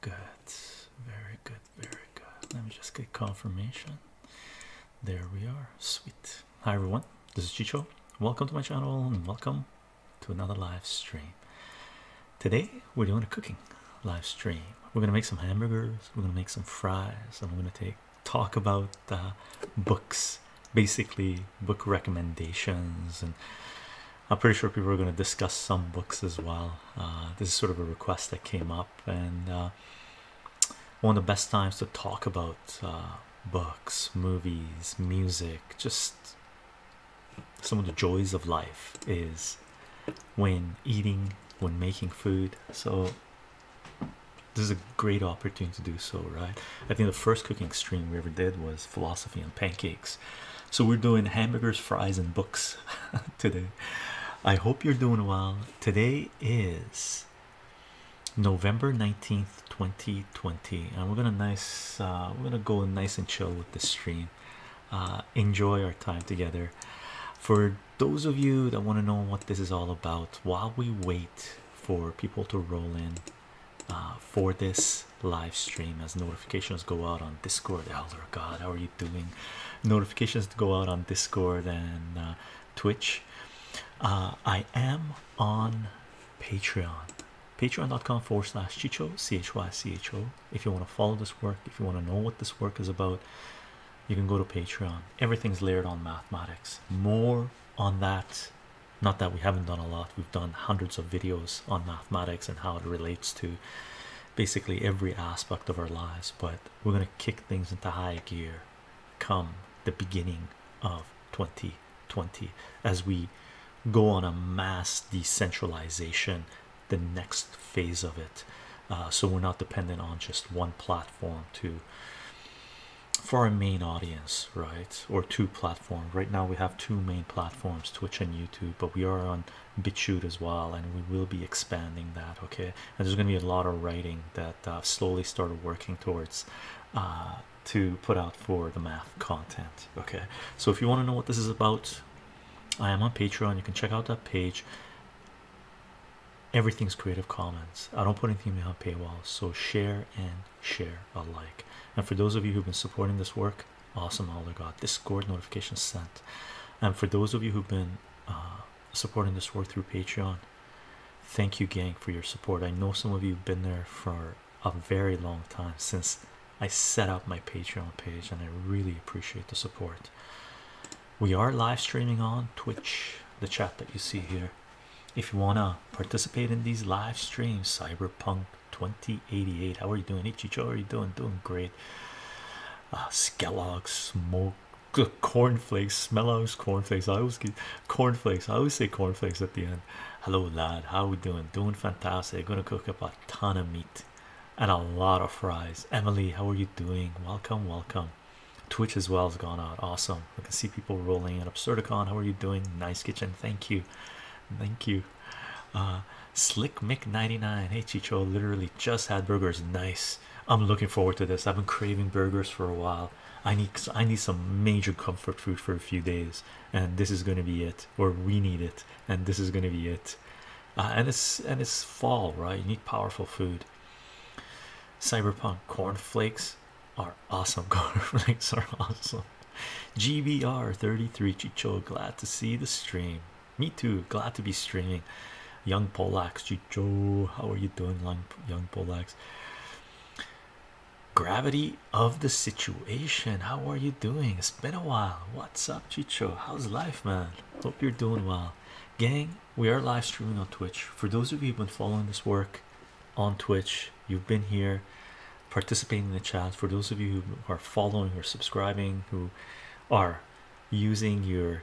good, very good, very good. Let me just get confirmation. There we are. Sweet. Hi everyone, this is Chycho. Welcome to my channel and welcome to another live stream. Today we're doing a cooking live stream. We're gonna make some hamburgers, we're gonna make some fries, and we're gonna take talk about uh, books, basically book recommendations and I'm pretty sure people are going to discuss some books as well. Uh, this is sort of a request that came up, and uh, one of the best times to talk about uh, books, movies, music, just some of the joys of life is when eating, when making food. So, this is a great opportunity to do so, right? I think the first cooking stream we ever did was philosophy and pancakes. So, we're doing hamburgers, fries, and books today. I hope you're doing well. Today is November 19th, 2020, and we're gonna nice uh, we're gonna go nice and chill with this stream. Uh, enjoy our time together. For those of you that want to know what this is all about, while we wait for people to roll in uh, for this live stream as notifications go out on Discord, Elder God, how are you doing? Notifications to go out on Discord and uh, Twitch. Uh, I am on Patreon, patreon.com forward slash chycho, c h y c h o. If you want to follow this work, if you want to know what this work is about, you can go to Patreon. Everything's layered on mathematics. More on that. Not that we haven't done a lot, we've done hundreds of videos on mathematics and how it relates to basically every aspect of our lives. But we're going to kick things into high gear come the beginning of 2020 as we go on a mass decentralization, the next phase of it. Uh, so we're not dependent on just one platform to for our main audience, right? Or two platforms. Right now, we have two main platforms, Twitch and YouTube, but we are on BitChute as well, and we will be expanding that. Okay, and there's going to be a lot of writing that uh, slowly started working towards uh, to put out for the math content. Okay, so if you want to know what this is about, I am on Patreon. You can check out that page. Everything's Creative Commons. I don't put anything behind paywall, so share and share alike. And for those of you who've been supporting this work, awesome, Elder God. Discord notifications sent. And for those of you who've been uh, supporting this work through Patreon, thank you, gang, for your support. I know some of you have been there for a very long time since I set up my Patreon page, and I really appreciate the support. We are live streaming on Twitch, the chat that you see here. If you want to participate in these live streams, Cyberpunk 2088, how are you doing? Ichicho, how are you doing? Doing great. Uh, Skellogg's smoke cornflakes, Smellogg's cornflakes. I always get cornflakes. I always say cornflakes at the end. Hello, lad. How we doing? Doing fantastic. Gonna cook up a ton of meat and a lot of fries. Emily, how are you doing? Welcome, welcome. Twitch as well has gone out. Awesome. I can see people rolling in. Absurdicon, how are you doing? Nice kitchen. Thank you. Thank you. Uh, Slick Mick 99. Hey Chycho, literally just had burgers. Nice. I'm looking forward to this. I've been craving burgers for a while. I need I need some major comfort food for a few days, and this is going to be it, or we need it, and this is going to be it. Uh, and it's and it's fall, right? You need powerful food. Cyberpunk cornflakes are awesome. Cornflakes are awesome. GBR 33 Chycho, glad to see the stream. Me too, glad to be streaming. Young Polax Chycho, how are you doing, young, young Polax? Gravity of the situation, how are you doing? It's been a while. What's up, Chycho? How's life, man? Hope you're doing well. Gang, we are live streaming on Twitch. For those of you who've been following this work on Twitch, you've been here participating in the chat. For those of you who are following or subscribing, who are using your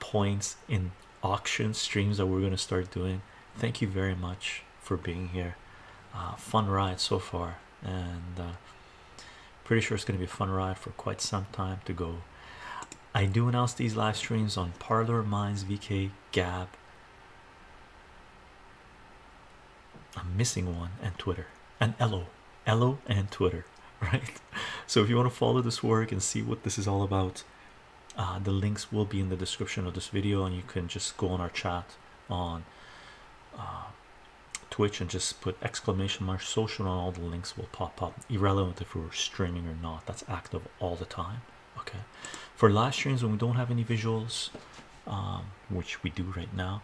points in auction streams that we're going to start doing, thank you very much for being here. Uh, fun ride so far, and uh, pretty sure it's going to be a fun ride for quite some time to go. I do announce these live streams on Parler, Minds, VK, Gab. I'm missing one, and Twitter, and Ello, Ello, and Twitter, right? So if you want to follow this work and see what this is all about, uh, the links will be in the description of this video, and you can just go on our chat on uh, Twitch and just put exclamation mark social, and all the links will pop up, irrelevant if we're streaming or not. That's active all the time. Okay, for live streams when we don't have any visuals, um, which we do right now,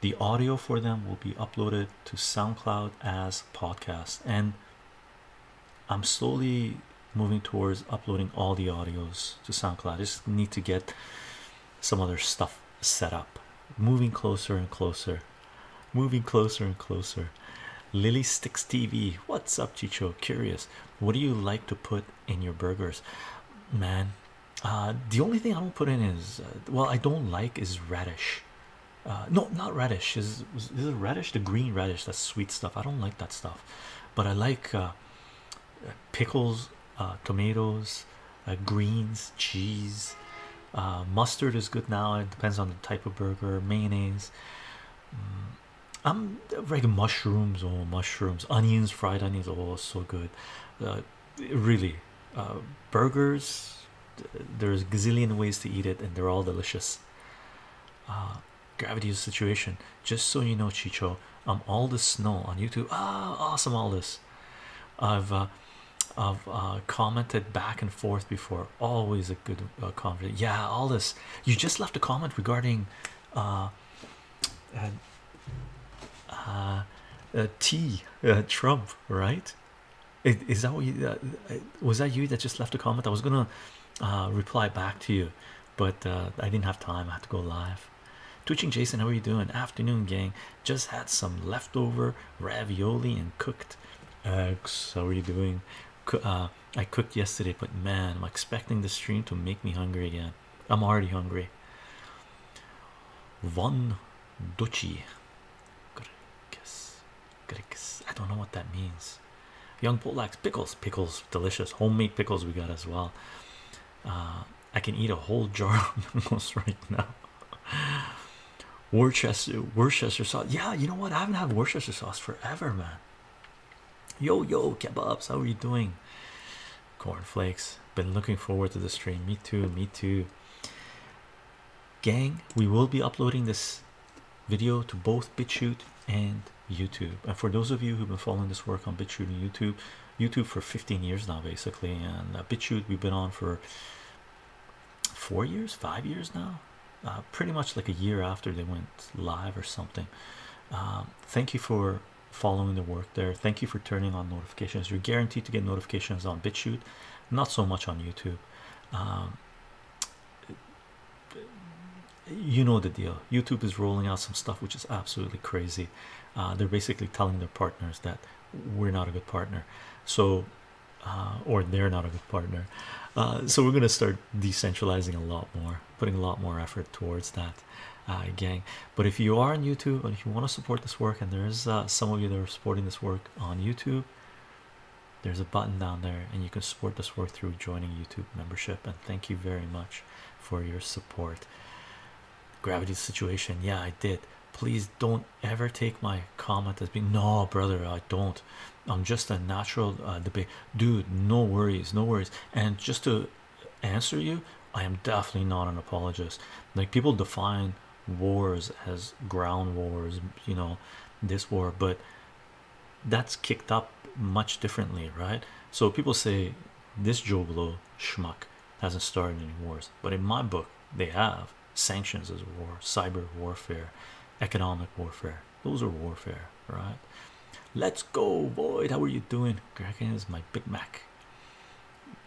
the audio for them will be uploaded to SoundCloud as podcast, and I'm slowly moving towards uploading all the audios to SoundCloud. I just need to get some other stuff set up, moving closer and closer, moving closer and closer. Lily Sticks TV, what's up, Chycho? Curious, what do you like to put in your burgers, man? Uh, the only thing I don't put in is uh, well, I don't like is radish. Uh, no, not radish. Is is it radish? The green radish, that's sweet stuff. I don't like that stuff, but I like uh, pickles, uh, tomatoes, uh, greens, cheese. Uh, mustard is good now. It depends on the type of burger. Mayonnaise. Mm, I'm like mushrooms or oh, mushrooms, onions, fried onions. Oh, so good. Uh, really, uh, burgers. There's gazillion ways to eat it, and they're all delicious. Uh, gravity situation. Just so you know, Chycho, I'm all the snow on YouTube. Ah, awesome! All this. I've uh, I've uh, commented back and forth before. Always a good uh, comment. Yeah, all this. You just left a comment regarding uh, uh, uh, uh T uh, Trump, right? Is, that what you uh, uh, was that you that just left a comment? I was gonna uh, reply back to you, but uh, I didn't have time. I had to go live. Twitching Jason, how are you doing? Afternoon, gang. Just had some leftover ravioli and cooked eggs. How are you doing? Uh, I cooked yesterday, but man, I'm expecting the stream to make me hungry again. I'm already hungry. Von Ducci. I don't know what that means. Young Polax pickles, pickles, delicious homemade pickles we got as well. Uh, I can eat a whole jar of almost right now. Worcester, Worcester sauce. Yeah, you know what? I haven't had Worcester sauce forever, man. Yo, yo, kebabs, how are you doing? Cornflakes, been looking forward to the stream. Me too, me too. Gang, we will be uploading this video to both BitChute and YouTube. And for those of you who've been following this work on BitChute and YouTube, YouTube for 15 years now, basically, and uh, BitChute we've been on for four years, five years now, uh, pretty much like a year after they went live or something. Um, thank you for following the work there. Thank you for turning on notifications. You're guaranteed to get notifications on BitChute, not so much on YouTube. Um, you know the deal. YouTube is rolling out some stuff which is absolutely crazy. Uh, they're basically telling their partners that we're not a good partner, so uh, or they're not a good partner. Uh, so we're gonna start decentralizing a lot more, putting a lot more effort towards that, uh, gang. But if you are on YouTube and if you want to support this work, and there's uh, some of you that are supporting this work on YouTube, there's a button down there, and you can support this work through joining YouTube membership. And thank you very much for your support. Gravity situation, yeah, I did. Please don't ever take my comment as being no, brother. I don't. I'm just a natural uh, debate, dude. No worries, no worries. And just to answer you, I am definitely not an apologist. Like people define wars as ground wars, you know, this war, but that's kicked up much differently, right? So people say this Joe Blow schmuck hasn't started any wars, but in my book, they have sanctions as war, cyber warfare, economic warfare. Those are warfare, right? Let's go, Void. How are you doing? Gherkins is my Big Mac.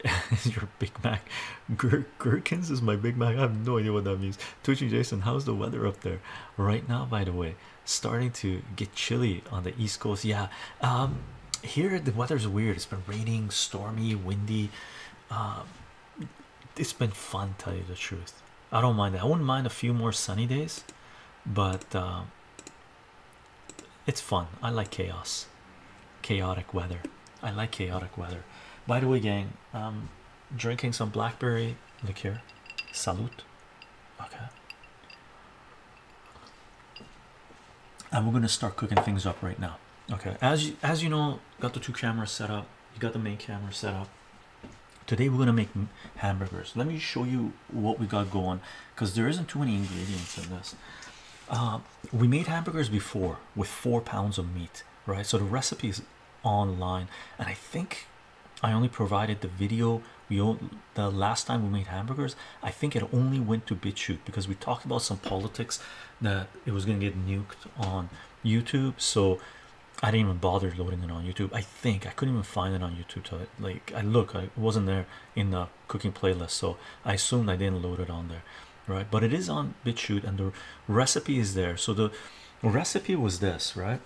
is your Big Mac? Gher Gherkins is my Big Mac. I have no idea what that means. Twitching Jason, how's the weather up there right now? By the way, starting to get chilly on the East Coast. Yeah, um, here the weather's weird. It's been raining, stormy, windy. Um, it's been fun, tell you the truth. I don't mind that. I wouldn't mind a few more sunny days, but uh, it's fun. I like chaos, chaotic weather. I like chaotic weather. By the way, gang, I'm drinking some blackberry liqueur. Salute. Okay. And we're gonna start cooking things up right now. Okay. As you as you know, got the two cameras set up. You got the main camera set up today we're gonna make hamburgers let me show you what we got going because there isn't too many ingredients in this uh, we made hamburgers before with four pounds of meat right? So the recipe is online, and I think I only provided the video. We the last time we made hamburgers, I think it only went to BitChute because we talked about some politics that it was gonna get nuked on YouTube. So I didn't even bother loading it on YouTube. I think I couldn't even find it on YouTube. To like I look, I wasn't there in the cooking playlist, so I assumed I didn't load it on there, right? But it is on BitChute, and the recipe is there. So the recipe was this, right?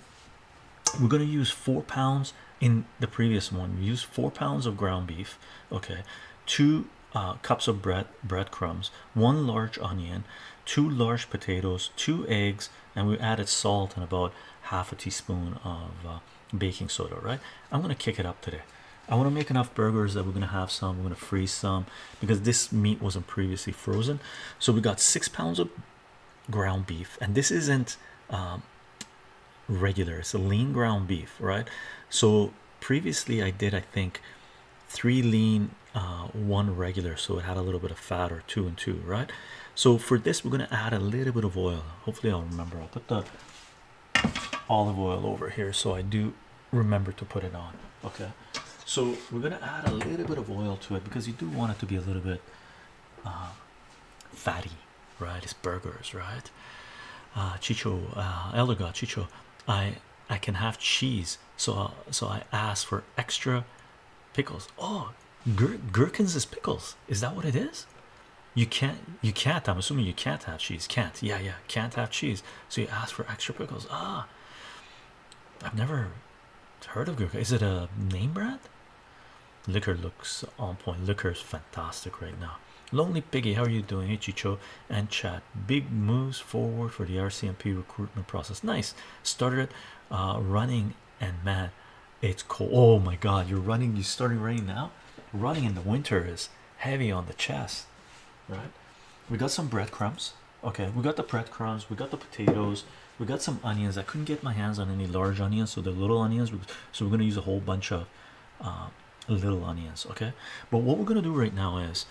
We're gonna use four pounds in the previous one. We used four pounds of ground beef, okay, two uh, cups of bread, breadcrumbs, one large onion, two large potatoes, two eggs, and we added salt and about half a teaspoon of uh, baking soda. Right? I'm gonna kick it up today. I want to make enough burgers that we're gonna have some. We're gonna freeze some because this meat wasn't previously frozen. So we got six pounds of ground beef, and this isn't um, regular. It's a lean ground beef, right? So previously I did, I think, three lean, uh, one regular, so it had a little bit of fat or two and two, right? So for this, we're gonna add a little bit of oil. Hopefully, I'll remember. I'll put the olive oil over here so I do remember to put it on. Okay, so we're gonna add a little bit of oil to it because you do want it to be a little bit uh, fatty, right? It's burgers, right? Uh, Chycho, uh, Elder God, Chycho, I I can have cheese, so uh, so I asked for extra pickles. Oh, gir gherkins is pickles. Is that what it is? You can't. You can't. I'm assuming you can't have cheese. Can't. Yeah, yeah. Can't have cheese. So you ask for extra pickles. Ah, I've never heard of gherkin. Is it a name brand? Liquor looks on point. Liquor is fantastic right now. Lonely Piggy, how are you doing? Chycho and chat. Big moves forward for the RCMP recruitment process. Nice. Started uh, running, and man, it's cold. Oh my god, you're running. You starting running now? Running in the winter is heavy on the chest, right? We got some breadcrumbs. Okay, we got the breadcrumbs. We got the potatoes. We got some onions. I couldn't get my hands on any large onions, so the little onions. So we're gonna use a whole bunch of. Uh, little onions okay? But what we're gonna do right now is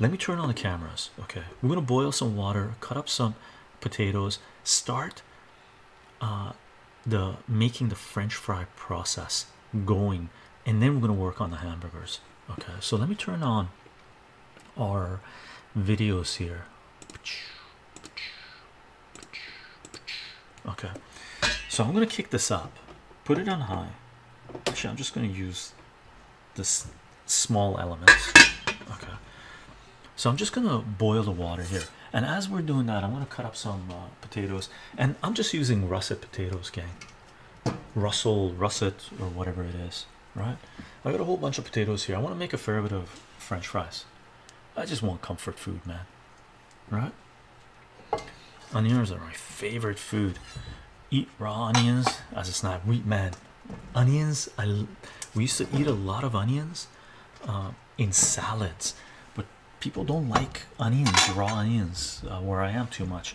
let me turn on the cameras okay? We're gonna boil some water cut up some potatoes start uh, the making the french fry process going and then we're gonna work on the hamburgers okay? So let me turn on our videos here. Okay. So I'm gonna kick this up put it on high. Actually I'm just gonna use this small elements. Okay. So I'm just gonna boil the water here. And as we're doing that I'm gonna cut up some uh, potatoes. And I'm just using russet potatoes gang. Russell russet or whatever it is right? I got a whole bunch of potatoes here. I want to make a fair bit of french fries. I just want comfort food man. Right? Onions are my favorite food. Eat raw onions as a snack. Wheat man onions I we used to eat a lot of onions uh, in salads but people don't like onions raw onions uh, where I am too much.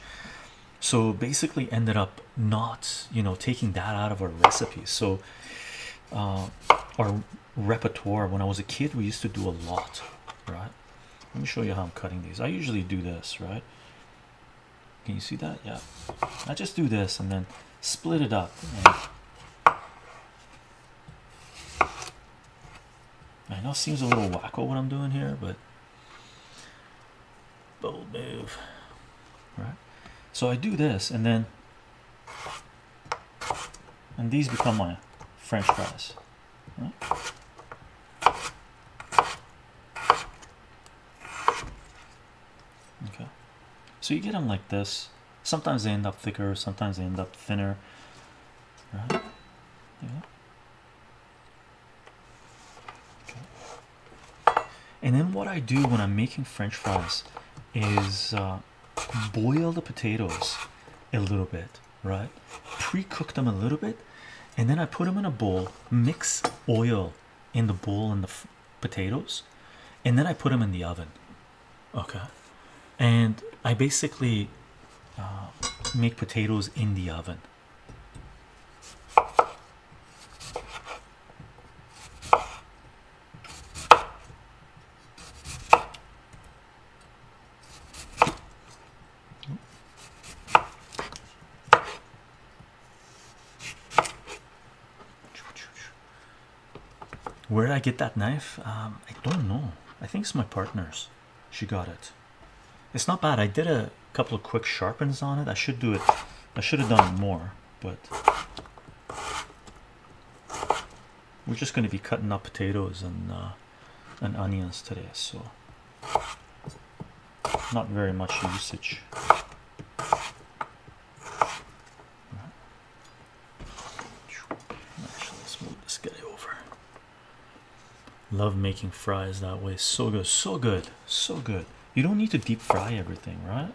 So basically ended up not you know taking that out of our recipes so uh, our repertoire when I was a kid we used to do a lot right? Let me show you how I'm cutting these. I usually do this right? Can you see that? Yeah. I just do this and then split it up I know it seems a little wacko what I'm doing here, but bold move, right? So I do this, and then and these become my French fries. Right? Okay, so you get them like this. Sometimes they end up thicker, sometimes they end up thinner. Right? Yeah. And then what I do when I'm making french fries is uh, boil the potatoes a little bit right? Pre-cook them a little bit and then I put them in a bowl mix oil in the bowl and the potatoes and then I put them in the oven okay? And I basically uh, make potatoes in the oven get that knife? Um, I don't know. I think it's my partner's. She got it. It's not bad. I did a couple of quick sharpens on it. I should do it. I should have done more, but we're just going to be cutting up potatoes and uh, and onions today, so not very much usage. Actually, let's move this guy over. Love making fries that way. So good, so good, so good. You don't need to deep fry everything, right?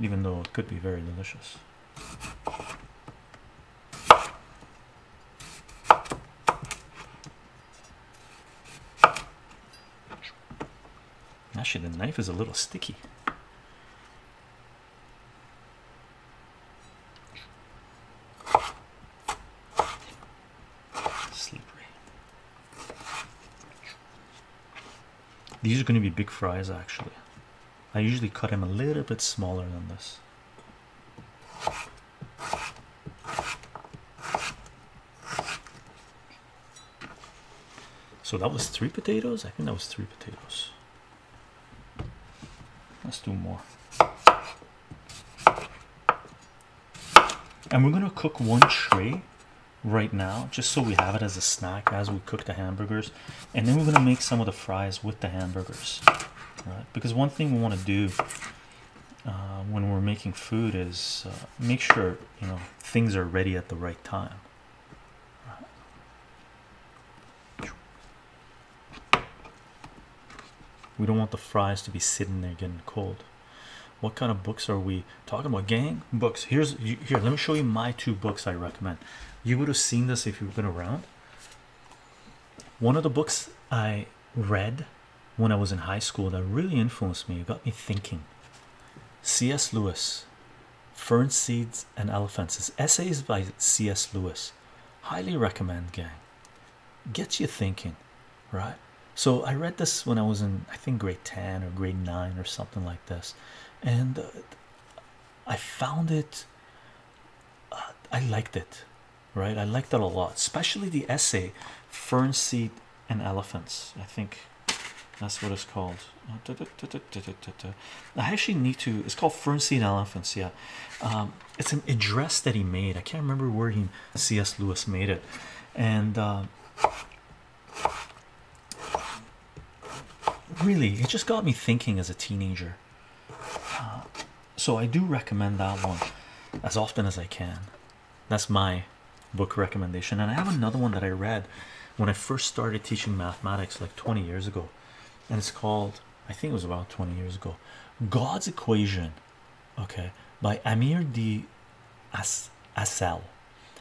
Even though it could be very delicious. Actually, the knife is a little sticky. Slippery. These are going to be big fries, actually. I usually cut them a little bit smaller than this. So that was three potatoes. I think that was three potatoes. Let's do more. And we're gonna cook one tray right now, just so we have it as a snack as we cook the hamburgers, and then we're gonna make some of the fries with the hamburgers, right? Because one thing we want to do uh, when we're making food is uh, make sure you know things are ready at the right time. We don't want the fries to be sitting there getting cold. What kind of books are we talking about, gang? Books. Here's here. Let me show you my two books I recommend. You would have seen this if you've been around. One of the books I read when I was in high school that really influenced me, it got me thinking. C.S. Lewis, Fern Seeds and Elephants. essays by C.S. Lewis. Highly recommend, gang. Gets you thinking, right? So I read this when I was in, I think, grade 10 or grade 9 or something like this, and uh, I found it, uh, I liked it, right? I liked it a lot, especially the essay Fern Seed and Elephants. I think that's what it's called. I actually need to, it's called Fern Seed and Elephants. Yeah, um, it's an address that he made. I can't remember where he C.S. Lewis made it, and uh, really, it just got me thinking as a teenager. So I do recommend that one as often as I can. That's my book recommendation, and I have another one that I read when I first started teaching mathematics like 20 years ago, and it's called I think it was about 20 years ago God's Equation, okay, by Amir D. Aczel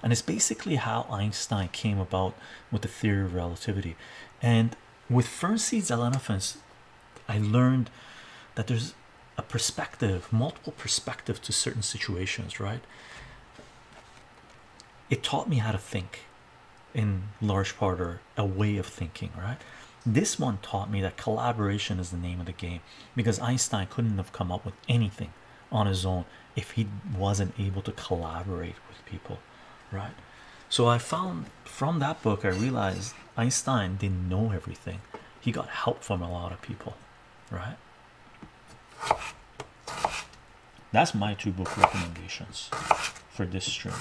and it's basically how Einstein came about with the theory of relativity. And with Fern Seeds Elephants, I learned that there's a perspective, multiple perspective to certain situations, right? It taught me how to think in large part or a way of thinking, right? This one taught me that collaboration is the name of the game because Einstein couldn't have come up with anything on his own if he wasn't able to collaborate with people, right? So I found from that book, I realized Einstein didn't know everything, he got help from a lot of people, right? That's my two book recommendations for this stream.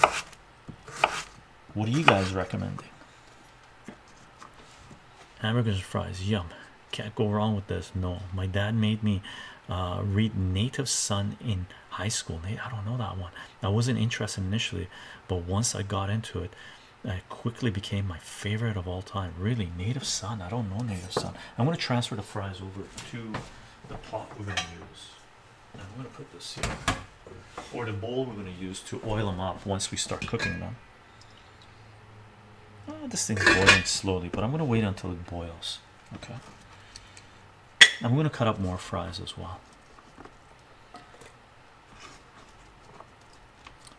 What are you guys recommending? Hamburgers fries, yum. Can't go wrong with this. No, my dad made me uh, read Native Son in high school. I don't know that one. I wasn't interested initially, but once I got into it, it quickly became my favorite of all time. Really, Native Son. I don't know Native Son. I'm going to transfer the fries over to the pot we're going to use. I'm going to put this here, or the bowl we're going to use to oil them up once we start cooking them. Oh, this thing's boiling slowly, but I'm going to wait until it boils. Okay. I'm going to cut up more fries as well.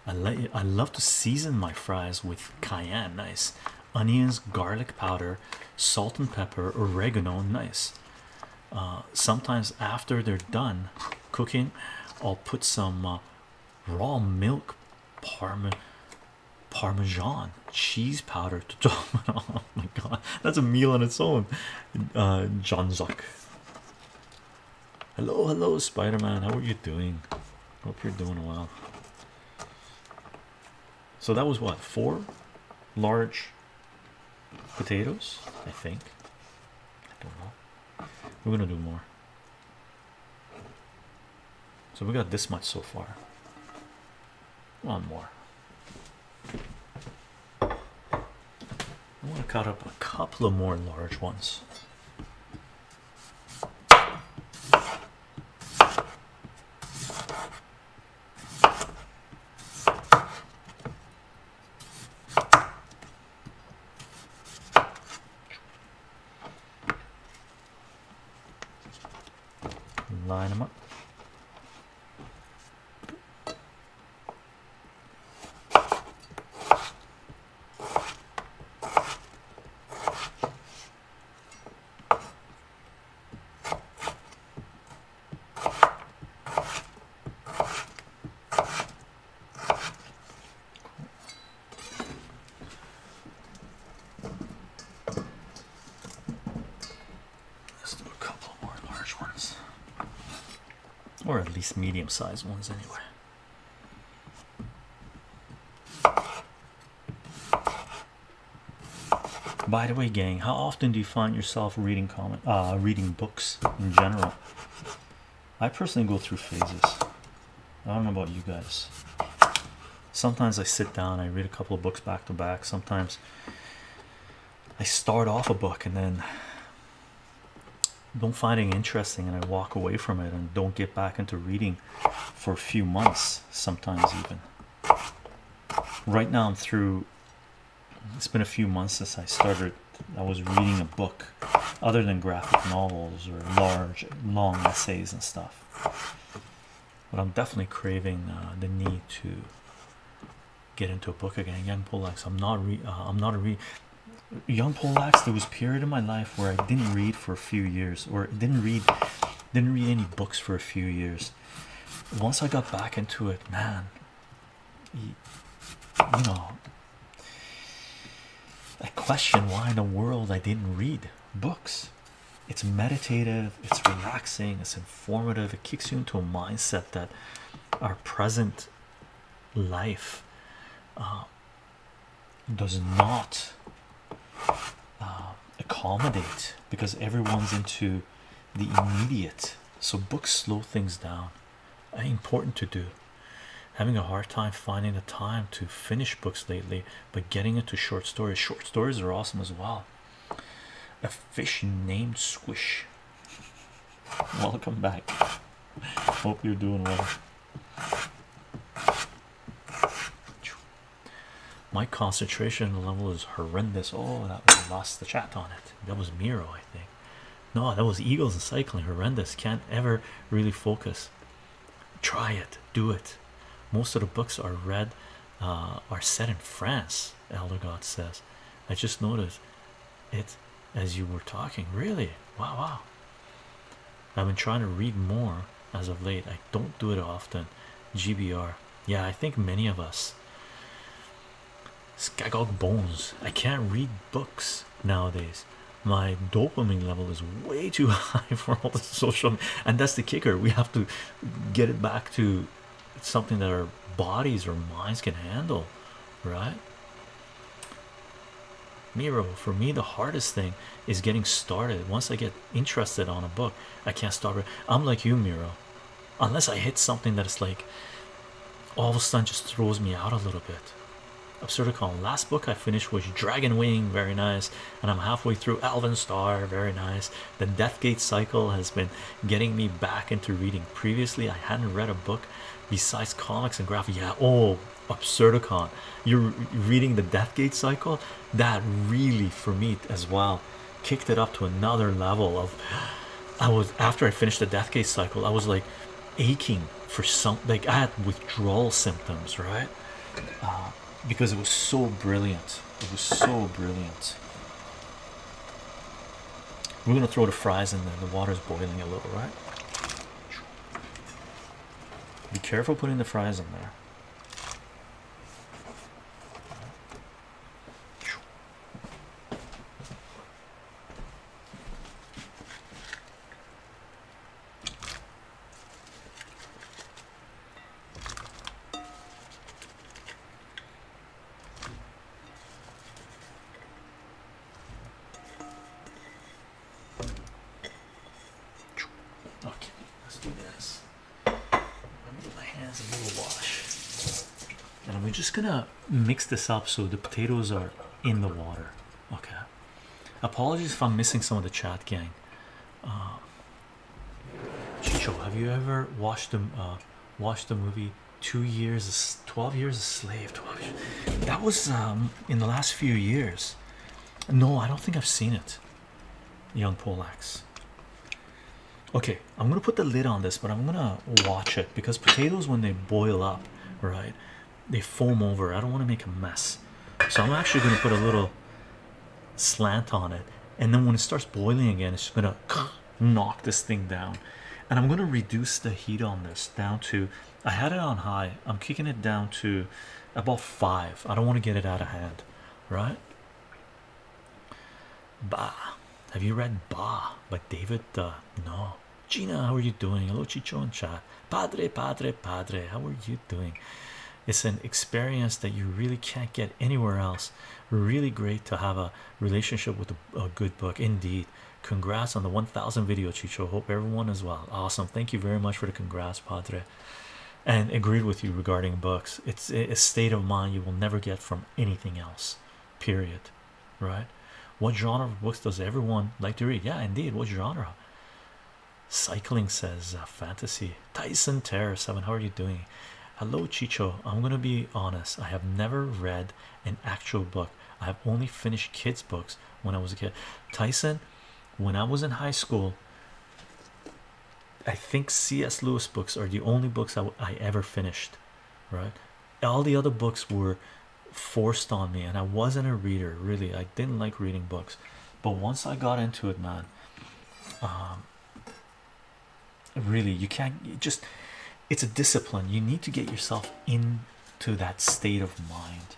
I like I love to season my fries with cayenne, nice onions, garlic powder, salt and pepper, oregano, nice. Uh, sometimes after they're done cooking, I'll put some uh, raw milk parmesan cheese powder to it off. god, that's a meal on its own. Uh, John Zuck. Hello, hello, Spider Man. How are you doing? Hope you're doing well. So that was what four large potatoes, I think. We're gonna do more. So we got this much so far. One more. I want to cut up a couple of more large ones. Line them up. Let's do a couple more large ones, or medium sized ones, anyway. By the way, gang, how often do you find yourself reading comment, uh, reading books in general? I personally go through phases. I don't know about you guys. Sometimes I sit down, I read a couple of books back to back. Sometimes I start off a book and then don't find it interesting and I walk away from it and don't get back into reading for a few months, sometimes even. Right now, I'm through it's been a few months since I started. I was reading a book other than graphic novels or large, long essays and stuff. But I'm definitely craving uh, the need to get into a book again. Young Poleaxe. I'm not re. Uh, I'm not a re. Young Polacks, There was a period in my life where I didn't read for a few years, or didn't read, didn't read any books for a few years. Once I got back into it, man, you, you know, I question why in the world I didn't read books. It's meditative, it's relaxing, it's informative, it kicks you into a mindset that our present life uh, does not uh, accommodate because everyone's into the immediate. So, books slow things down, uh, important to do. Having a hard time finding the time to finish books lately but getting into short stories. Short stories are awesome as well. A fish named squish. Welcome back. Hope you're doing well my concentration level is horrendous. Oh that was lost the chat on it. That was miro i think. No that was eagles and cycling horrendous. Can't ever really focus. Try it. Do it. Most of the books are read uh, are set in france elder god says. I just noticed it as you were talking. Really? Wow wow. I've been trying to read more as of late. I don't do it often. Gbr yeah i think many of us skagog bones. I can't read books nowadays. My dopamine level is way too high for all the social and that's the kicker. We have to get it back to something that our bodies or minds can handle right? Miro for me the hardest thing is getting started. Once I get interested on a book I can't stop it. I'm like you Miro. Unless I hit something that is like all of a sudden just throws me out a little bit Absurdicon. Last book I finished was Dragon Wing. Very nice. And I'm halfway through Elven Star very nice. The Deathgate cycle has been getting me back into reading. Previously I hadn't read a book besides comics and graphic yeah oh Absurdicon. You're reading the Deathgate cycle? That really for me as well kicked it up to another level of I was after I finished the Deathgate cycle I was like aching for some like I had withdrawal symptoms right? Uh, because it was so brilliant. It was so brilliant. We're gonna throw the fries in there. The water's boiling a little, right? Be careful putting the fries in there. just gonna mix this up so the potatoes are in the water. Okay. Apologies if I'm missing some of the chat, gang. Uh, Chycho, have you ever watched the uh, watched the movie Two Years, Twelve Years a Slave? 12 years. That was um, in the last few years. No, I don't think I've seen it. Young Polax. Okay, I'm gonna put the lid on this, but I'm gonna watch it because potatoes, when they boil up, right, they foam over. I don't want to make a mess, so I'm actually gonna put a little slant on it, and then when it starts boiling again, it's just gonna knock this thing down. And I'm gonna reduce the heat on this down to I had it on high, I'm kicking it down to about five. I don't want to get it out of hand, right? Bah, have you read Bah by David? Uh, no, Gina, how are you doing? Hello, Chycho and chat. Padre, Padre, Padre, how are you doing? It's an experience that you really can't get anywhere else. Really great to have a relationship with a, a good book, indeed. Congrats on the 1000 video, Chycho. Hope everyone is well. Awesome. Thank you very much for the congrats, Padre. And agreed with you regarding books. It's a state of mind you will never get from anything else, period. Right? What genre of books does everyone like to read? Yeah, indeed. What genre? Cycling says uh, fantasy. Tyson Terror 7. How are you doing? Hello, Chycho. I'm gonna be honest. I have never read an actual book. I have only finished kids' books when I was a kid. Tyson, when I was in high school, I think C.S. Lewis books are the only books I, I ever finished. Right? All the other books were forced on me, and I wasn't a reader. Really, I didn't like reading books. But once I got into it, man, um, really, you can't you just it's a discipline. You need to get yourself into that state of mind.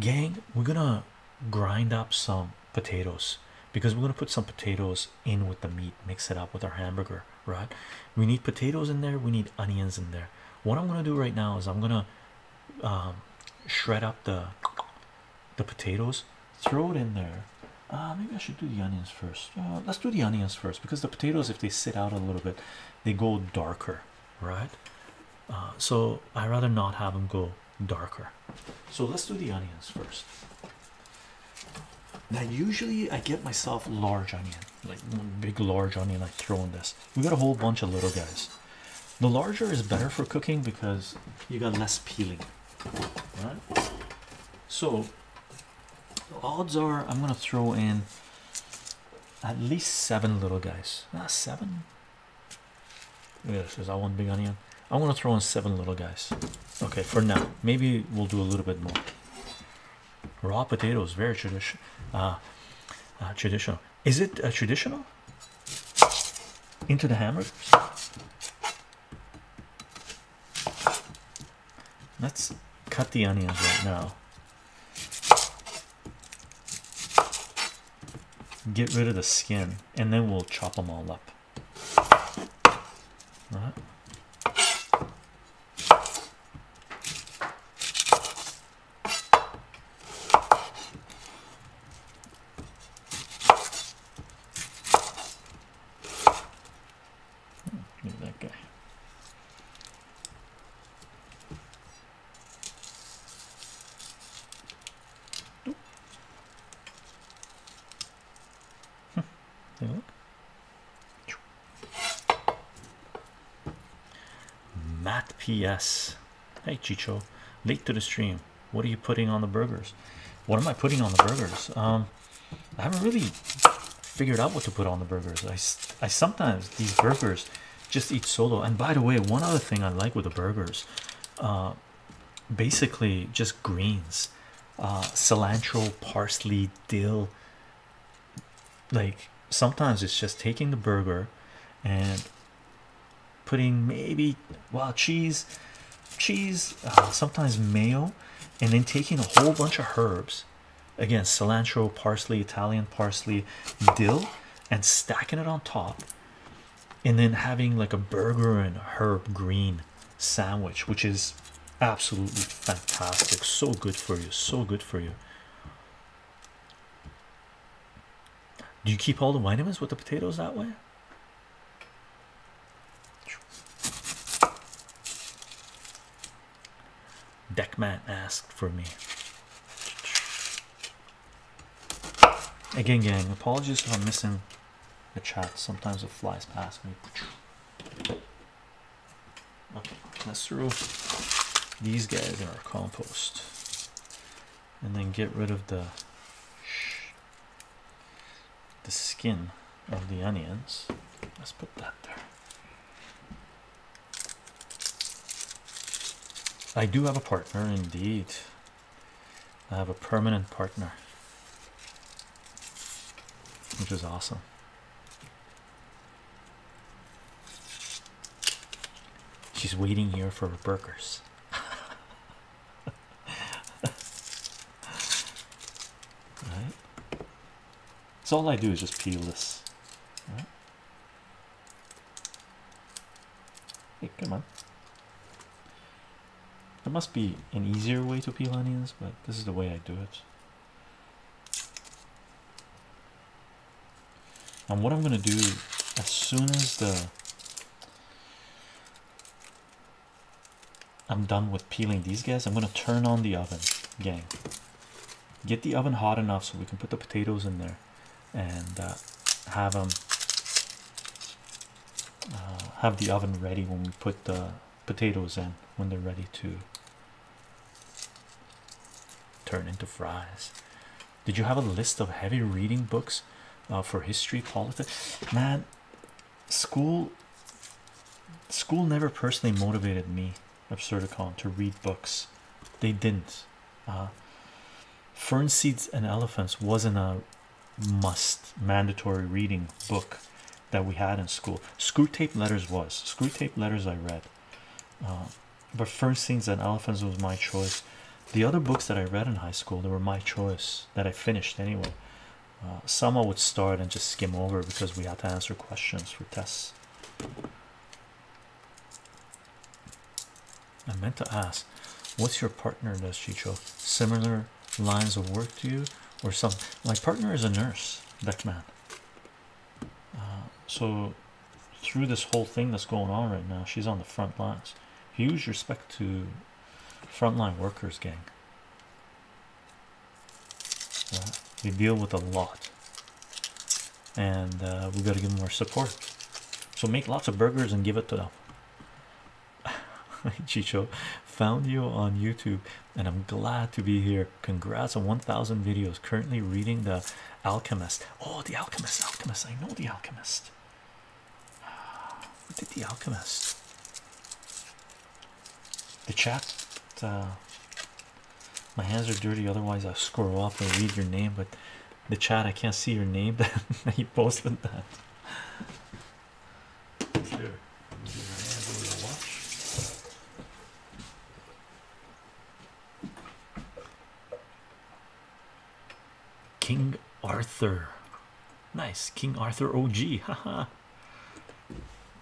Gang, we're gonna grind up some potatoes because we're gonna put some potatoes in with the meat, mix it up with our hamburger, right? We need potatoes in there, we need onions in there. What I'm gonna do right now is I'm gonna um, shred up the the potatoes, throw it in there. Uh, maybe I should do the onions first. Uh, let's do the onions first because the potatoes, if they sit out a little bit, they go darker, right? Uh, so I rather not have them go darker. So let's do the onions first. Now, usually I get myself large onion, like one big large onion. I throw in this. We got a whole bunch of little guys. The larger is better for cooking because you got less peeling, right? So odds are I'm gonna throw in at least seven little guys. Ah, seven. Yes, is that one big onion? I'm gonna throw in seven little guys. Okay, for now. Maybe we'll do a little bit more. Raw potatoes, very traditional. Uh, uh, traditional. Is it uh, traditional? Into the hamburgers. Let's cut the onions right now. Get rid of the skin, and then we'll chop them all up. All right. Look at that guy. Hmm. There you look. PS. Hey Chycho, late to the stream. What are you putting on the burgers? What am I putting on the burgers? Um, I haven't really figured out what to put on the burgers. i i sometimes these burgers just eat solo. And by the way, one other thing I like with the burgers, uh, basically just greens, uh, cilantro, parsley, dill. Like sometimes it's just taking the burger and putting maybe well cheese, cheese, uh, sometimes mayo, and then taking a whole bunch of herbs. Again cilantro parsley italian parsley dill and stacking it on top. And then having like a burger and herb green sandwich which is absolutely fantastic. So good for you so good for you. Do you keep all the vitamins with the potatoes that way Deckman asked for me. Again, gang, apologies if I'm missing the chat. Sometimes it flies past me. Okay, let's throw these guys in our compost and then get rid of the the skin of the onions. Let's put that there. I do have a partner, indeed. I have a permanent partner, which is awesome. She's waiting here for her burgers. right? So all I do is just peel this. Right? Hey, come on. There must be an easier way to peel onions, but this is the way I do it. And what I'm going to do as soon as the I'm done with peeling these guys, I'm going to turn on the oven, gang. Get the oven hot enough so we can put the potatoes in there and uh, have them uh, have the oven ready when we put the potatoes in when they're ready to turn into fries. Did you have a list of heavy reading books uh, for history, politics? Man, school school never personally motivated me, Absurdicon, to read books. They didn't. Uh, Fern Seeds and Elephants wasn't a must mandatory reading book that we had in school. Screwtape Letters was. Screwtape Letters I read. Uh, but Fern Seeds and Elephants was my choice. The other books that I read in high school, they were my choice that I finished anyway. Uh, some I would start and just skim over because we had to answer questions for tests. I meant to ask, what's your partner does Chycho? Similar lines of work to you, or some? My partner is a nurse, Beckman. Uh, so through this whole thing that's going on right now, she's on the front lines. Huge respect to frontline workers, gang. Uh, we deal with a lot, and uh, we got to give them more support. So make lots of burgers and give it to them. Chycho found you on YouTube, and I'm glad to be here. Congrats on 1,000 videos. Currently reading The Alchemist. Oh, The Alchemist, Alchemist. I know The Alchemist. What did The Alchemist? The chat. Uh, my hands are dirty, otherwise, I scroll up and read your name. But the chat, I can't see your name that you posted that. King Arthur. Nice. King Arthur OG. Haha.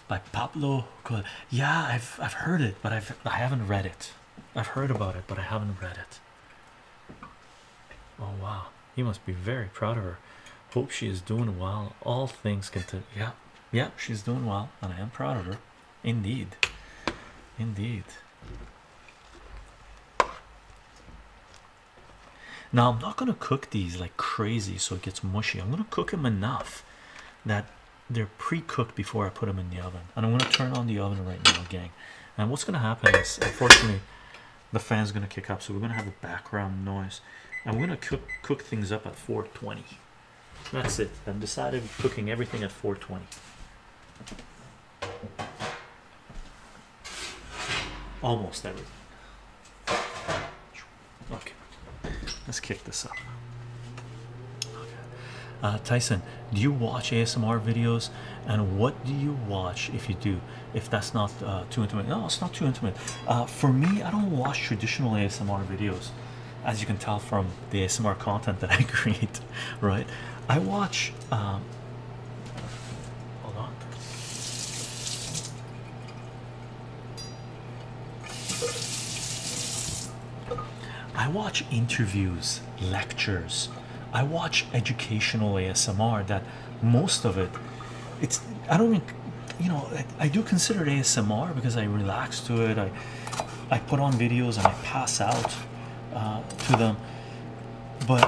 By Pablo. Yeah, I've I've heard it, but I've I haven't read it. I've heard about it, but I haven't read it. Oh wow, he must be very proud of her. Hope she is doing well. All things continue. Yeah, yeah, she's doing well, and I am proud of her. Indeed, indeed. Now I'm not gonna cook these like crazy so it gets mushy. I'm gonna cook them enough that they're pre-cooked before I put them in the oven, and I'm gonna turn on the oven right now, gang. And what's gonna happen is, unfortunately, the fan's gonna kick up, so we're gonna have a background noise. and we're gonna cook cook things up at 420. That's it. I've decided cooking everything at 420. Almost everything. Okay, let's kick this up. Uh, Tyson, do you watch ASMR videos? And what do you watch if you do? If that's not uh, too intimate, no, it's not too intimate. Uh, for me, I don't watch traditional ASMR videos, as you can tell from the ASMR content that I create, right? I watch. Um, hold on. I watch interviews, lectures. I watch educational ASMR. That most of it, it's I don't, you know, I, I do consider it ASMR because I relax to it. I I put on videos and I pass out uh, to them but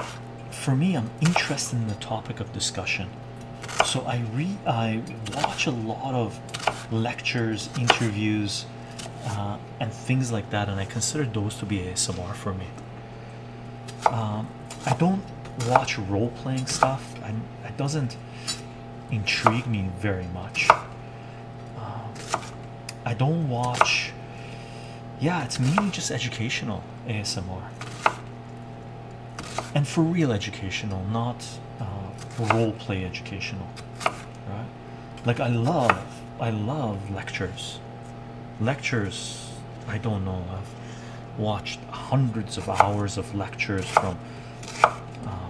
for me i'm interested in the topic of discussion so i read i watch a lot of lectures interviews uh, and things like that and i consider those to be asmr for me um, i don't watch role-playing stuff I, it doesn't intrigue me very much. Um, i don't watch yeah it's mainly just educational asmr and for real educational not uh, role play educational right? Like i love i love lectures. Lectures i don't know i've watched hundreds of hours of lectures from uh,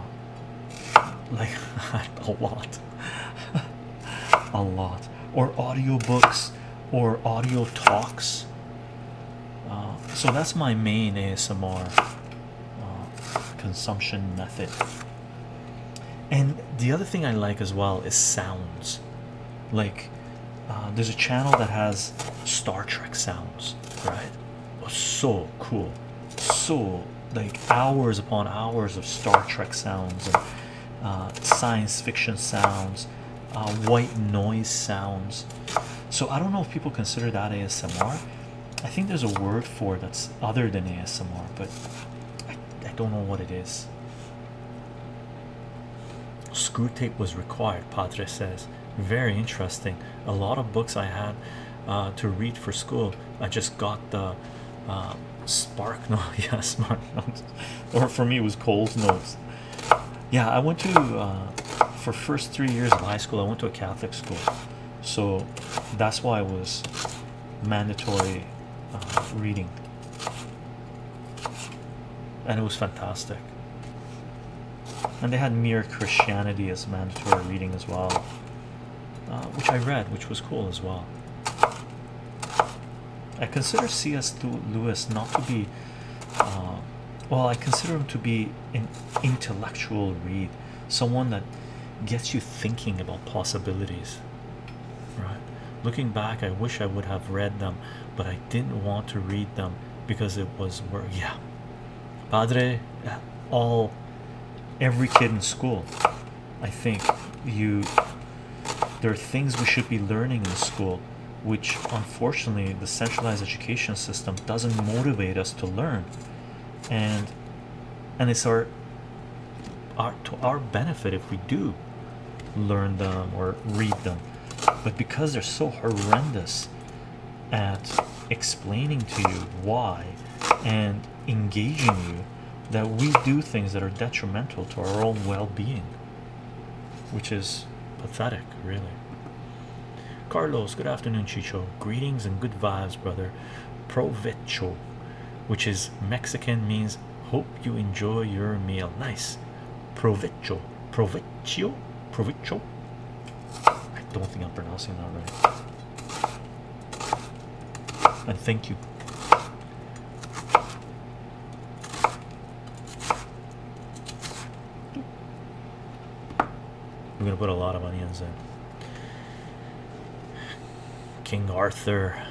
like a lot. A lot. Or audiobooks or audio talks. Uh, so that's my main asmr uh, consumption method. And the other thing i like as well is sounds. Like uh, there's a channel that has star trek sounds right? Oh, so cool. So like hours upon hours of star trek sounds and uh, science fiction sounds uh, white noise sounds. So i don't know if people consider that asmr i think there's a word for it that's other than asmr but I, I don't know what it is. Screwtape was required padre says. Very interesting. A lot of books i had uh, to read for school i just got the uh, spark no yeah smart notes or for me it was cole's notes yeah i went to uh, for first three years of high school i went to a catholic school. So that's why it was mandatory uh, reading. And it was fantastic. And they had mere christianity as mandatory reading as well uh, which i read which was cool as well. I consider cs lewis not to be uh, well i consider him to be an intellectual read someone that gets you thinking about possibilities right? Looking back i wish i would have read them but i didn't want to read them because it was where yeah. Padre uh, all every kid in school i think you there are things we should be learning in school which unfortunately the centralized education system doesn't motivate us to learn and and it's our our to our benefit if we do learn them or read them. But because they're so horrendous at explaining to you why and engaging you that we do things that are detrimental to our own well-being. Which is pathetic really. Carlos good afternoon chycho. Greetings and good vibes brother. Provecho which is mexican means hope you enjoy your meal. Nice. Provecho. Provecho? Provecho? I don't think i'm pronouncing that right. And thank you. We're gonna put a lot of onions in. King arthur.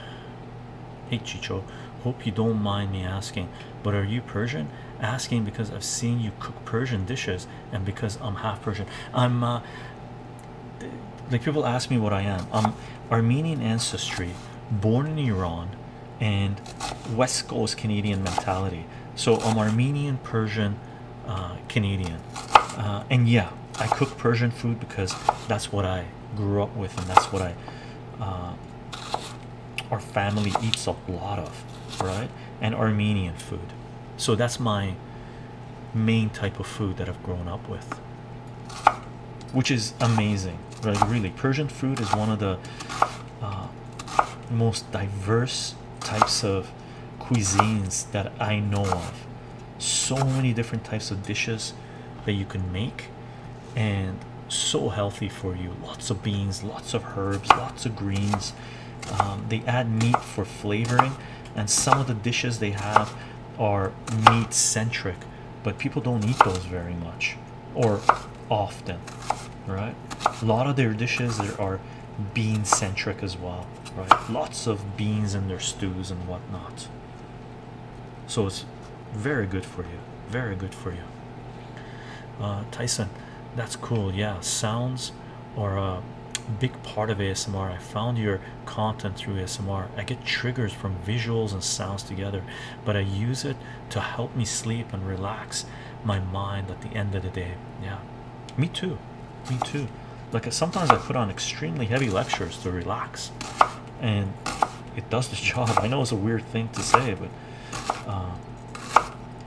Hey chycho hope you don't mind me asking but are you persian? Asking because i've seen you cook persian dishes and because i'm half persian. I'm uh, like people ask me what i am. I'm armenian ancestry born in iran and west coast canadian mentality. So i'm armenian persian uh, canadian. Uh, and yeah I cook Persian food because that's what I grew up with, and that's what I uh, our family eats a lot of, right? And Armenian food. So that's my main type of food that I've grown up with, which is amazing, right? Really, Persian food is one of the uh, most diverse types of cuisines that I know of. So many different types of dishes that you can make and so healthy for you lots of beans lots of herbs lots of greens um, they add meat for flavoring and some of the dishes they have are meat centric but people don't eat those very much or often right? A lot of their dishes are bean centric as well right? Lots of beans in their stews and whatnot. So it's very good for you very good for you. Uh, tyson that's cool. Yeah sounds are a big part of asmr i found your content through asmr i get triggers from visuals and sounds together but i use it to help me sleep and relax my mind at the end of the day. Yeah. Me too. Me too. Like sometimes i put on extremely heavy lectures to relax and it does the job. I know it's a weird thing to say but uh,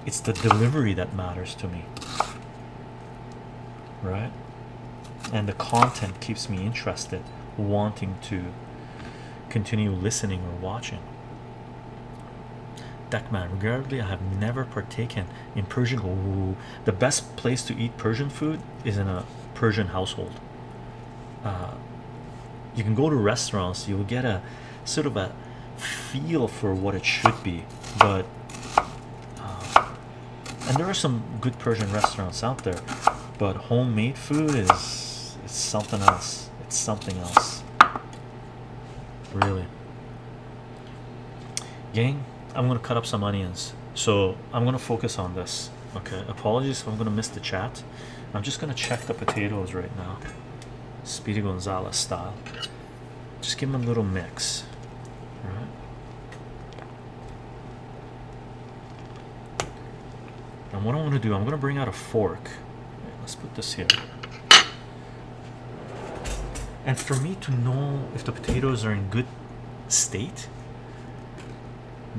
it's the delivery that matters to me. Right and the content keeps me interested wanting to continue listening or watching Deckman, regrettably, I have never partaken in Persian. Ooh, the best place to eat Persian food is in a Persian household. Uh, you can go to restaurants, you'll get a sort of a feel for what it should be, but uh, and there are some good Persian restaurants out there, but homemade food is it's something else. It's something else, really. Gang, I'm gonna cut up some onions, so I'm gonna focus on this. Okay, apologies if I'm gonna miss the chat. I'm just gonna check the potatoes right now, Speedy Gonzalez style. Just give them a little mix. All right. And what I want to do, I'm going to bring out a fork. let's put this here. And for me to know if the potatoes are in good state,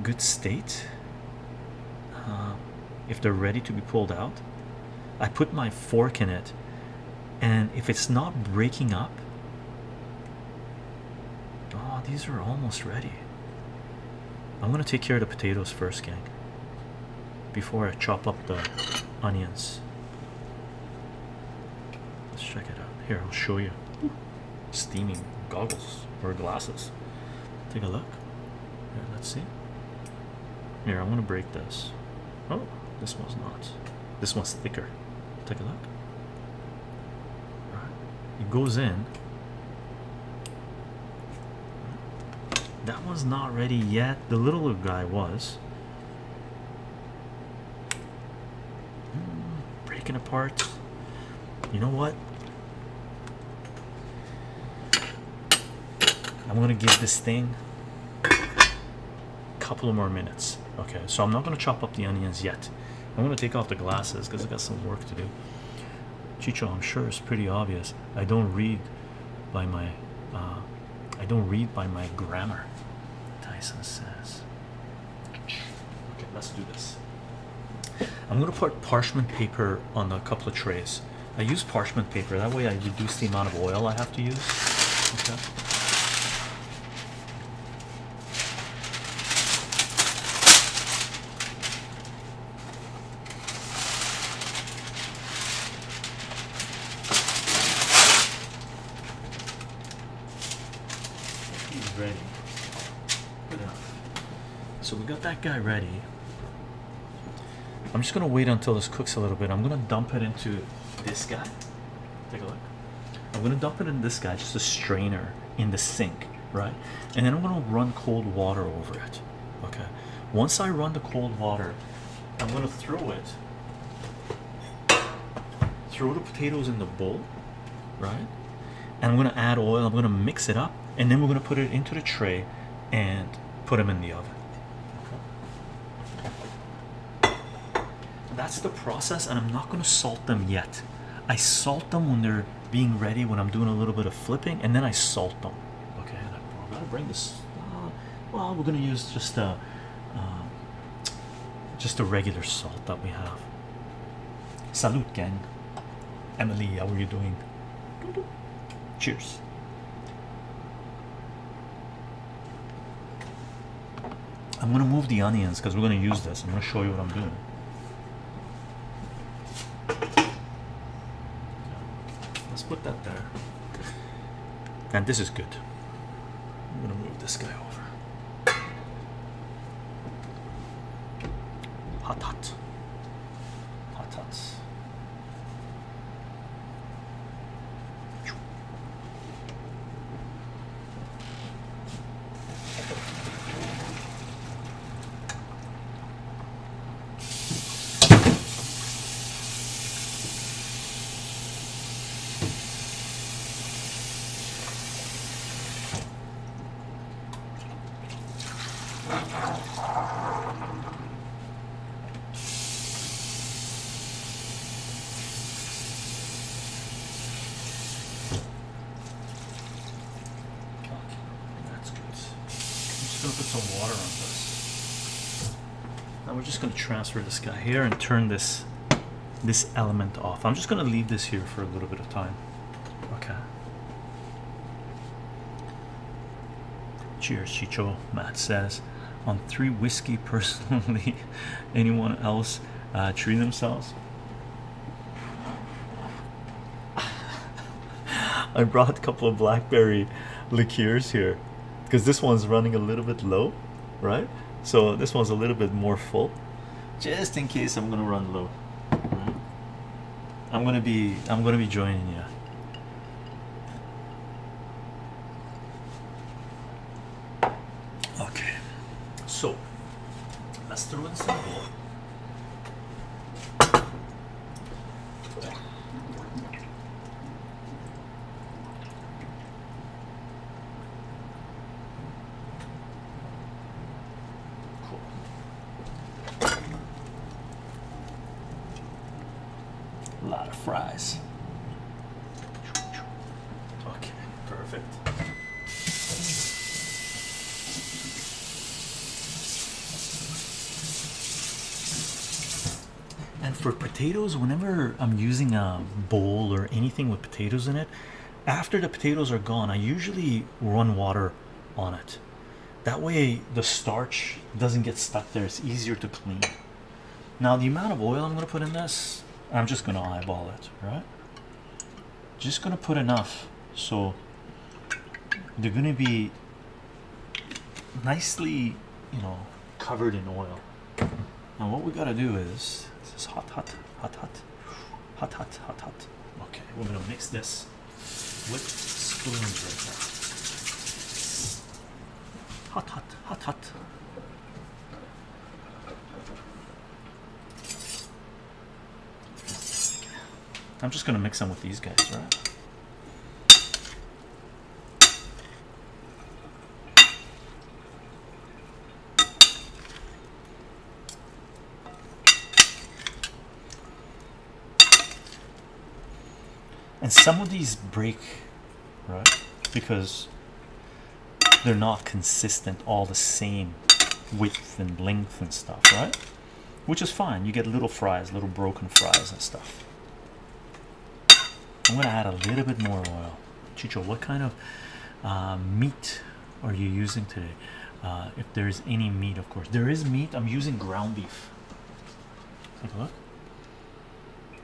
good state, uh, if they're ready to be pulled out, I put my fork in it, and if it's not breaking up, oh, these are almost ready. I'm gonna take care of the potatoes first, gang, before I chop up the onions. Let's check it out. Here, I'll show you. Steaming goggles or glasses. Take a look. Here, let's see. Here, I'm gonna break this. Oh, this one's not. This one's thicker. Take a look. Right. It goes in. That one's not ready yet. The little guy was. Hmm, breaking apart. You know what? I'm gonna give this thing a couple of more minutes. Okay, so I'm not gonna chop up the onions yet. I'm gonna take off the glasses because I got some work to do. Chycho, I'm sure it's pretty obvious. I don't read by my uh, I don't read by my grammar. Tyson says. Okay, let's do this. I'm gonna put parchment paper on a couple of trays. I use parchment paper that way I reduce the amount of oil I have to use. Okay. He's ready. Good enough. So we got that guy ready. I'm just gonna wait until this cooks a little bit. I'm gonna dump it into this guy. Take a look. I'm gonna dump it in this guy, just a strainer in the sink, right? And then I'm gonna run cold water over it. Okay. Once I run the cold water, I'm gonna throw it. Throw the potatoes in the bowl, right? And I'm gonna add oil. I'm gonna mix it up, and then we're gonna put it into the tray and put them in the oven. That's the process and i'm not going to salt them yet. I salt them when they're being ready when i'm doing a little bit of flipping and then i salt them. Okay i'm gonna bring this uh, well we're to use just a uh, just a regular salt that we have. Salute gang. Emily how are you doing? Cheers. I'm gonna move the onions because we're gonna use this. I'm gonna show you what I'm doing. Let's put that there. And this is good. I'm gonna move this guy over. Hot, hot, hot, hot. gonna put some water on this. Just gonna transfer this guy here and turn this this element off. I'm just gonna leave this here for a little bit of time. Okay. Cheers, Chycho. Matt says, on three whiskey personally. Anyone else uh, treat themselves? I brought a couple of blackberry liqueurs here because this one's running a little bit low, right? So this one's a little bit more full, just in case I'm gonna run low. I'm gonna be I'm gonna be joining you. Okay, so let's throw in some more. A lot of fries. Okay, perfect. And for potatoes, whenever I'm using a bowl or anything with potatoes in it, after the potatoes are gone, I usually run water on it. That way, the starch doesn't get stuck there, it's easier to clean. Now, the amount of oil I'm going to put in this, I'm just going to eyeball it, right? Just going to put enough so they're going to be nicely, you know, covered in oil. Now, what we got to do is this is hot, hot, hot, hot, hot, hot, hot, hot. Okay, we're to mix this with spoons right now. Hot, hot, hot, hot. I'm just gonna mix them with these guys, right? And some of these break, right? Because they're not consistent, all the same width and length and stuff, right? Which is fine. You get little fries, little broken fries and stuff. I'm gonna add a little bit more oil. Chycho, what kind of uh, meat are you using today? Uh, if there is any meat, of course, there is meat. I'm using ground beef. Take a look.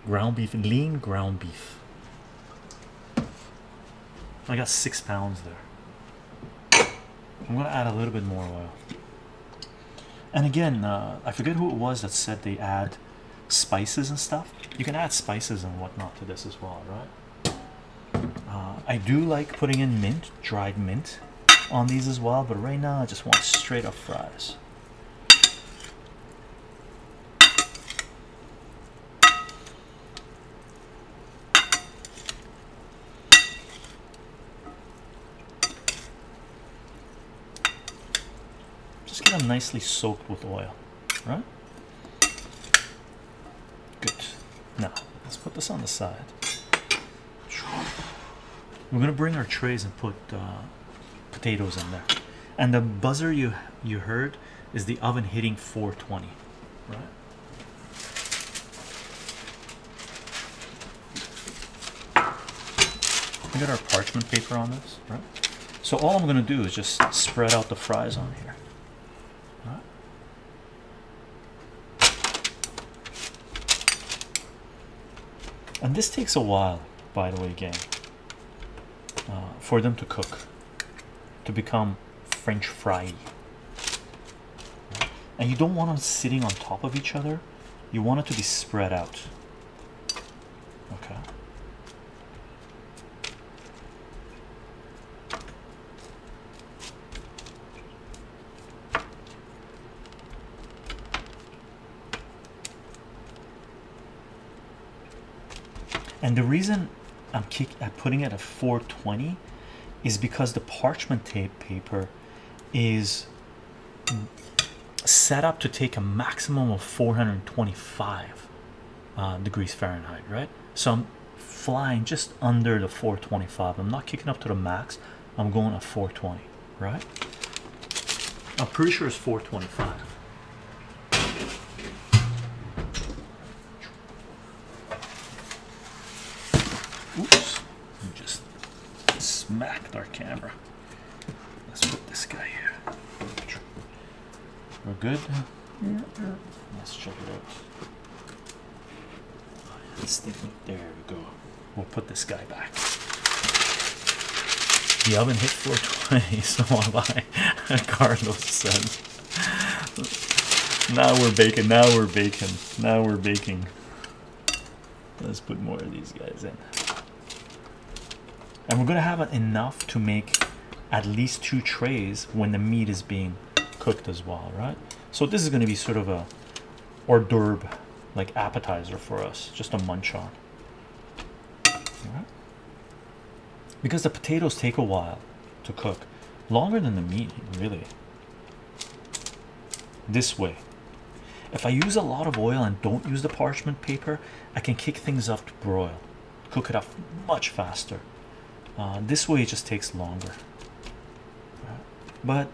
Ground beef, lean ground beef. I got six pounds there. I'm gonna add a little bit more oil. And again, uh, I forget who it was that said they add spices and stuff. You can add spices and whatnot to this as well, right? Uh, I do like putting in mint, dried mint, on these as well, but right now I just want straight up fries. Nicely soaked with oil, right? Good. Now let's put this on the side. We're gonna bring our trays and put uh, potatoes in there, and the buzzer you you heard is the oven hitting 420, right? We got our parchment paper on this, right? So all I'm gonna do is just spread out the fries on here. And this takes a while, by the way, gang, uh, for them to cook, to become French fry. And you don't want them sitting on top of each other. You want it to be spread out. Okay. And the reason I'm kick I'm putting it at 420 is because the parchment tape paper is set up to take a maximum of 425 uh, degrees Fahrenheit, right? So I'm flying just under the 425. I'm not kicking up to the max, I'm going at 420, right? I'm pretty sure it's 425. Oops, we just smacked our camera. Let's put this guy here. Good. Let's check it out. Let's think. There we go. We'll put this guy back. The oven hit 420, so am I. Carlos said. Now we're baking. Now we're baking. Now we're baking. Let's put more of these guys in. And we're gonna have enough to make at least two trays when the meat is being cooked as well, right? So this is gonna be sort of a hors d'oeuvre, like appetizer for us, just a munch on. Because the potatoes take a while to cook, longer than the meat, really. This way, if I use a lot of oil and don't use the parchment paper, I can kick things up to broil, cook it up much faster. Uh, this way, it just takes longer, but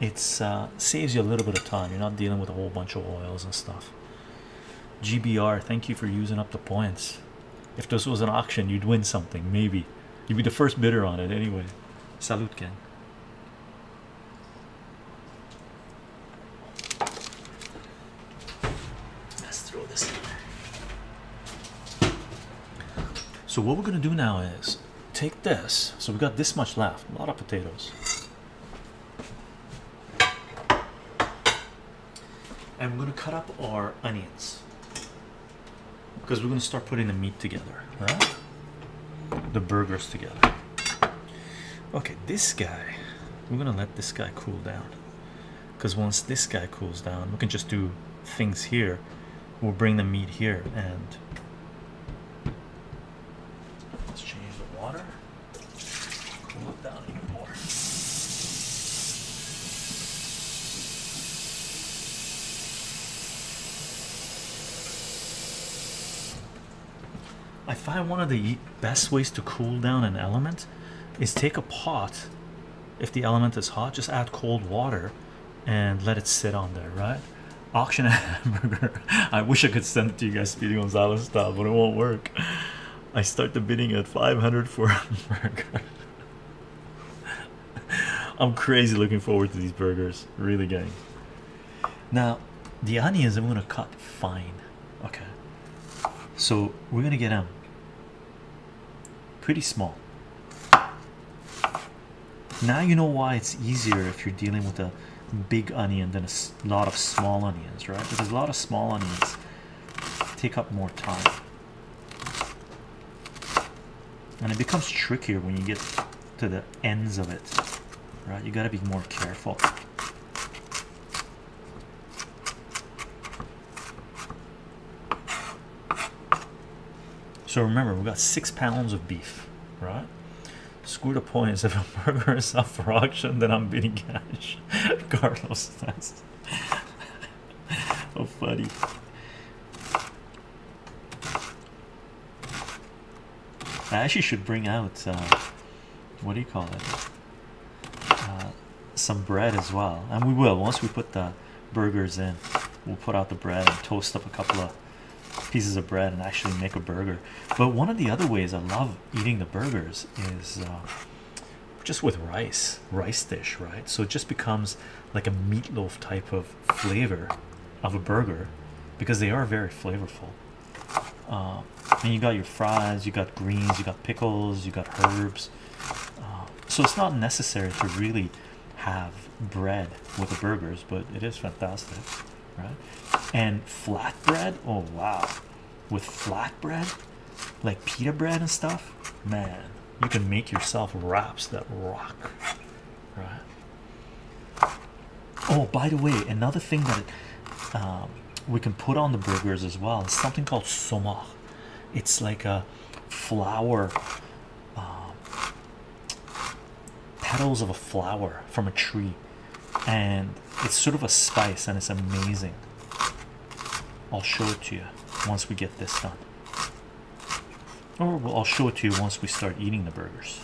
it's uh, saves you a little bit of time. You're not dealing with a whole bunch of oils and stuff. GBR, thank you for using up the points. If this was an auction, you'd win something, maybe. You'd be the first bidder on it anyway. Salute, Ken. Let's throw this in there. So what we're gonna do now is take this. So we got this much left. A lot of potatoes. And we're gonna cut up our onions because we're gonna start putting the meat together, right? The burgers together. Okay, this guy, we're gonna let this guy cool down because once this guy cools down, we can just do things here. We'll bring the meat here and let's change the water, cool it down even more. I find one of the best ways to cool down an element is take a pot. If the element is hot, just add cold water and let it sit on there, right? Auction a hamburger. I wish I could send it to you guys, Speedy Gonzalez style, but it won't work. I start the bidding at 500 for a burger. I'm crazy looking forward to these burgers, really, gang. Now, the onions I'm gonna cut fine, okay? So we're gonna get them pretty small. Now you know why it's easier if you're dealing with a big onion than a lot of small onions, right? Because a lot of small onions take up more time. And it becomes trickier when you get to the ends of it, right? You got to be more careful. So remember, we've got six pounds of beef, right? Screw the points. If a burger is up for auction, then I'm bidding cash. Carlos, that's oh funny. I actually should bring out uh, what do you call it? Uh, some bread as well, and we will once we put the burgers in. We'll put out the bread and toast up a couple of pieces of bread and actually make a burger. But one of the other ways I love eating the burgers is uh, just with rice, rice dish, right? So it just becomes like a meatloaf type of flavor of a burger because they are very flavorful. Uh, and you got your fries, you got greens, you got pickles, you got herbs. Uh, so it's not necessary to really have bread with the burgers, but it is fantastic, right? And flatbread, oh wow, with flatbread, like pita bread and stuff, man, you can make yourself wraps that rock, right? Oh, by the way, another thing that um, we can put on the burgers as well is something called soma. It's like a flower, uh, petals of a flower from a tree, and it's sort of a spice, and it's amazing. I'll show it to you once we get this done, or I'll show it to you once we start eating the burgers.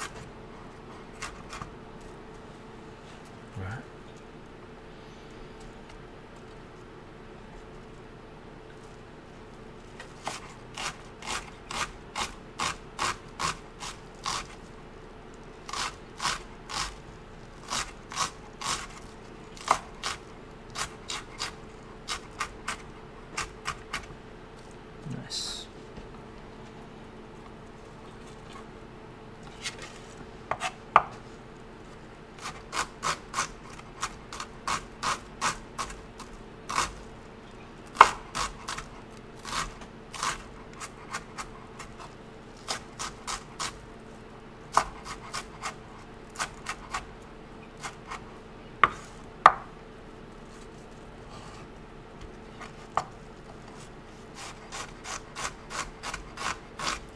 Right.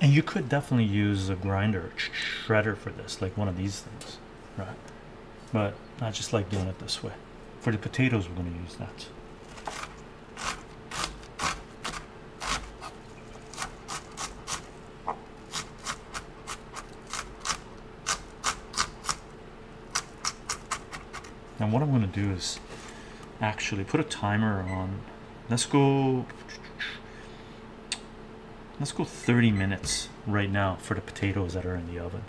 And you could definitely use a grinder shredder for this, like one of these things, right? But I just like doing it this way. For the potatoes, we're going to use that. And what I'm going to do is actually put a timer on. Let's go. Let's go 30 minutes right now for the potatoes that are in the oven.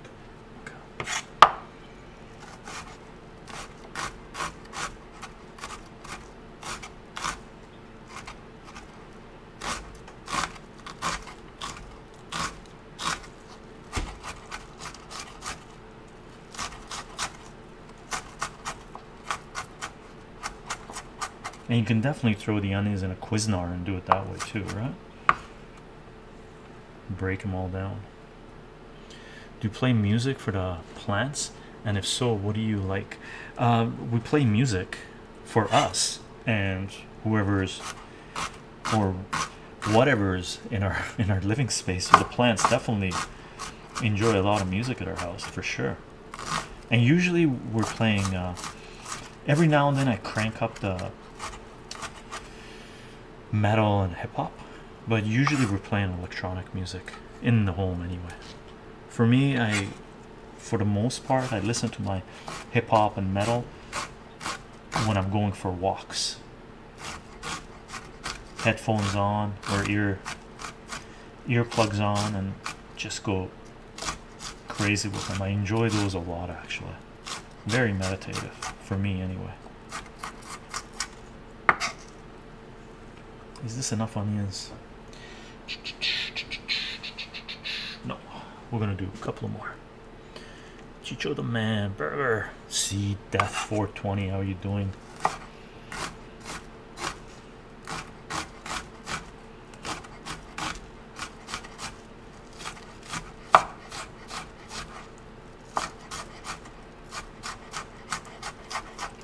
And you can definitely throw the onions in a Cuisinart and do it that way too, right? Break them all down. Do you play music for the plants? And if so, what do you like? Uh, we play music for us and whoever's or whatever's in our in our living space. So the plants definitely enjoy a lot of music at our house for sure. And usually we're playing. Uh, every now and then I crank up the metal and hip hop, but usually we're playing electronic music in the home anyway. For me, I, for the most part, I listen to my hip hop and metal when I'm going for walks. Headphones on or ear earplugs on and just go crazy with them. I enjoy those a lot actually. Very meditative for me anyway. Is this enough onions? No, we're gonna do a couple more. Chycho the man, burger. See, Death 420. How are you doing?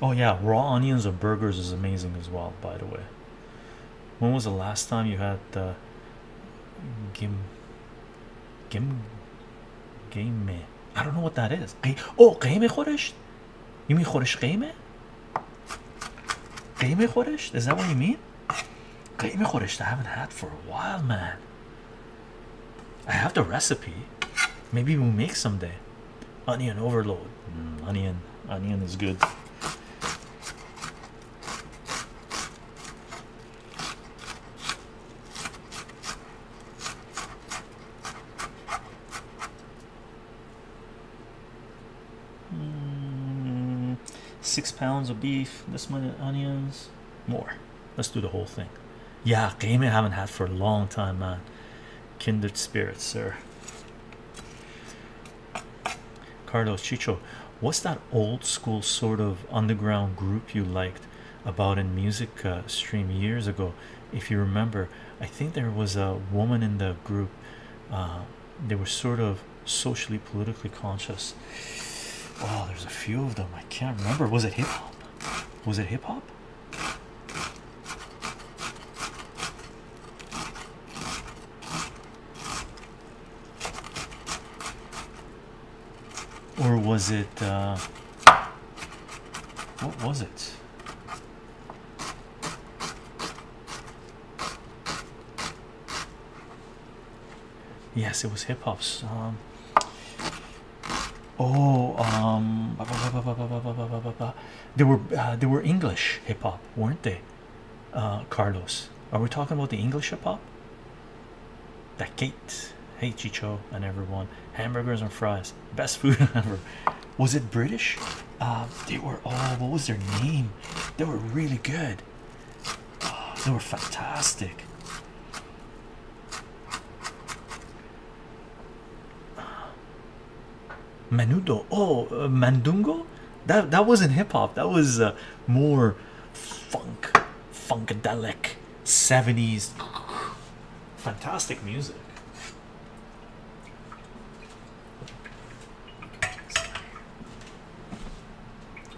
Oh yeah, raw onions or burgers is amazing as well. By the way, when was the last time you had uh, gim gim game? I don't know what that is. Oh, قیمه خورش? You mean خورش قیمه? قیمه خورش? Is that what you mean? قیمه خورش I haven't had for a while, man. I have the recipe. Maybe we'll make someday. Onion overload. Mm, onion, onion is good. Pounds of beef, this many onions, more. Let's do the whole thing. Yeah, game I haven't had for a long time, man. Kindred spirits, sir. Carlos Chycho, what's that old school sort of underground group you liked about in music uh, stream years ago? If you remember, I think there was a woman in the group. Uh, they were sort of socially, politically conscious. Oh, there's a few of them. I can't remember. Was it hip hop? Was it hip hop? Or was it uh, what was it? Yes, it was hip hop. Um, oh, um, they were uh, they were English hip hop, weren't they? Uh, Carlos, are we talking about the English hip hop? That gate, hey Chycho and everyone, hamburgers and fries, best food ever. Was it British? Uh, they were. Oh, what was their name? They were really good. Oh, they were fantastic. Menudo. Oh, uh, Mandungo. That that wasn't hip hop. That was uh, more funk, funkadelic, seventies. Fantastic music.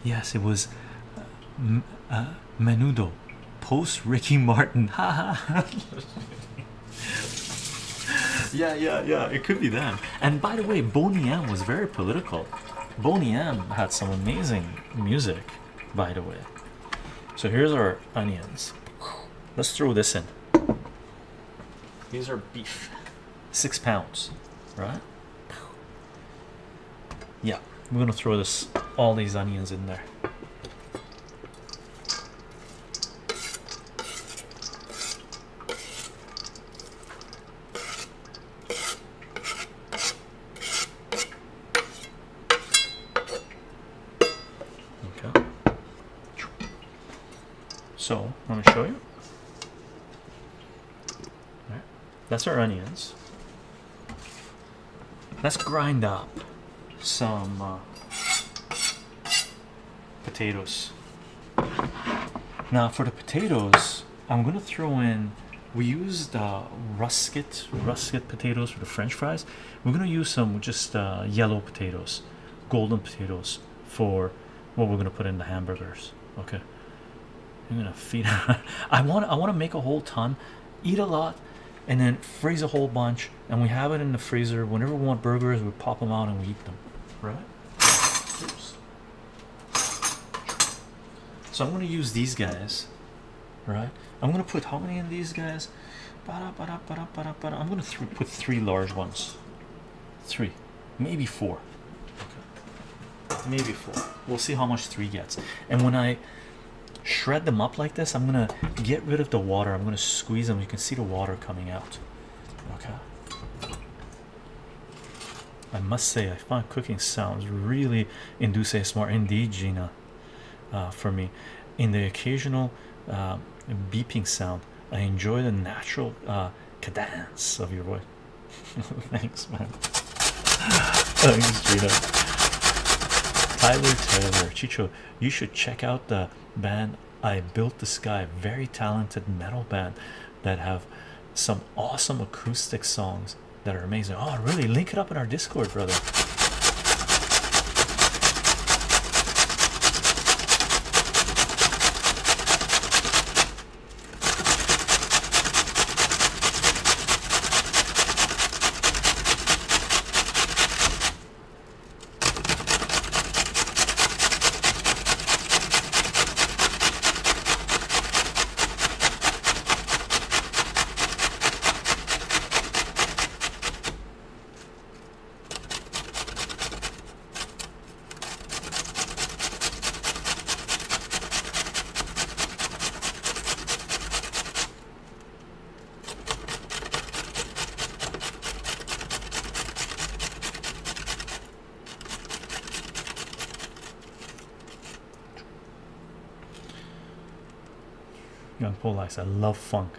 Yes, it was uh, uh, Menudo, post Ricky Martin. Ha. yeah, yeah, yeah. It could be them. And by the way, Boney M was very political. Boney M had some amazing music, by the way. So here's our onions. Let's throw this in. These are beef, six pounds, right? Yeah, we're gonna throw this all these onions in there. Okay. So let me show you. Alright, That's our onions. Let's grind up some uh, potatoes. Now for the potatoes, I'm gonna throw in. We used uh, rusket rusket potatoes for the French fries. We're gonna use some just uh, yellow potatoes, golden potatoes for what we're gonna put in the hamburgers. Okay, I'm gonna feed. I want I want to make a whole ton, eat a lot, and then freeze a whole bunch, and we have it in the freezer. Whenever we want burgers, we pop them out and we eat them. Right? Oops. So I'm gonna use these guys, right? I'm gonna put how many in these guys? I'm gonna th put three large ones, three, maybe four. Okay. Maybe four. We'll see how much three gets. And when I shred them up like this, I'm gonna get rid of the water. I'm gonna squeeze them. You can see the water coming out. Okay. I must say, I find cooking sounds really induce ASMR. Indeed, Gina, uh, for me, in the occasional uh, beeping sound, I enjoy the natural uh, cadence of your voice. Thanks, man. Thanks, Gina. Tyler Taylor, Chycho, you should check out the band I Built the Sky. Very talented metal band that have some awesome acoustic songs that are amazing. Oh, really? Link it up in our Discord, brother. Young Polax, I love funk.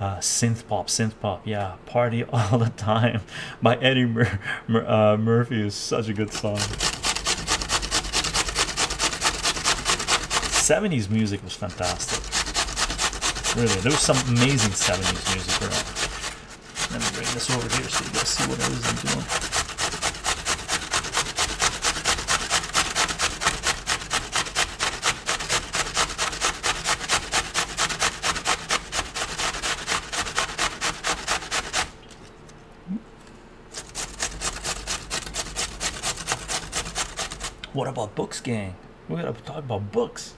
Uh, synth pop, synth pop, yeah, party all the time by Eddie Mur Mur uh, Murphy is such a good song. 70s music was fantastic. Really, there was some amazing 70s music around. Let me bring this over here so you guys see what I'm doing. About books, gang? We gotta talk about books.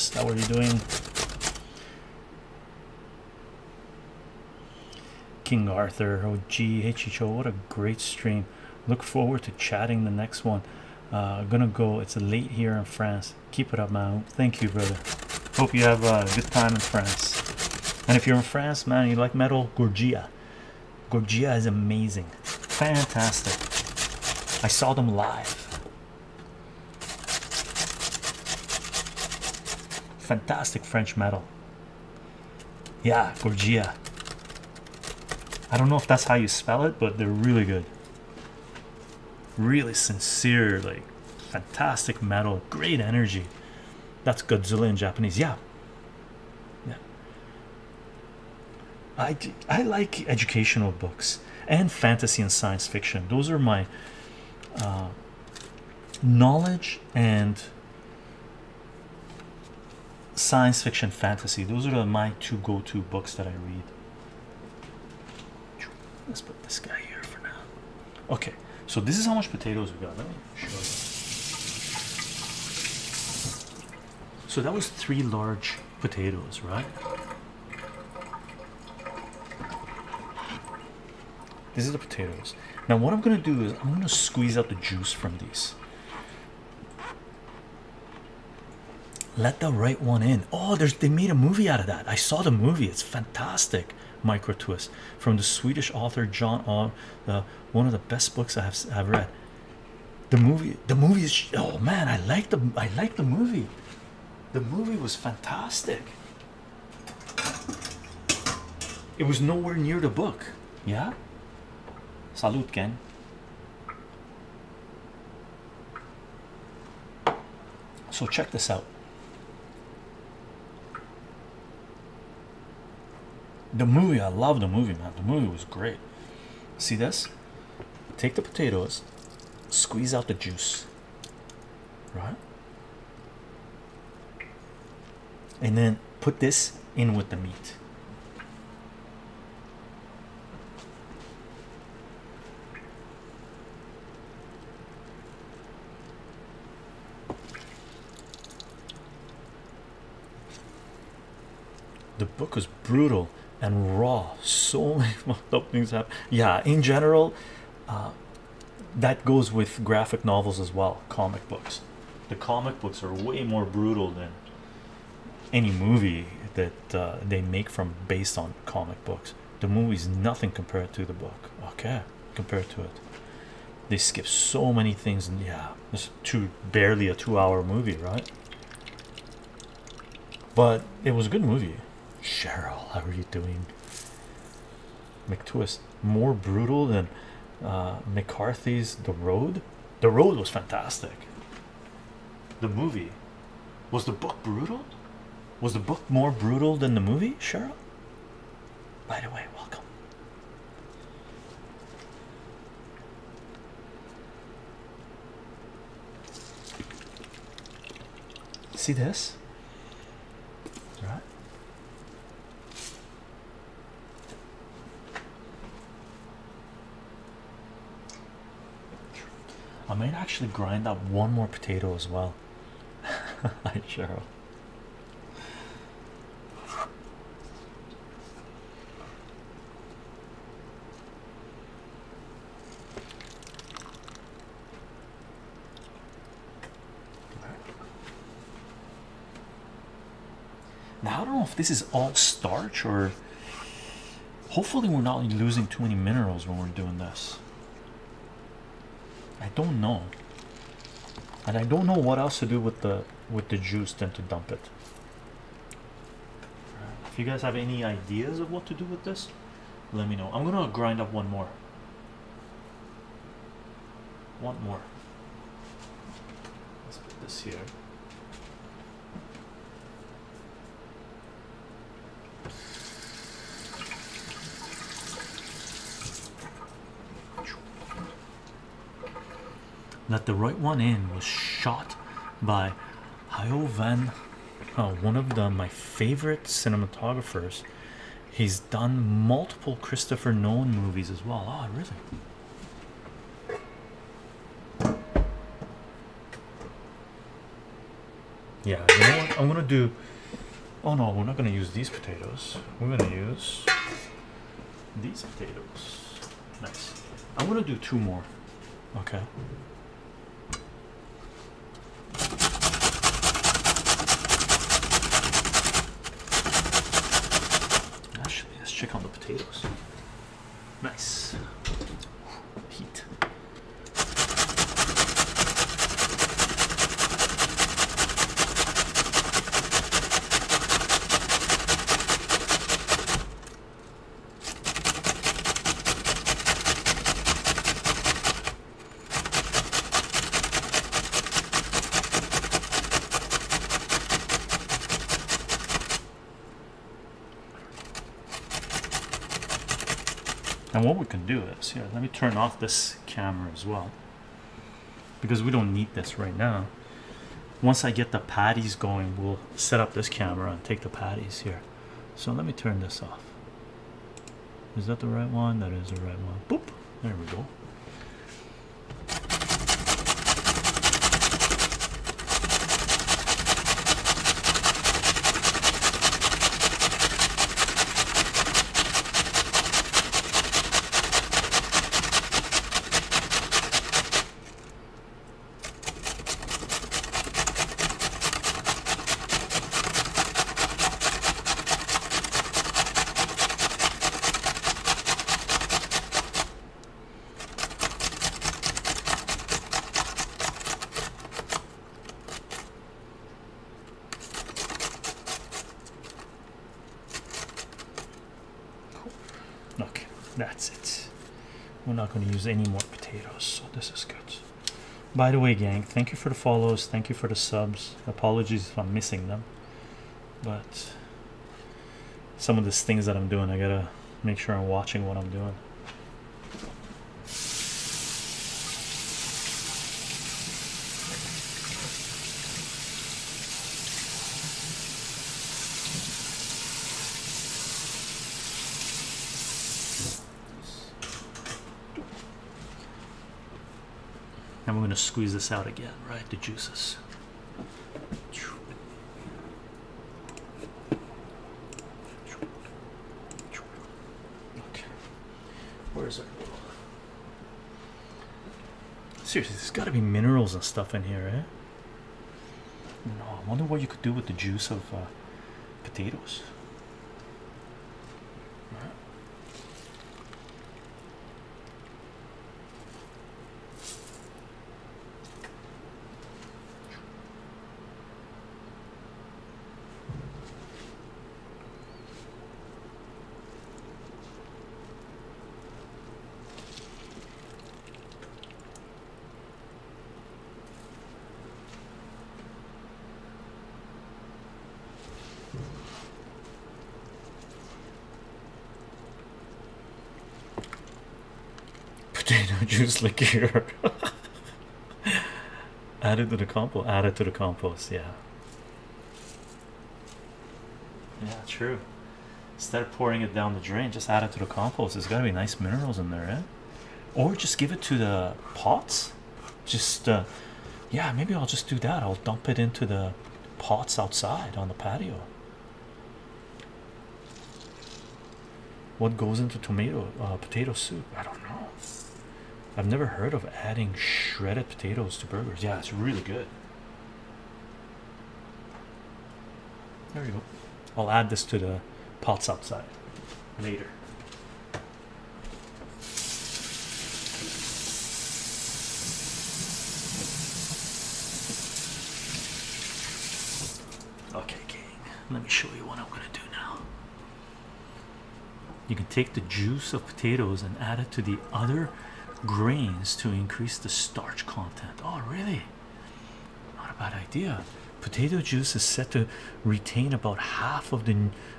Is that what you're doing? King Arthur. Oh, gee, Hi Chycho, what a great stream. Look forward to chatting the next one. Uh, gonna go. It's late here in France. Keep it up, man. Thank you, brother. Hope you have a good time in France. And if you're in France, man, you like metal, Gojira. Gojira is amazing. Fantastic. I saw them live. Fantastic French metal. Yeah, Gojira. I don't know if that's how you spell it, but they're really good. Really sincere, like fantastic metal, great energy. That's Godzilla in Japanese. Yeah. Yeah. I I like educational books and fantasy and science fiction. Those are my uh, knowledge and science fiction fantasy. Those are my two go-to books that i read. Let's put this guy here for now. Okay so this is how much potatoes we got. Let me show you. So that was three large potatoes right? These are the potatoes. Now what i'm going to do is i'm to squeeze out the juice from these let the right one in. Oh there's they made a movie out of that. I saw the movie. It's fantastic. Micro twist from the swedish author john uh, one of the best books i have i've read. The movie the movie is oh man i like the i like the movie. The movie was fantastic. It was nowhere near the book. Yeah? Salute ken. So check this out the movie i love the movie man. The movie was great. See this? Take the potatoes squeeze out the juice right? And then put this in with the meat. The book was brutal and raw so many things happen. Yeah in general uh, that goes with graphic novels as well comic books. The comic books are way more brutal than any movie that uh, they make from based on comic books. The movie is nothing compared to the book. Okay compared to it. They skip so many things and yeah it's two barely a two-hour movie right? But it was a good movie cheryl how are you doing? Mctwist more brutal than uh, mccarthy's the road? The road was fantastic. The movie. Was the book brutal? Was the book more brutal than the movie cheryl? By the way welcome. See this? Right I might actually grind up one more potato as well. Hi, Cheryl. Now I don't know if this is all starch or hopefully we're not losing too many minerals when we're doing this. I don't know. And I don't know what else to do with the with the juice than to dump it. If you guys have any ideas of what to do with this, let me know. I'm gonna grind up one more. One more. Let's put this here. Let the right one in was shot by Hyo Van, uh, one of the my favorite cinematographers. He's done multiple Christopher Nolan movies as well. Oh, really? Yeah, you know what? I'm gonna do. Oh no, we're not gonna use these potatoes. We're gonna use these potatoes. Nice. I'm gonna do two more. Okay. Actually, let's check on the potatoes. Nice. Heat. And what we can do is here, let me turn off this camera as well because we don't need this right now. Once I get the patties going, we'll set up this camera and take the patties here. So let me turn this off. Is that the right one? That is the right one. Boop. There we go. Okay, that's it. We're going to use any more potatoes, so this is good. By the way, gang, thank you for the follows, thank you for the subs. Apologies if I'm missing them, but some of these things that I'm doing, I gotta make sure I'm watching what I'm doing. Squeeze this out again, right? The juices. Okay. Where's it? Seriously, there's got to be minerals and stuff in here, eh? No, I wonder what you could do with the juice of uh, potatoes. Right. Potato juice liqueur. added to the compost. Added to the compost. Yeah. Yeah, true. Instead of pouring it down the drain, just add it to the compost. There's got to be nice minerals in there, eh? Or just give it to the pots. Just, uh, yeah, maybe I'll just do that. I'll dump it into the pots outside on the patio. What goes into tomato uh, potato soup? I don't. I've never heard of adding shredded potatoes to burgers. Yeah, it's really good. There you go. I'll add this to the pots outside later. Okay, gang, let me show you what I'm gonna do now. You can take the juice of potatoes and add it to the other grains to increase the starch content. Oh, really? Not a bad idea. Potato juice is said to retain about half of the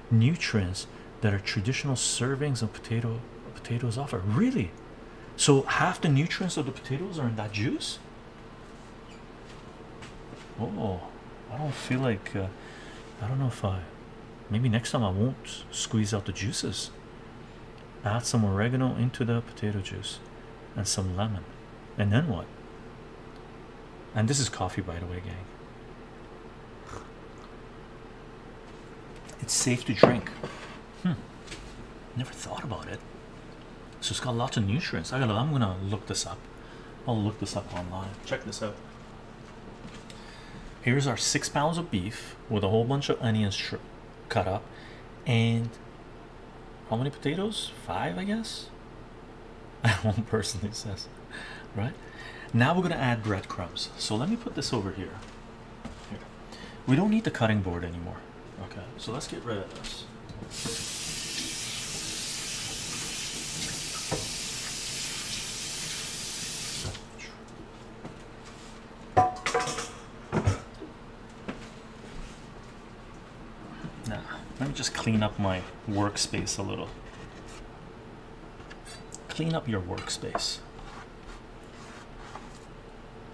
nutrients that are traditional servings of potato potatoes offer. Really? So half the nutrients of the potatoes are in that juice? Oh, I don't feel like uh, I don't know if I maybe next time I won't squeeze out the juices. Add some oregano into the potato juice and some lemon, and then what? And this is coffee, by the way, gang. It's safe to drink. Hmm. Never thought about it. So it's got lots of nutrients. I gotta. I'm gonna look this up. I'll look this up online. Check this out. Here's our six pounds of beef with a whole bunch of onions cut up, and how many potatoes? Five, I guess. One person says, right? Now we're gonna add breadcrumbs. So let me put this over here. Here, we don't need the cutting board anymore. Okay, so let's get rid of this. Now, let me just clean up my workspace a little. Clean up your workspace.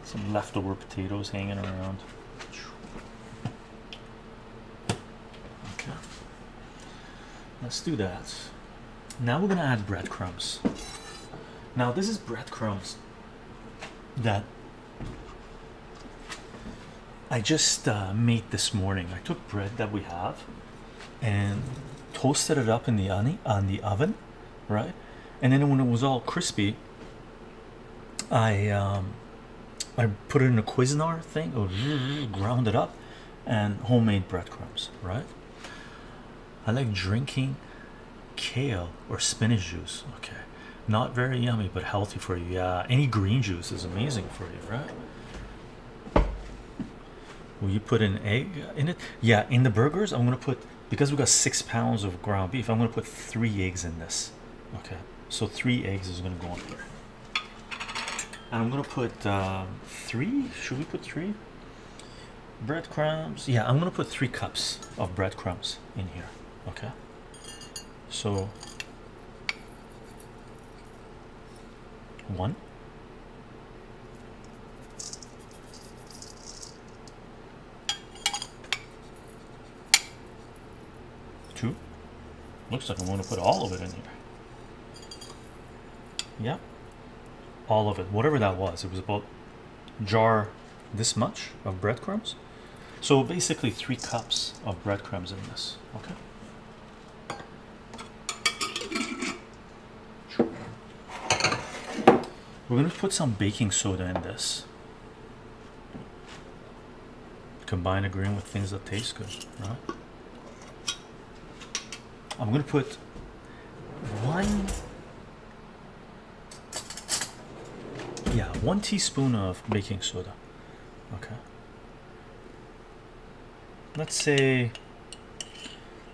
Some leftover potatoes hanging around. Okay. Let's do that. Now we're gonna add breadcrumbs. Now this is breadcrumbs that I just uh, made this morning. I took bread that we have and toasted it up in the on on the oven, right? And then when it was all crispy, I um, I put it in a Cuisinart thing, ground it up, and homemade breadcrumbs, right? I like drinking kale or spinach juice. Okay, not very yummy, but healthy for you. Yeah, any green juice is amazing for you, right? Will you put an egg in it? Yeah, in the burgers, I'm gonna put because we got six pounds of ground beef. I'm gonna put three eggs in this. Okay, so three eggs is gonna go in here, and I'm gonna put um, three. Should we put three? Breadcrumbs. Yeah, I'm gonna put three cups of breadcrumbs in here. Okay, so one. Two. Looks like I'm going to put all of it in here. Yep. All of it. Whatever that was. It was about jar this much of breadcrumbs. So basically three cups of breadcrumbs in this. Okay. We're going to put some baking soda in this. Combine a green with things that taste good, right? I'm going to put one, yeah, one teaspoon of baking soda. Okay. Let's say,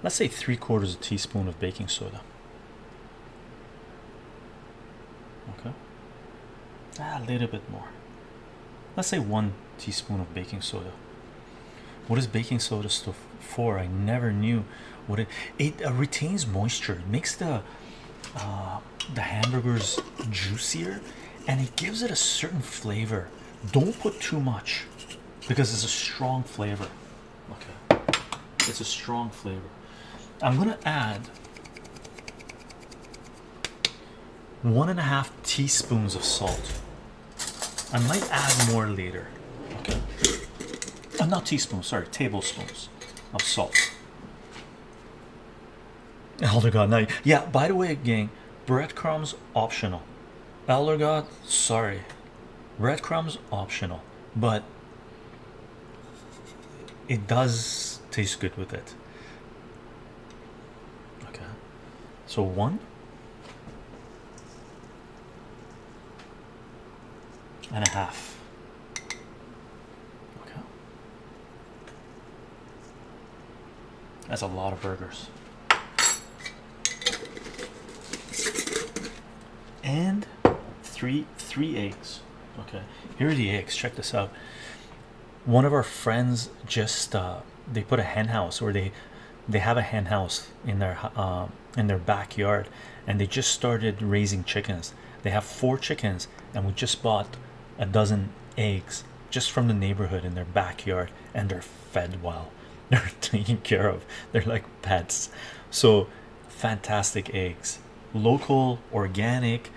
let's say three quarters of a teaspoon of baking soda. Okay. Ah, a little bit more. Let's say one teaspoon of baking soda. What is baking soda stuff for? I never knew what it it uh, retains moisture. It makes the uh, the hamburgers juicier, and it gives it a certain flavor. Don't put too much because it's a strong flavor. Okay, it's a strong flavor. I'm gonna add one and a half teaspoons of salt. I might add more later. Okay. Uh, not teaspoons, sorry, tablespoons of salt. Elder God, now, yeah. By the way, gang, breadcrumbs optional. Elder God, sorry, breadcrumbs optional, but it does taste good with it. Okay, so one and a half. Okay, that's a lot of burgers. And three three eggs. Okay, here are the eggs. Check this out. One of our friends just uh, they put a hen house, or they they have a hen house in their uh, in their backyard, and they just started raising chickens. They have four chickens, and we just bought a dozen eggs just from the neighborhood in their backyard, and they're fed well. They're taken care of. They're like pets. So fantastic eggs, local, organic,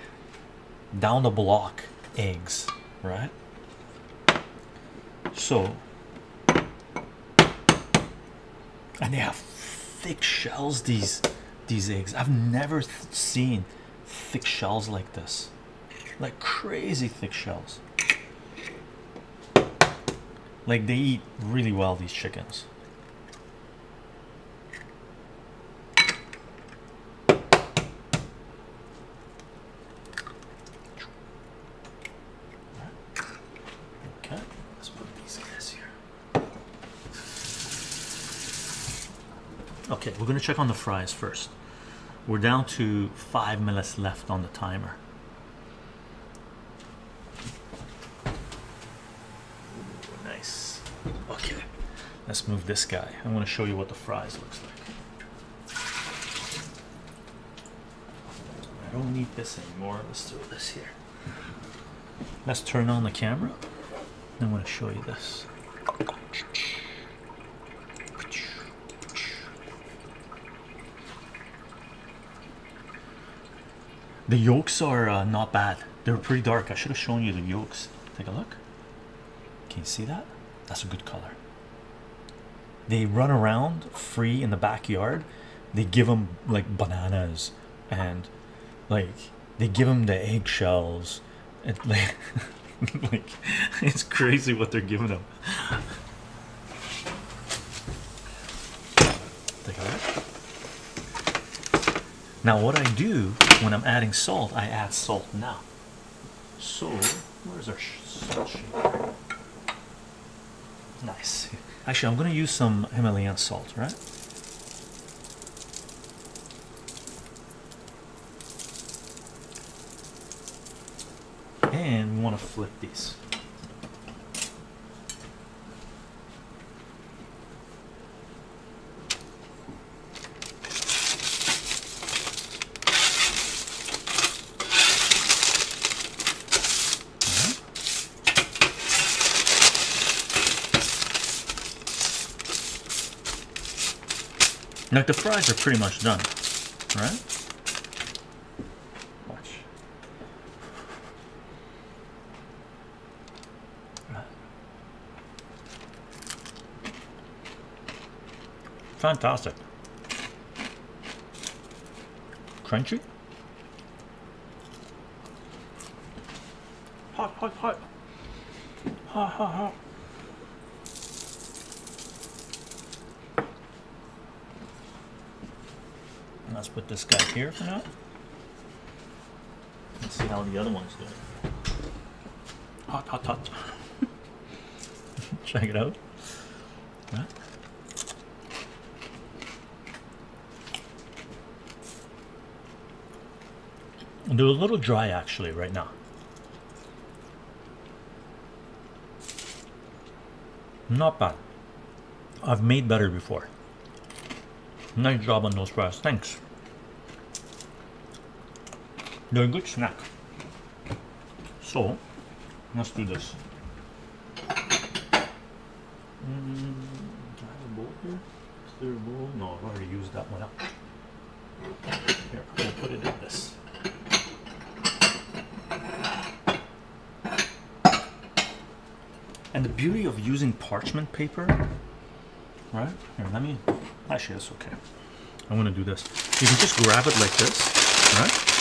down the block eggs, right? So, and they have thick shells. These these eggs I've never seen thick shells like this, like crazy thick shells. Like they eat really well, these chickens. Okay, let's put these guys here. Okay, we're gonna check on the fries first. We're down to five minutes left on the timer. Nice. Okay, let's move this guy. I want to show you what the fries looks like. I don't need this anymore. Let's throw this here. Let's turn on the camera. I want to show you this. The yolks are uh, not bad. They're pretty dark. I should have shown you the yolks. Take a look. Can you see that? That's a good color. They run around free in the backyard. They give them like bananas and like they give them the eggshells. And like, like it's crazy what they're giving them. Take a look. Now, what I do when I'm adding salt, I add salt now. So, where's our salt sheet? Nice. Actually, I'm going to use some Himalayan salt, right? And we want to flip these. Like the fries are pretty much done, right? Watch. Fantastic. Crunchy. Hot, hot, hot. Hot, hot, hot. Let's put this guy here for now. Let's see how the other one's doing. Hot, hot, hot. Check it out. Right. They're a little dry actually right now. Not bad. I've made better before. Nice job on those fries. Thanks. They're a good snack. So, let's do this. Mm, do I have a bowl here? Is there a bowl? No, I've already used that one up. Here, I'm gonna put it in this. And the beauty of using parchment paper, right? Here, let me. Actually, that's okay. I'm gonna do this. You can just grab it like this, right?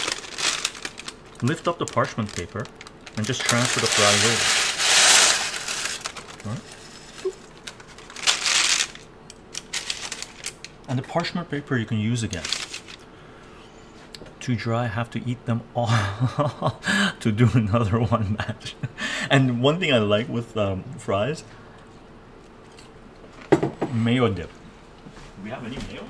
Lift up the parchment paper and just transfer the fries over. Right? And the parchment paper you can use again. Too dry, have to eat them all to do another one match. and one thing I like with um, fries, mayo dip. Do we have any mayo?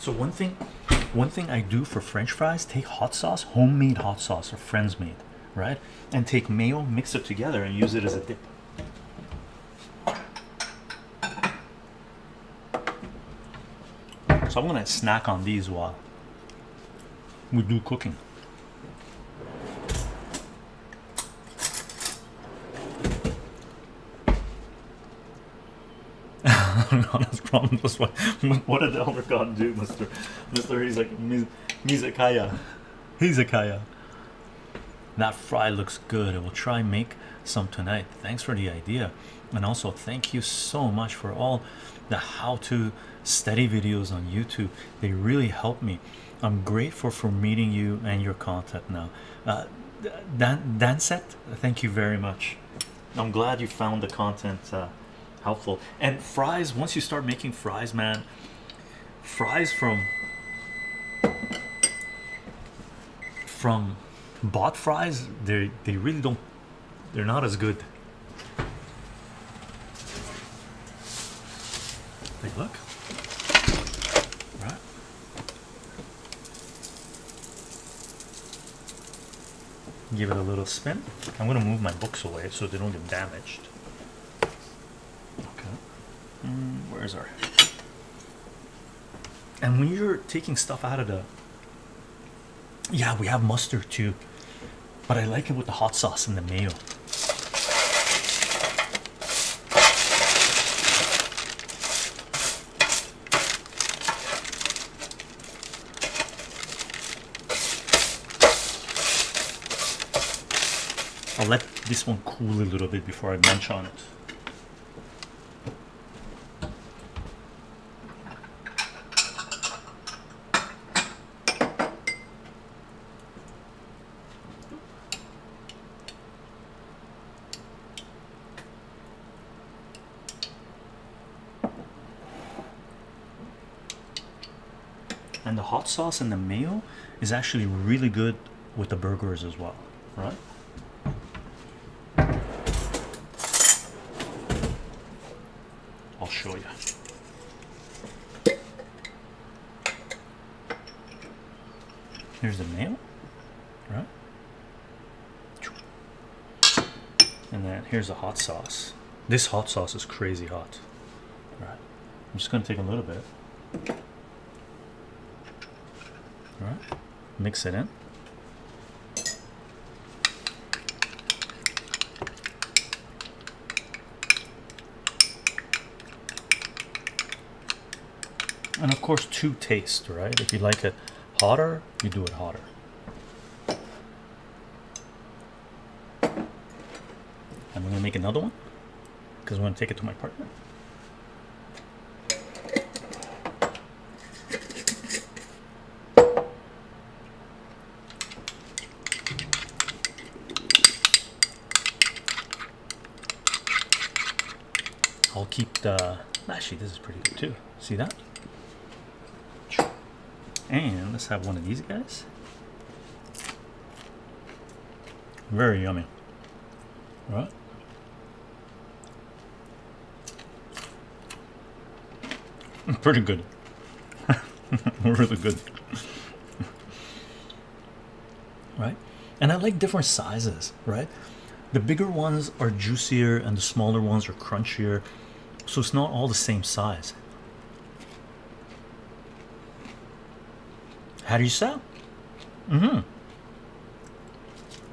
So one thing, thing I do for French fries, take hot sauce, homemade hot sauce or friends made, right? And take mayo, mix it together, and use it as a dip. So I'm gonna snack on these while we do cooking. God has problems what did the elder god do mr mr he's like Miz, mizakaya hizakaya that fry looks good. I will try make some tonight. Thanks for the idea. And also thank you so much for all the how to study videos on youtube. They really help me. I'm grateful for meeting you and your content now. Uh dan danset thank you very much. I'm glad you found the content uh, helpful. And fries once you start making fries man fries from from bought fries they they really don't they're not as good. Take a look. Right give it a little spin. I'm going to move my books away so they don't get damaged okay mm, where's our and when you're taking stuff out of the yeah we have mustard too but i like it with the hot sauce and the mayo I'll let this one cool a little bit before I munch on it. Sauce and the mayo is actually really good with the burgers as well, right? I'll show you. Here's the mayo, right? And then here's the hot sauce. This hot sauce is crazy hot. Right. I'm just gonna take a little bit. Right. Mix it in. and of course to taste right? If you like it hotter you do it hotter. I'm gonna make another one because I'm gonna take it to my partner The uh, actually this is pretty good too. See that? And let's have one of these guys. Very yummy. Right pretty good. Really good. Right? And I like different sizes right? The bigger ones are juicier and the smaller ones are crunchier so it's not all the same size. How do you sell? mm-hmm.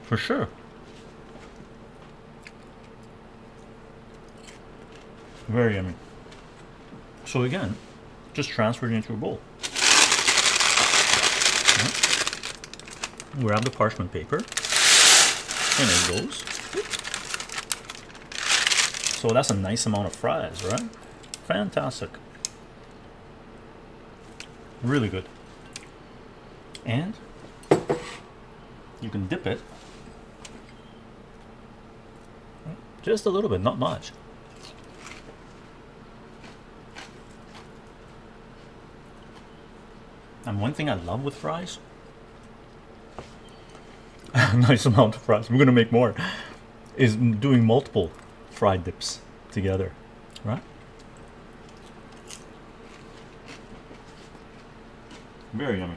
For sure. Very yummy. So again just transfer it into a bowl. Grab the parchment paper. And it goes so that's a nice amount of fries right? Fantastic. Really good. And you can dip it just a little bit not much. And one thing I love with fries nice amount of fries we're gonna make more is doing multiple fried dips together right very yummy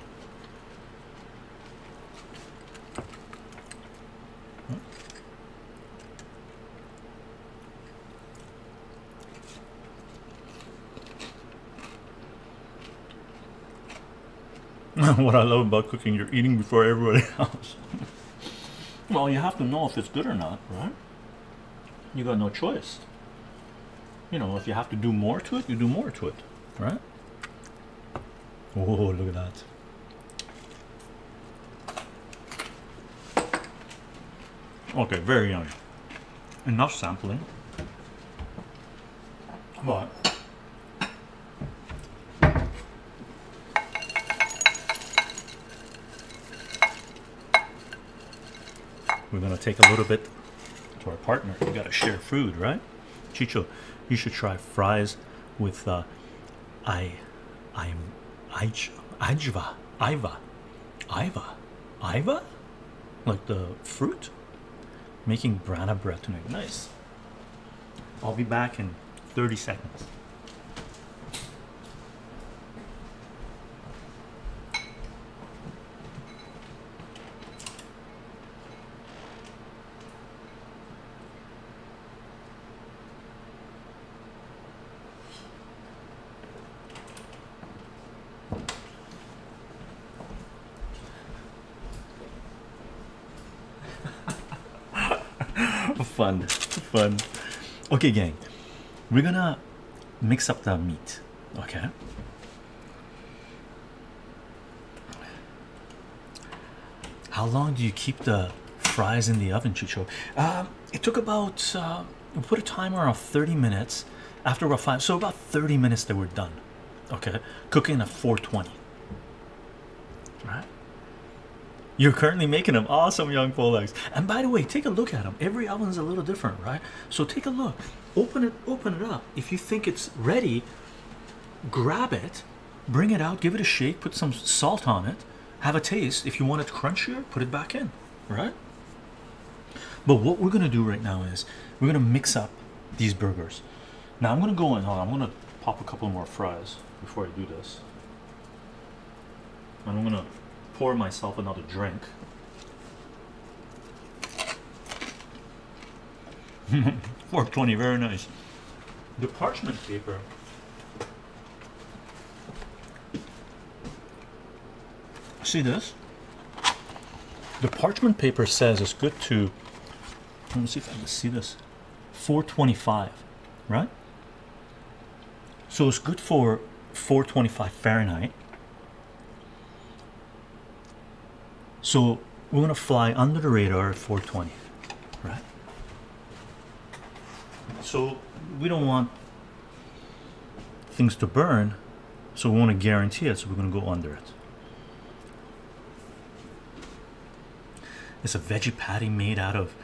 what I love about cooking, you're eating before everybody else. well, you have to know if it's good or not, right? You got no choice. you know, if you have to do more to it, you do more to it, right? Oh, look at that. Okay, very young. Enough sampling. But we're gonna take a little bit to our partner. You gotta share food, right? Chycho, you should try fries with uh, I, I'm, Aj, Ajva, Iva, Iva, Iva, like the fruit. Making brana bread tonight. Nice. I'll be back in 30 seconds. fun fun okay gang. We're gonna mix up the meat okay? How long do you keep the fries in the oven chycho? Um, it took about uh, we put a timer on 30 minutes. After about five so about 30 minutes they were done okay? Cooking at 420 right you're currently making them awesome young Polex. And by the way, take a look at them. Every oven's a little different, right? So take a look. Open it, open it up. If you think it's ready, grab it, bring it out, give it a shake, put some salt on it, have a taste. If you want it crunchier, put it back in, right? But what we're gonna do right now is we're gonna mix up these burgers. Now I'm gonna go in. Hold on, I'm gonna pop a couple more fries before I do this. And I'm gonna pour myself another drink. Four twenty, very nice. The parchment paper. See this? The parchment paper says it's good to. Let me see if I can see this. 425, right? So it's good for 425 Fahrenheit. So we're gonna fly under the radar at 420, right? So we don't want things to burn, so we want to guarantee it, so we're gonna go under it. It's a veggie patty made out of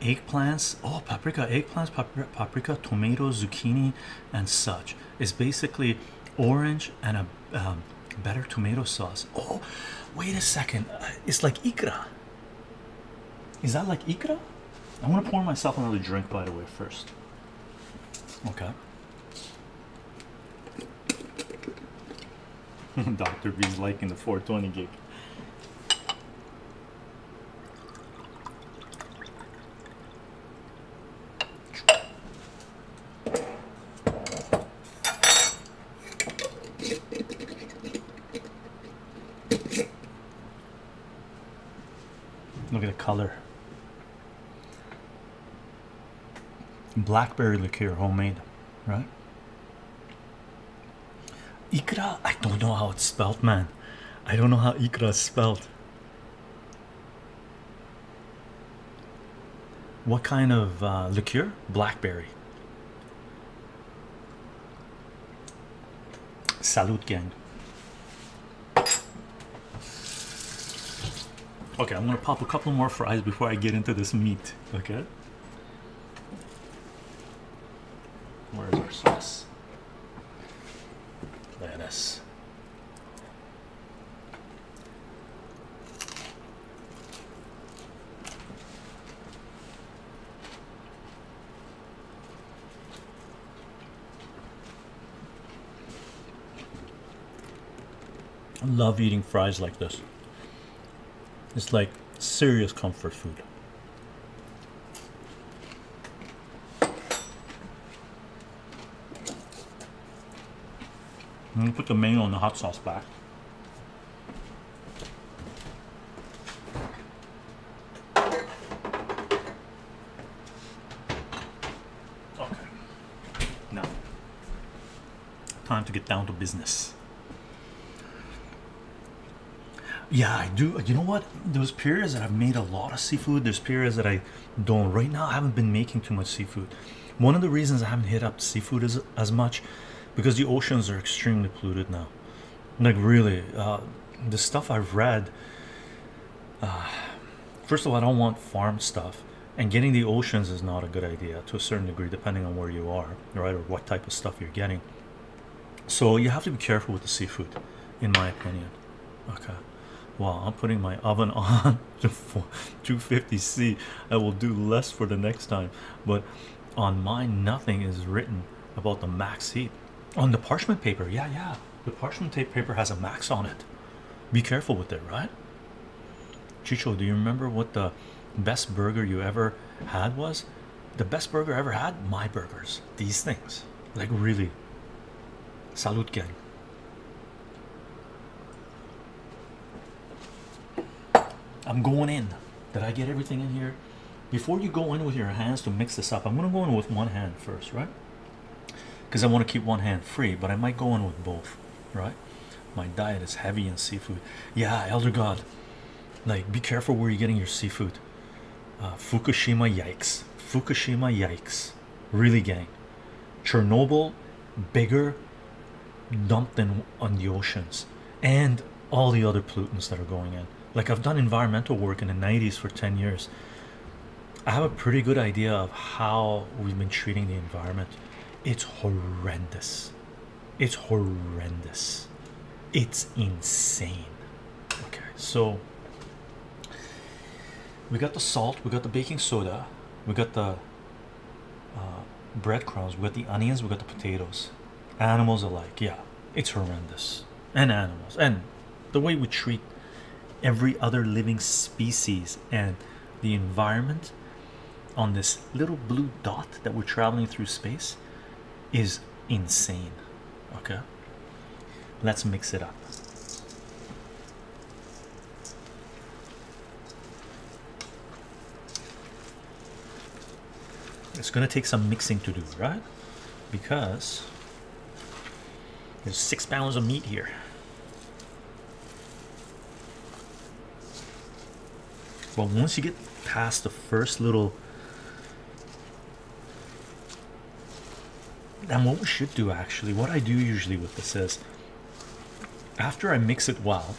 eggplants. Oh, paprika, eggplants, papri- paprika, tomatoes, zucchini, and such. It's basically orange and a um, better tomato sauce. Oh, wait a second. Uh, It's like ikra. Is that like ikra? I want to pour myself another drink, by the way, first. Okay. Dr. B's liking the 420 gig. Look at the color. Blackberry liqueur, homemade, right? Ikra, I don't know how it's spelled, man. I don't know how ikra is spelled. What kind of uh, liqueur? Blackberry. Salute, gang. Okay, I'm gonna pop a couple more fries before I get into this meat. Okay. Where's our sauce? I love eating fries like this. It's like serious comfort food. I'm gonna put the mayo and the hot sauce back. Okay. Now, time to get down to business. Yeah, I do. You know what? There's periods that I've made a lot of seafood, there's periods that I don't. Right now, I haven't been making too much seafood. One of the reasons I haven't hit up seafood as, as much because the oceans are extremely polluted now. Like, really, uh, the stuff I've read. Uh, first of all, I don't want farm stuff, and getting the oceans is not a good idea to a certain degree, depending on where you are, right, or what type of stuff you're getting. So, you have to be careful with the seafood, in my opinion. Okay, well, I'm putting my oven on to 250c. I will do less for the next time, but on mine, nothing is written about the max heat. On the parchment paper, yeah, yeah, the parchment tape paper has a max on it. Be careful with it, right? Chycho, do you remember what the best burger you ever had was? The best burger I ever had? My burgers. These things. Like, really. Salute, gang. I'm going in. Did I get everything in here? Before you go in with your hands to mix this up, I'm going to go in with one hand first, right? Because I want to keep one hand free, but I might go in with both, right? My diet is heavy in seafood. Yeah, Elder God, like be careful where you're getting your seafood. Uh, Fukushima, yikes! Fukushima, yikes! Really, gang. Chernobyl, bigger dumped in on the oceans, and all the other pollutants that are going in. Like I've done environmental work in the 90s for 10 years. I have a pretty good idea of how we've been treating the environment. It's horrendous. It's horrendous. It's insane. Okay, so we got the salt, we got the baking soda, we got the uh, breadcrumbs, we got the onions, we got the potatoes. Animals alike, yeah, it's horrendous. And animals, and the way we treat every other living species and the environment on this little blue dot that we're traveling through space is insane. Okay, let's mix it up. It's gonna take some mixing to do, right? Because there's six pounds of meat here. But once you get past the first little and what we should do actually what I do usually with this is after I mix it well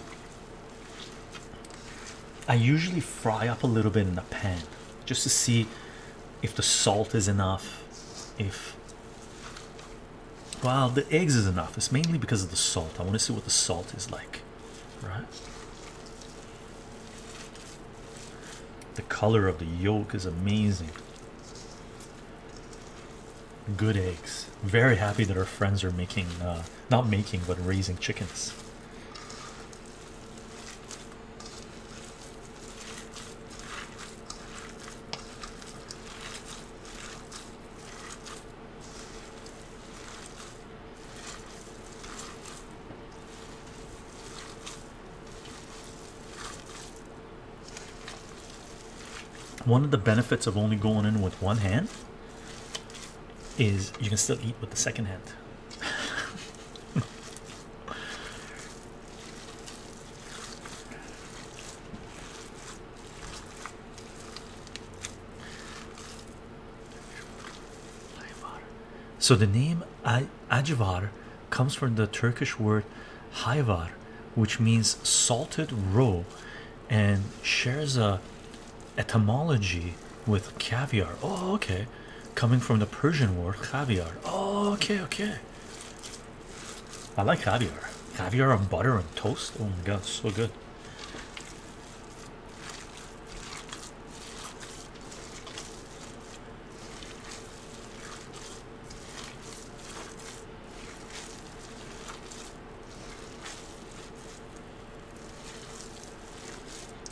I usually fry up a little bit in the pan just to see if the salt is enough if well the eggs is enough. It's mainly because of the salt. I want to see what the salt is like right? The color of the yolk is amazing. Good eggs very happy that our friends are making uh, not making but raising chickens. One of the benefits of only going in with one hand is you can still eat with the second hand. so the name Ajvar comes from the Turkish word hayvar, which means salted roe, and shares a etymology with caviar. Oh, okay coming from the Persian word caviar. Oh, okay, okay. I like caviar. Caviar on butter and toast. Oh my god, so good.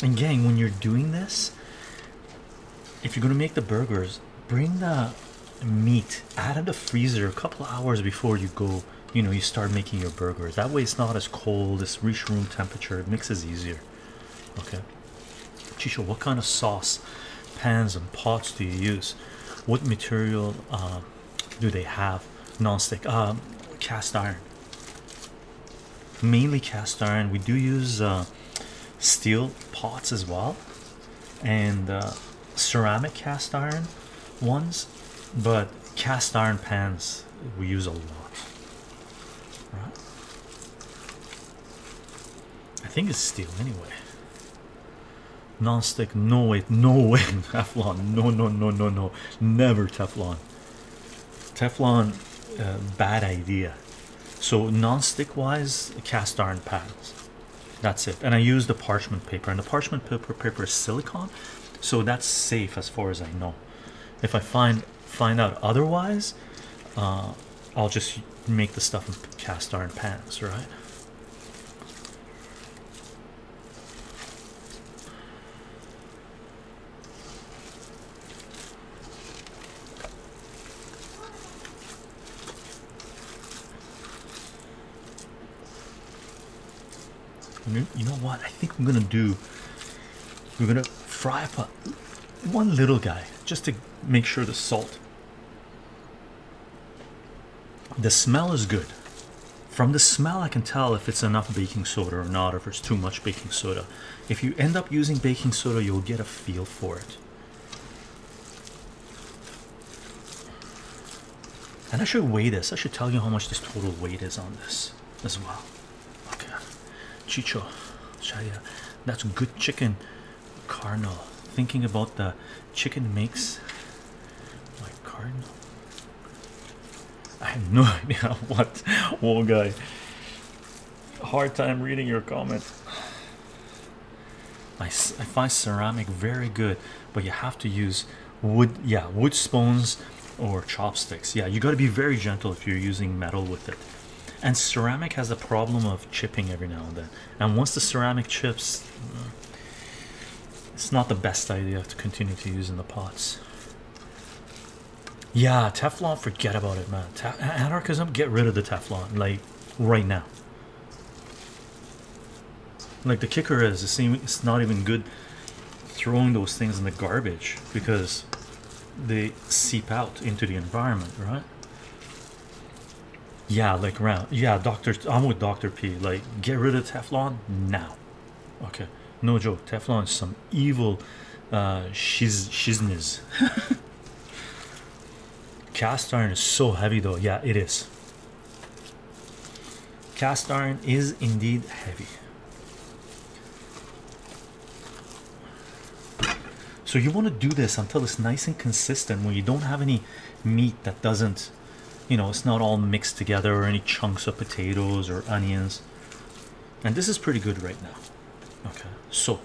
And gang, when you're doing this, if you're gonna make the burgers, bring the meat out of the freezer a couple hours before you go you know you start making your burgers. That way it's not as cold it's reach room temperature it mixes easier. Okay? Chycho what kind of sauce pans and pots do you use? What material uh, do they have? Non-stick um, cast iron. Mainly cast iron. We do use uh, steel pots as well. And uh, ceramic cast iron ones but cast iron pans we use a lot. Right? I think it's steel anyway. Non-stick no way no way Teflon. No no no no no. Never Teflon. Teflon uh, bad idea. So non-stick wise cast iron pans. That's it. And I use the parchment paper. And the parchment paper paper is silicone so that's safe as far as I know if I find find out otherwise uh, I'll just make the stuff in cast iron pans right? You know what? I think I'm gonna do we're gonna fry up a, one little guy just to make sure the salt. The smell is good. From the smell I can tell if it's enough baking soda or not if it's too much baking soda. If you end up using baking soda you'll get a feel for it. And I should weigh this. I should tell you how much this total weight is on this as well. Okay. Chycho that's good chicken Cardinal thinking about the chicken makes my cardinal I have no idea what whoa guy hard time reading your comment. I, I find ceramic very good but you have to use wood yeah wood spoons or chopsticks. Yeah you got to be very gentle if you're using metal with it. And ceramic has a problem of chipping every now and then. And once the ceramic chips mm, it's not the best idea to continue to use in the pots. Yeah teflon forget about it man. Te anarchism get rid of the teflon like right now. Like the kicker is it's not even good throwing those things in the garbage because they seep out into the environment right? Yeah like around yeah doctor i'm with dr p like get rid of teflon now. Okay no joke teflon is some evil uh shiz shizness cast iron is so heavy though. Yeah it is. Cast iron is indeed heavy. So you want to do this until it's nice and consistent when you don't have any meat that doesn't you know it's not all mixed together or any chunks of potatoes or onions. And this is pretty good right now so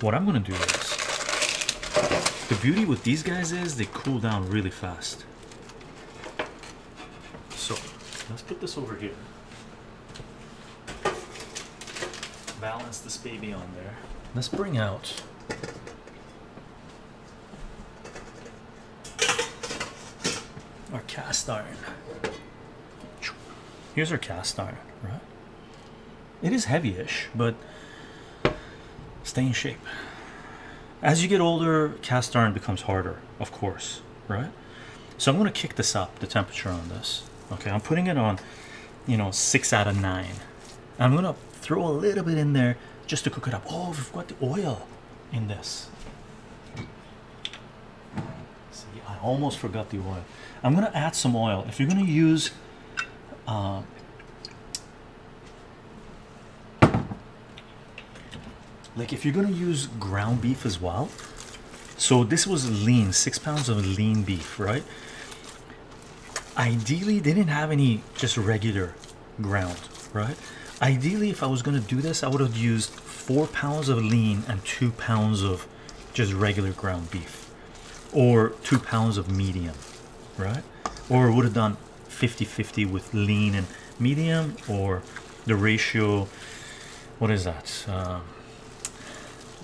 what I'm gonna do is the beauty with these guys is they cool down really fast. So let's put this over here. Balance this baby on there. Let's bring out our cast iron. Here's our cast iron right? It is heavy-ish but stay in shape. As you get older cast iron becomes harder of course right? So i'm going to kick this up the temperature on this okay? I'm putting it on you know six out of nine. I'm going to throw a little bit in there just to cook it up. Oh we've got the oil in this. See i almost forgot the oil. I'm going to add some oil. If you're going to use uh, like if you're gonna use ground beef as well so this was lean six pounds of lean beef right? Ideally they didn't have any just regular ground right? Ideally if i was going to do this i would have used four pounds of lean and two pounds of just regular ground beef or two pounds of medium right? Or would have done 50 50 with lean and medium or the ratio what is that? Um,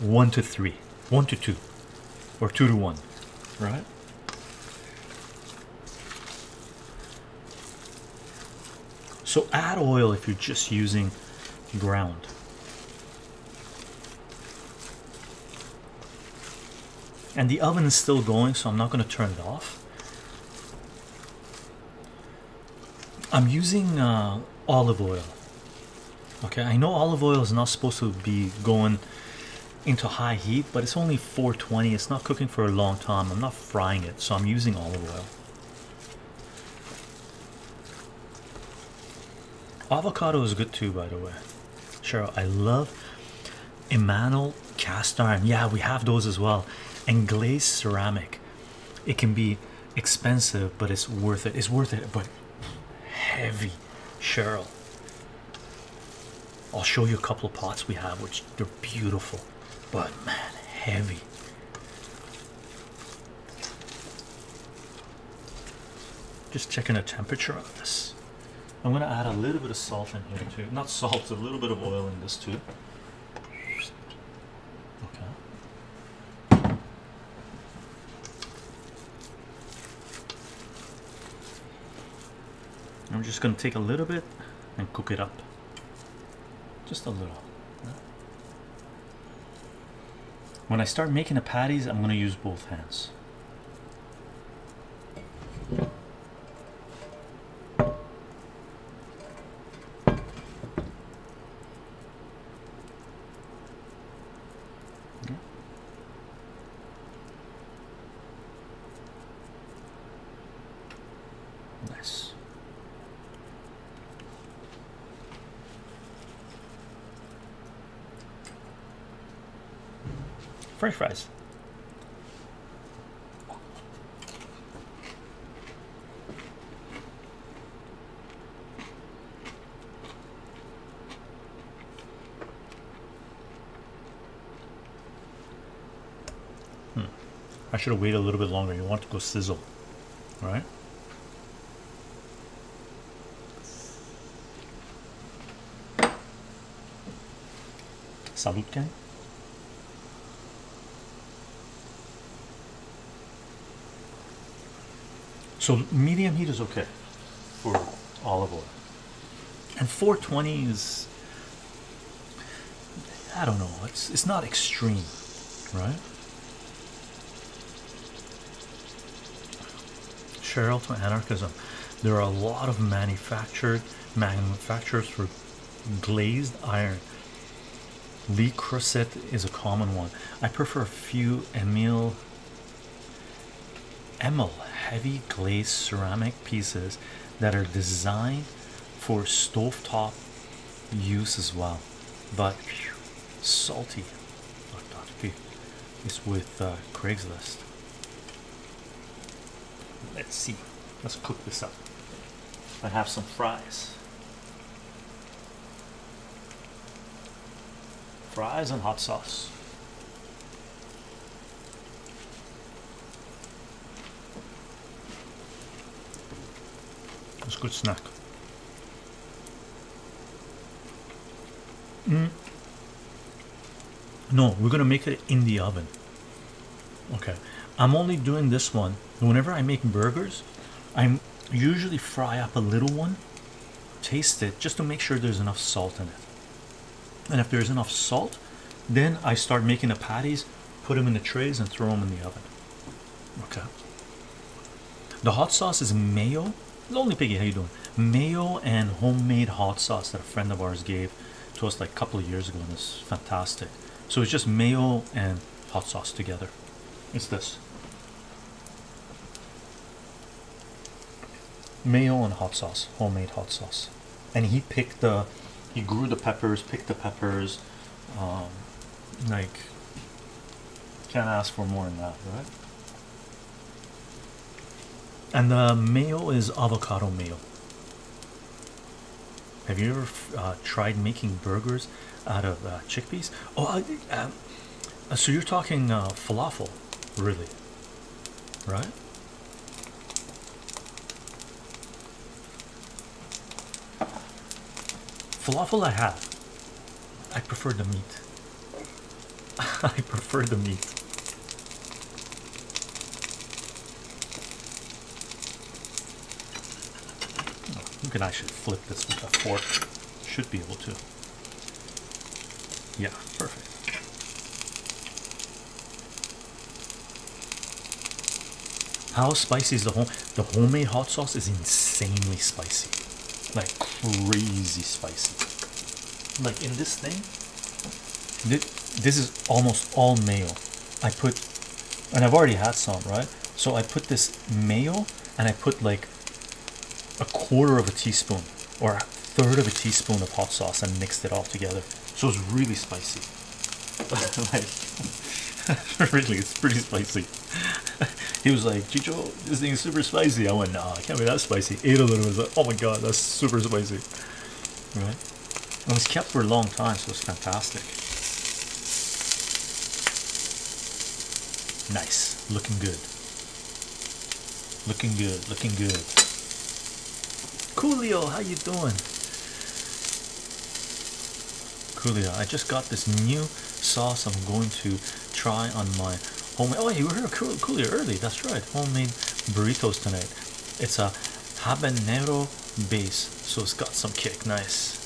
1 to 3, 1 to 2, or 2 to 1, right? So add oil if you're just using ground. And the oven is still going, so I'm not going to turn it off. I'm using uh, olive oil. Okay, I know olive oil is not supposed to be going into high heat, but it's only 420. It's not cooking for a long time. I'm not frying it, so I'm using olive oil. Avocado is good too, by the way. Cheryl, I love enamel cast iron. Yeah, we have those as well. And glazed ceramic. It can be expensive, but it's worth it. It's worth it, but heavy. Cheryl, I'll show you a couple of pots we have, which they're beautiful, but man, heavy. Just checking the temperature of this. I'm gonna add a little bit of salt in here too. Not salt, a little bit of oil in this too. Okay. I'm just gonna take a little bit and cook it up. Just a little. When I start making the patties, I'm gonna use both hands. Nice. French fries. Hmm. I should have waited a little bit longer. You want to go sizzle, right? Salut So medium heat is okay for olive oil. And 420 is I don't know, it's it's not extreme, right? Cheryl to anarchism. There are a lot of manufactured manufacturers for glazed iron. Le Creuset is a common one. I prefer a few Emil Emil heavy glazed ceramic pieces that are designed for stovetop use as well. But phew, salty. It's with uh, Craigslist. Let's see. Let's cook this up. I have some fries. Fries and hot sauce. It's a good snack. Mm. No, we're gonna make it in the oven. Okay, I'm only doing this one whenever I make burgers. I'm usually fry up a little one, taste it just to make sure there's enough salt in it. And if there's enough salt, then I start making the patties, put them in the trays, and throw them in the oven. Okay. The hot sauce is mayo. Lonely Piggy, how you doing? Mayo and homemade hot sauce that a friend of ours gave to us like a couple of years ago, and it's fantastic. So it's just mayo and hot sauce together. It's this mayo and hot sauce, homemade hot sauce. And he picked the, he grew the peppers, picked the peppers. Um, like, can't ask for more than that, right? And the mayo is avocado mayo. Have you ever uh, tried making burgers out of uh, chickpeas? Oh, uh, uh, so you're talking uh, falafel, really, right? Falafel I have. I prefer the meat. I prefer the meat. You can actually flip this with a fork. Should be able to. Yeah, perfect. How spicy is the home? The homemade hot sauce is insanely spicy, like crazy spicy. like in this thing this is almost all mayo I put and I've already had some right so I put this mayo and I put like a quarter of a teaspoon or a third of a teaspoon of hot sauce and mixed it all together. So it's really spicy. Like really it's pretty spicy. He was like Chycho this thing is super spicy. I went nah I can't be that spicy. Ate a little bit. Like, oh my god that's super spicy. Right? It was kept for a long time so it's fantastic. Nice. Looking good. Looking good. Looking good coolio how you doing? Coolio I just got this new sauce I'm going to try on my homemade oh you heard of coolio early that's right homemade burritos tonight. It's a habanero base so it's got some kick nice.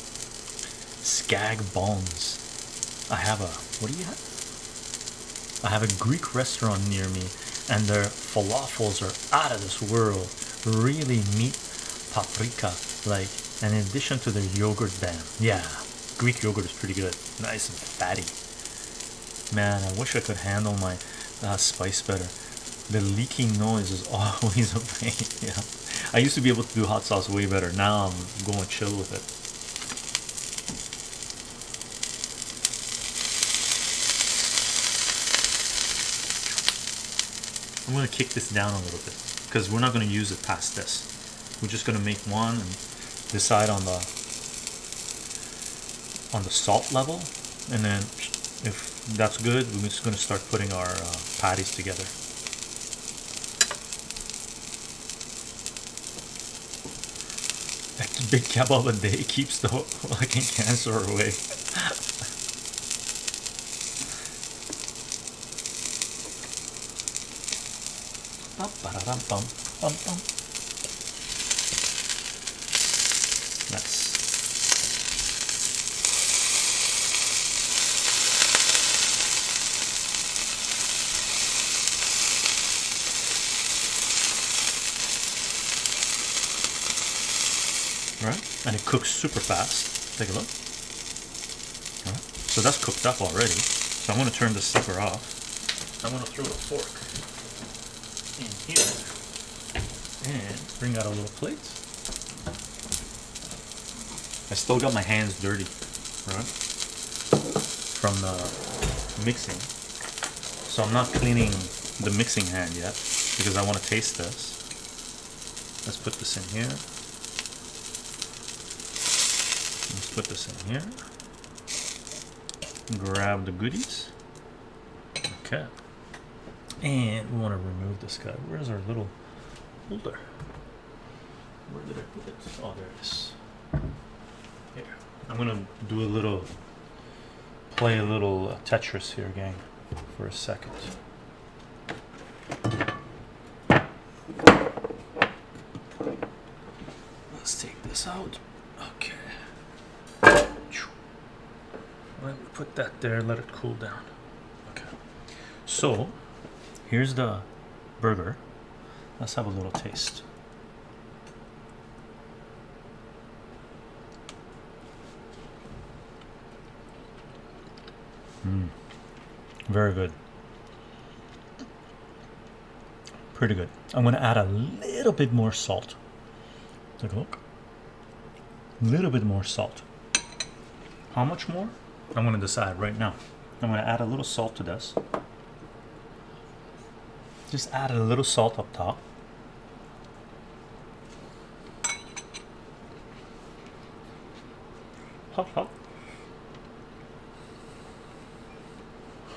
Skag bones. I have a what do you have? I have a Greek restaurant near me and their falafels are out of this world. Really meat paprika like and in addition to their yogurt bam yeah Greek yogurt is pretty good. Nice and fatty. Man I wish I could handle my uh, spice better. The leaking noise is always a pain. Yeah. I used to be able to do hot sauce way better. Now I'm going chill with it. I'm going to kick this down a little bit because we're not going to use it past this we're just going to make one and decide on the on the salt level. And then if that's good we're just going to start putting our uh, patties together. That big kebab a day keeps the fucking cancer away. Bum. Nice. Right, and it cooks super fast. Take a look. Right, so that's cooked up already. So I'm going to turn this sucker off. I'm going to throw a fork in here and bring out a little plate. I still got my hands dirty, right? From the mixing. So I'm not cleaning the mixing hand yet because I want to taste this. Let's put this in here. Let's put this in here. Grab the goodies. Okay. And we want to remove this guy. Where's our little holder? Where did I put it? Oh there it is. Here. I'm gonna do a little play a little uh, Tetris here gang for a second. Let's take this out okay let me put that there let it cool down. Okay. So here's the burger. Let's have a little taste. Mm. very good. Pretty good. I'm going to add a little bit more salt. Take a look. A little bit more salt. How much more I'm going to decide right now. I'm going to add a little salt to this. Just add a little salt up top. Hot hot.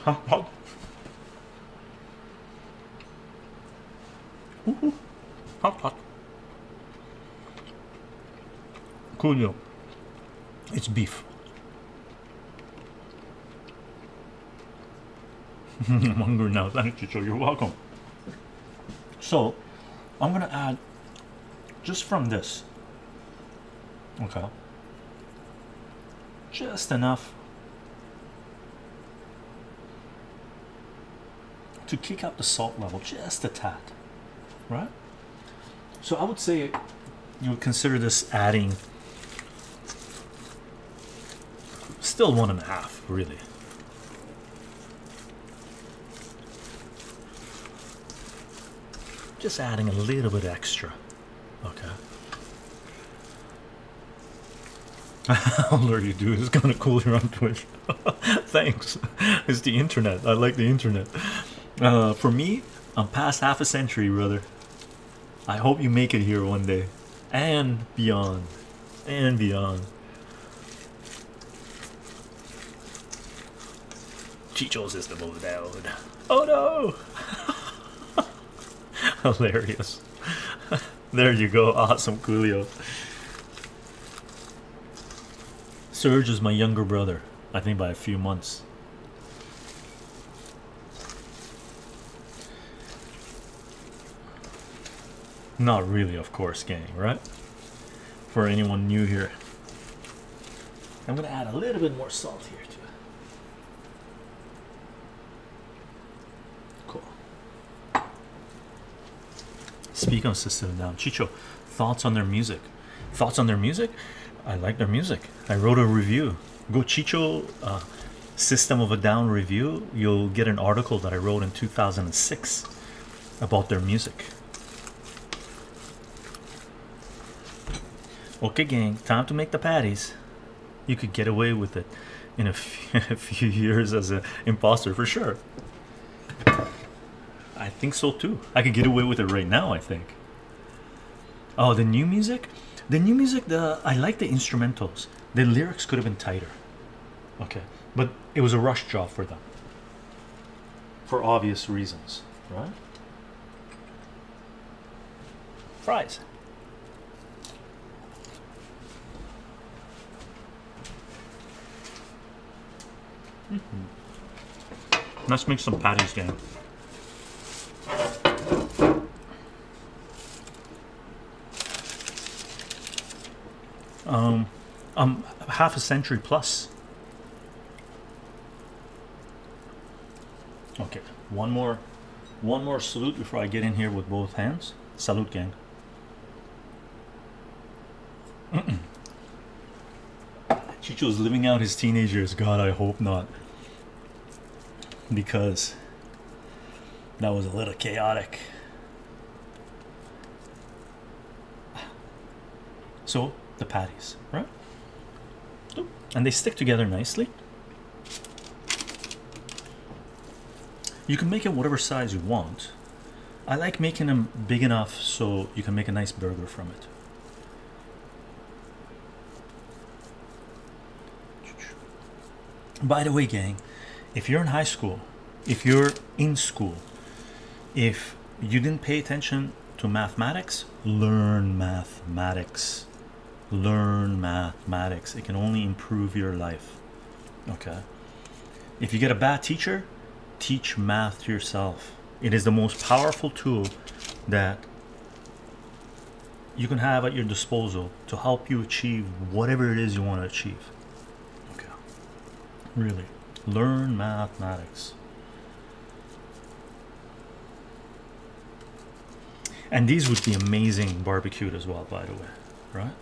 Hot Ooh, hot hot. Cool it's beef I'm hungry now thank you so you're welcome so I'm gonna add just from this. Okay. Just enough to kick up the salt level just a tad right? So I would say you would consider this adding still one and a half, really. Just adding a little bit extra. Okay. I'll you do it's gonna cool you on Twitch. Thanks. It's the internet. I like the internet. Uh, for me, I'm past half a century, brother. I hope you make it here one day and beyond and beyond. Chycho is the move down. Oh no! Hilarious. there you go. Awesome, Coolio. Serge is my younger brother, I think by a few months. Not really, of course, gang, right? For anyone new here, I'm gonna add a little bit more salt here too. Cool. Speaking system down, Chycho, thoughts on their music? Thoughts on their music? I like their music. I wrote a review. Go Chycho uh, System of a Down review. You'll get an article that I wrote in 2006 about their music. Okay, gang, time to make the patties. You could get away with it in a few, years as an imposter for sure. I think so too. I could get away with it right now, I think. Oh, the new music? the new music the i like the instrumentals the lyrics could have been tighter okay but it was a rush job for them for obvious reasons right fries mm -hmm. let's make some patties gang um um half a century plus. Okay one more one more salute before I get in here with both hands. Salute gang. Chycho's living out his teenagers god I hope not. Because that was a little chaotic. So the patties, right? And they stick together nicely. You can make it whatever size you want. I like making them big enough so you can make a nice burger from it. By the way, gang, if you're in high school, if you're in school, if you didn't pay attention to mathematics, learn mathematics learn mathematics. It can only improve your life. Okay. If you get a bad teacher teach math to yourself. It is the most powerful tool that you can have at your disposal to help you achieve whatever it is you want to achieve. Okay. Really learn mathematics. And these would be amazing barbecued as well by the way right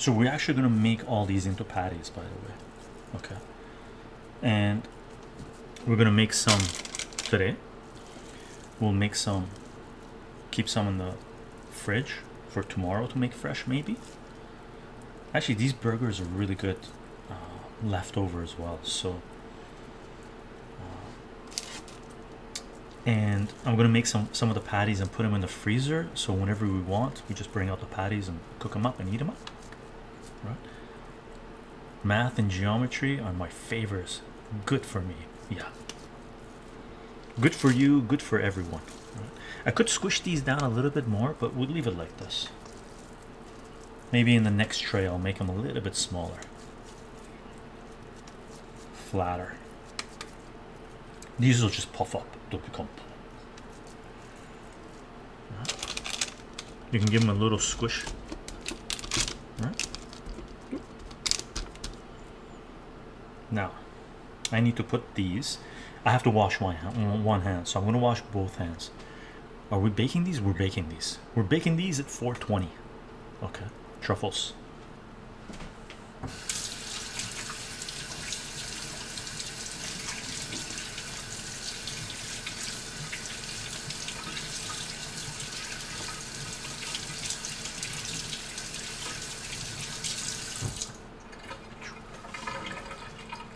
so we're actually going to make all these into patties by the way. Okay. And we're going to make some today. We'll make some keep some in the fridge for tomorrow to make fresh maybe. Actually these burgers are really good uh, leftover as well so uh, and I'm gonna make some some of the patties and put them in the freezer. So whenever we want we just bring out the patties and cook them up and eat them up right. Math and geometry are my favorites good for me. Yeah. Good for you good for everyone. Right? I could squish these down a little bit more but we'll leave it like this. Maybe in the next tray I'll make them a little bit smaller. Flatter. These will just puff up. They'll become You can give them a little squish. Right? Now, I need to put these. I have to wash one hand, one hand, so I'm gonna wash both hands. Are we baking these? We're baking these. We're baking these at 420. Okay, truffles.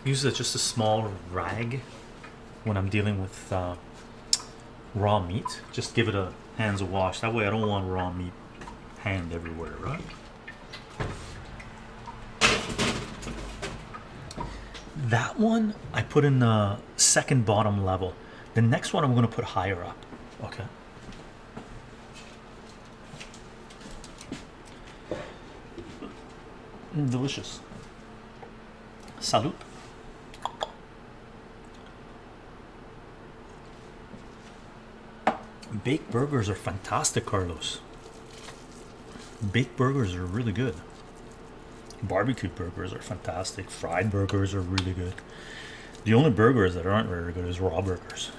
Use a, just a small rag when I'm dealing with uh, raw meat. Just give it a hands wash. That way, I don't want raw meat hand everywhere, right? That one I put in the second bottom level. The next one I'm going to put higher up. Okay. Mm, delicious. Salute. Baked burgers are fantastic, Carlos. Baked burgers are really good. Barbecue burgers are fantastic. Fried burgers are really good. The only burgers that aren't very good is raw burgers.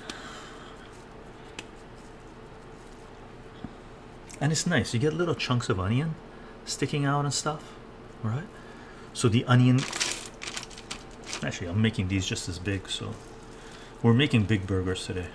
And it's nice. You get little chunks of onion sticking out and stuff, right? So the onion. Actually, I'm making these just as big. So we're making big burgers today.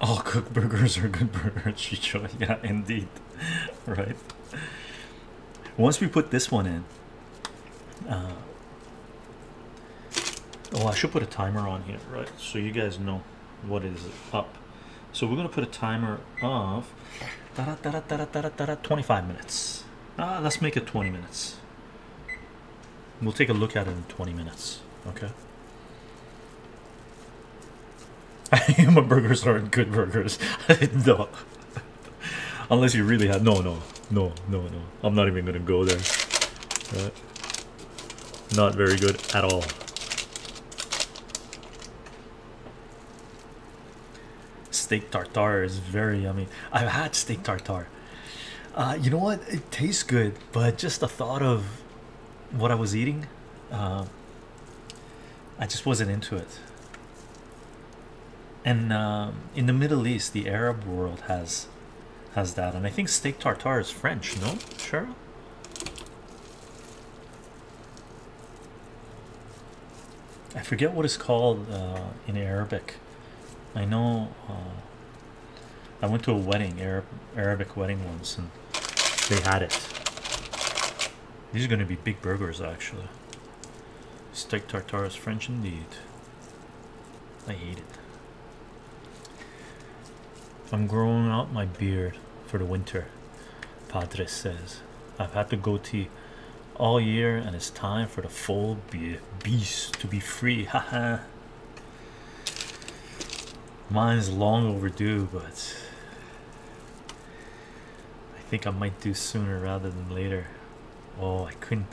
All cooked burgers are good burgers, Chycho. Yeah, indeed. right. Once we put this one in, uh, oh, I should put a timer on here, right? So you guys know what is up. So we're gonna put a timer of 25 minutes. Ah, let's make it 20 minutes. We'll take a look at it in 20 minutes. Okay. My burgers aren't good burgers. no. Unless you really have no no no no no. I'm not even gonna go there. Right. Not very good at all. Steak tartare is very yummy. I've had steak tartare. Uh, you know what? It tastes good, but just the thought of what I was eating, uh, I just wasn't into it and um, in the Middle East, the Arab world has has that, and I think steak tartare is French. No, Cheryl. I forget what it's called uh, in Arabic. I know uh, I went to a wedding, Arab Arabic wedding once, and they had it. These are going to be big burgers, actually. Steak tartare is French indeed. I hate it. I'm growing out my beard for the winter, Padre says. I've had the goatee all year and it's time for the full be beast to be free. Haha. Mine's long overdue, but I think I might do sooner rather than later. Oh, I couldn't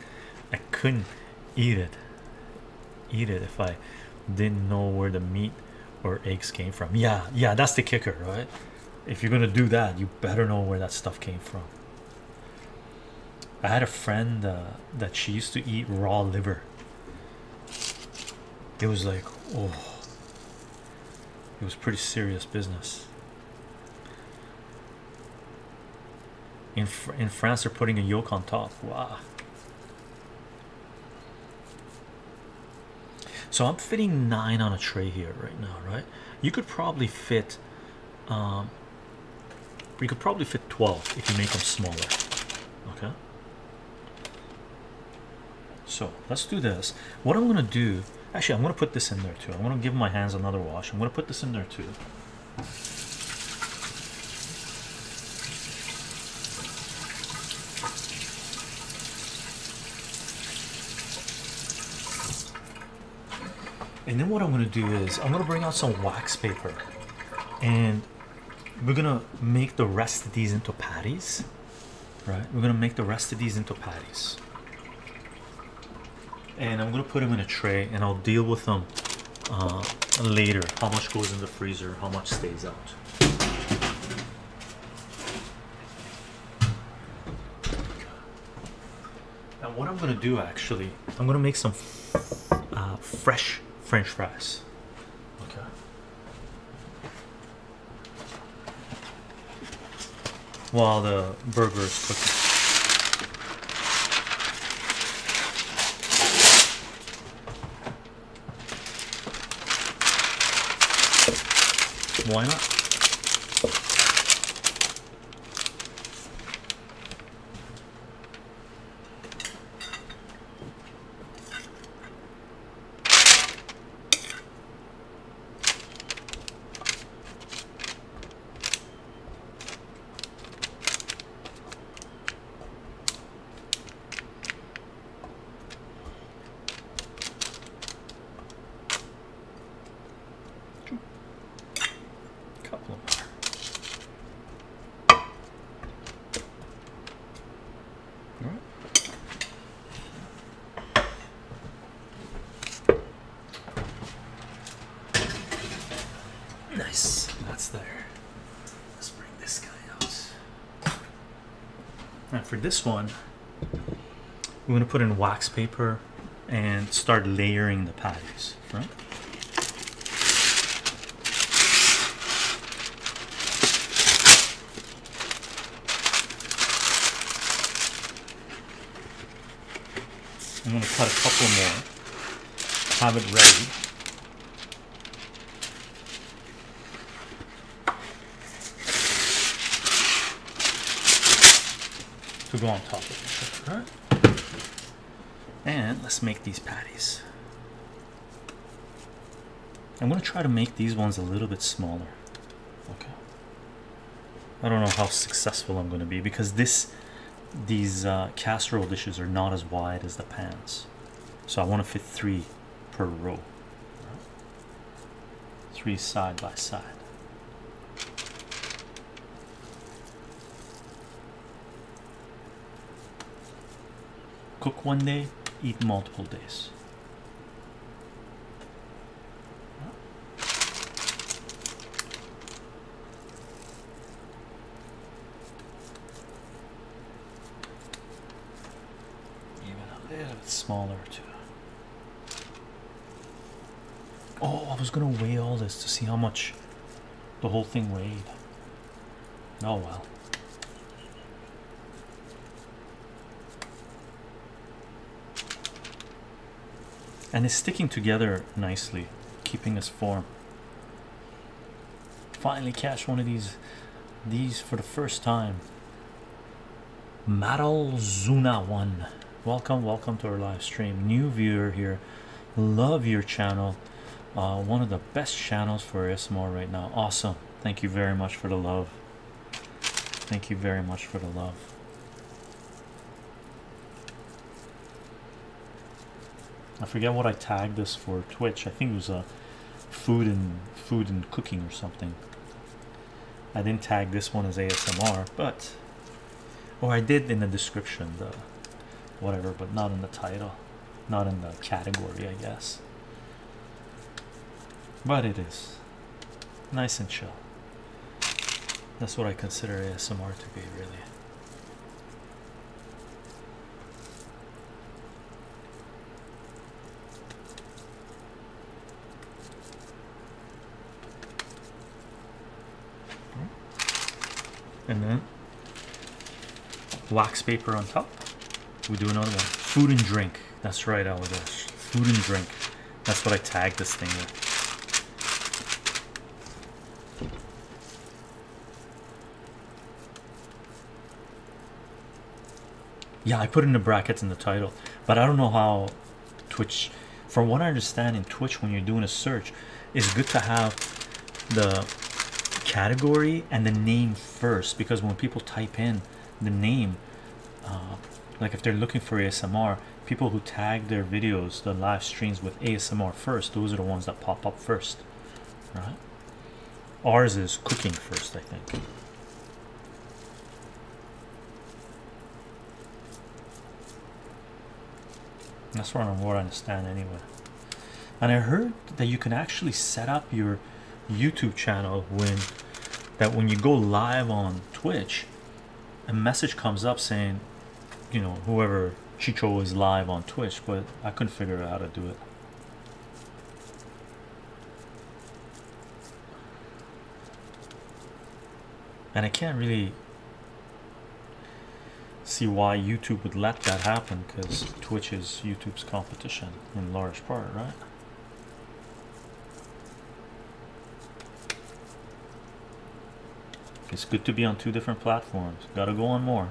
I couldn't eat it. Eat it if I didn't know where the meat or eggs came from. Yeah, yeah, that's the kicker, right? If you're gonna do that you better know where that stuff came from. I had a friend uh, that she used to eat raw liver. It was like oh. It was pretty serious business. In Fr in France they're putting a yolk on top. Wow. So I'm fitting nine on a tray here right now right? You could probably fit um, you could probably fit 12 if you make them smaller. Okay? So let's do this. What I'm gonna do actually I'm gonna put this in there too. I'm gonna give my hands another wash. I'm gonna put this in there too. And then what I'm gonna do is I'm gonna bring out some wax paper. And we're gonna make the rest of these into patties right? We're gonna make the rest of these into patties. And I'm gonna put them in a tray and I'll deal with them uh, later. How much goes in the freezer? How much stays out? Now what I'm gonna do actually I'm gonna make some uh, fresh french fries while the burger is cooking. Why not couple more all right nice that's there let's bring this guy out and for this one we're going to put in wax paper and start layering the patties right I'm going to cut a couple more have it ready to go on top of it. Alright. And make these patties. I'm going to try to make these ones a little bit smaller. Okay. I don't know how successful I'm going to be because this these uh, casserole dishes are not as wide as the pans. So I want to fit three per row. Three side by side. Cook one day, eat multiple days. Even a little bit smaller too. Oh, I was gonna weigh all this to see how much the whole thing weighed. Oh well. And it's sticking together nicely, keeping its form. Finally catch one of these these for the first time. Maral Zuna one. Welcome, welcome to our live stream. New viewer here. Love your channel. Uh, one of the best channels for ASMR right now. Awesome. Thank you very much for the love. Thank you very much for the love. I forget what I tagged this for Twitch. I think it was a food and food and cooking or something. I didn't tag this one as ASMR, but or I did in the description, the whatever, but not in the title, not in the category, I guess. But it is nice and chill. That's what I consider ASMR to be, really. And then wax paper on top. We do another one. Food and drink. That's right, Alagosh. Food and drink. That's what I tagged this thing with. Yeah, I put in the brackets in the title, but I don't know how Twitch. From what I understand in Twitch, when you're doing a search, it's good to have the category and the name first because when people type in the name, uh, like if they're looking for ASMR, people who tag their videos, the live streams with ASMR first, those are the ones that pop up first, right? Ours is cooking first, I think. That's what I understand anyway. And I heard that you can actually set up your YouTube channel when that when you go live on Twitch, a message comes up saying, you know, whoever Chycho is live on Twitch, but I couldn't figure out how to do it. And I can't really see why YouTube would let that happen because Twitch is YouTube's competition in large part, right? It's good to be on two different platforms. Gotta go on more.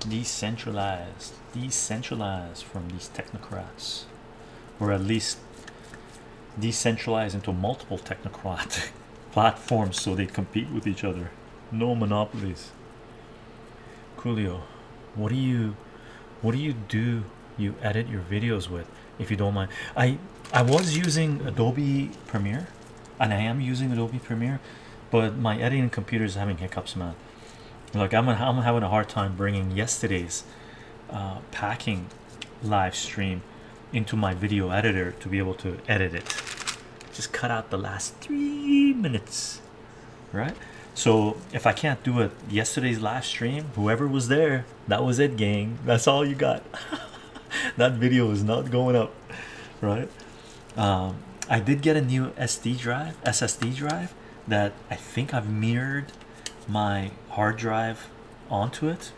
Decentralized, decentralized from these technocrats, or at least decentralized into multiple technocrat platforms so they compete with each other. No monopolies. Coolio, what do you, what do you do? You edit your videos with, if you don't mind. I I was using Adobe Premiere, and I am using Adobe Premiere but my editing computer is having hiccups man. Like I'm, I'm having a hard time bringing yesterday's uh, packing live stream into my video editor to be able to edit it. Just cut out the last three minutes right? So if I can't do it yesterday's live stream whoever was there that was it gang. That's all you got. That video is not going up right? Um, I did get a new SD drive SSD drive that I think I've mirrored my hard drive onto it.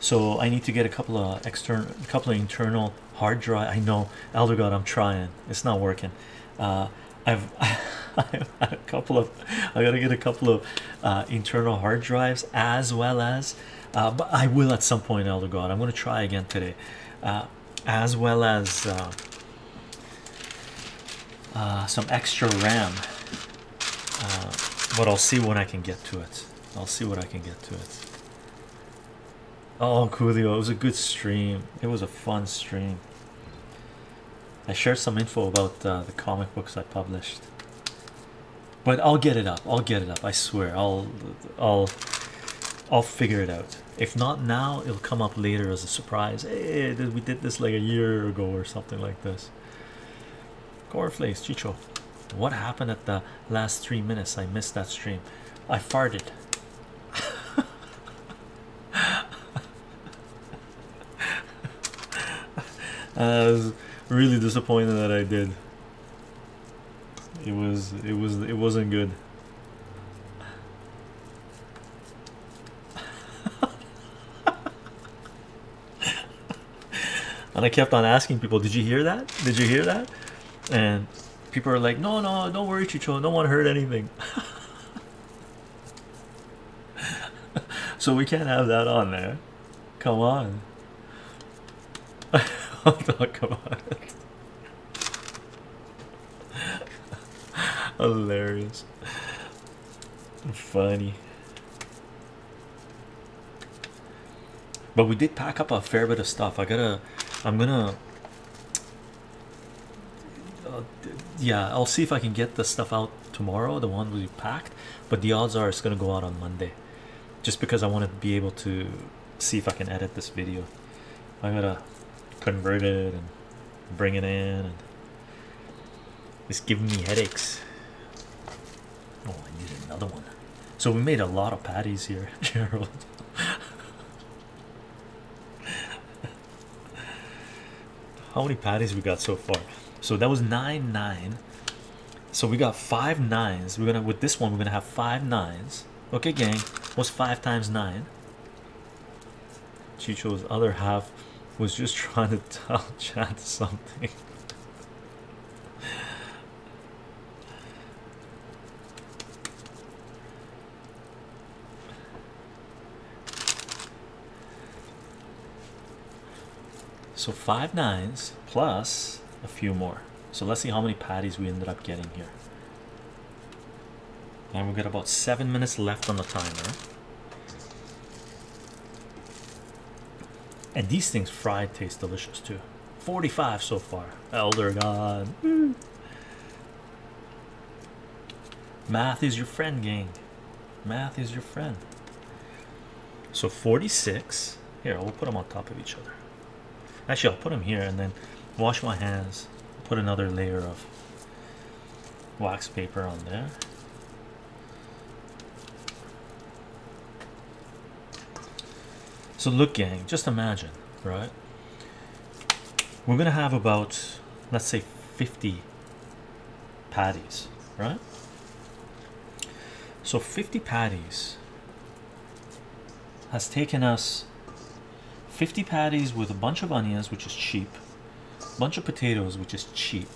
So I need to get a couple of external a couple of internal hard drive. I know elder god I'm trying. It's not working. Uh, I've I've a couple of I gotta get a couple of uh, internal hard drives as well as uh, but I will at some point elder god. I'm gonna try again today. Uh, as well as uh, uh, some extra RAM uh, but I'll see when I can get to it. I'll see what I can get to it. Oh, Coolio, it was a good stream. It was a fun stream. I shared some info about uh, the comic books I published, but I'll get it up. I'll get it up. I swear. I'll, I'll, I'll figure it out. If not now, it'll come up later as a surprise. Hey, we did this like a year ago or something like this. Cornflakes, Chycho. What happened at the last three minutes? I missed that stream. I farted. I was really disappointed that I did. It was it was it wasn't good. and I kept on asking people, did you hear that? Did you hear that? And people are like no no don't worry chycho. No one heard anything. So we can't have that on there. Come on. I'll talk about it hilarious. Funny. But we did pack up a fair bit of stuff. I gotta i'm gonna uh, yeah i'll see if i can get the stuff out tomorrow the one we packed but the odds are it's going to go out on monday just because i want to be able to see if i can edit this video. I'm gonna convert it and bring it in and it's giving me headaches. Oh i need another one. So we made a lot of patties here gerald. How many patties we got so far so that was nine nine. So we got five nines. We're gonna with this one we're gonna have five nines. Okay gang. What's five times nine? Chycho's other half was just trying to tell chat something. So five nines plus a few more. So let's see how many patties we ended up getting here. And we've got about seven minutes left on the timer. And these things fried taste delicious too. 45 so far. Elder god. Math is your friend gang. Math is your friend. So 46 here we'll put them on top of each other. Actually I'll put them here and then wash my hands. Put another layer of wax paper on there. So look gang just imagine right? We're gonna have about let's say 50 patties right? So 50 patties has taken us 50 patties with a bunch of onions which is cheap bunch of potatoes which is cheap.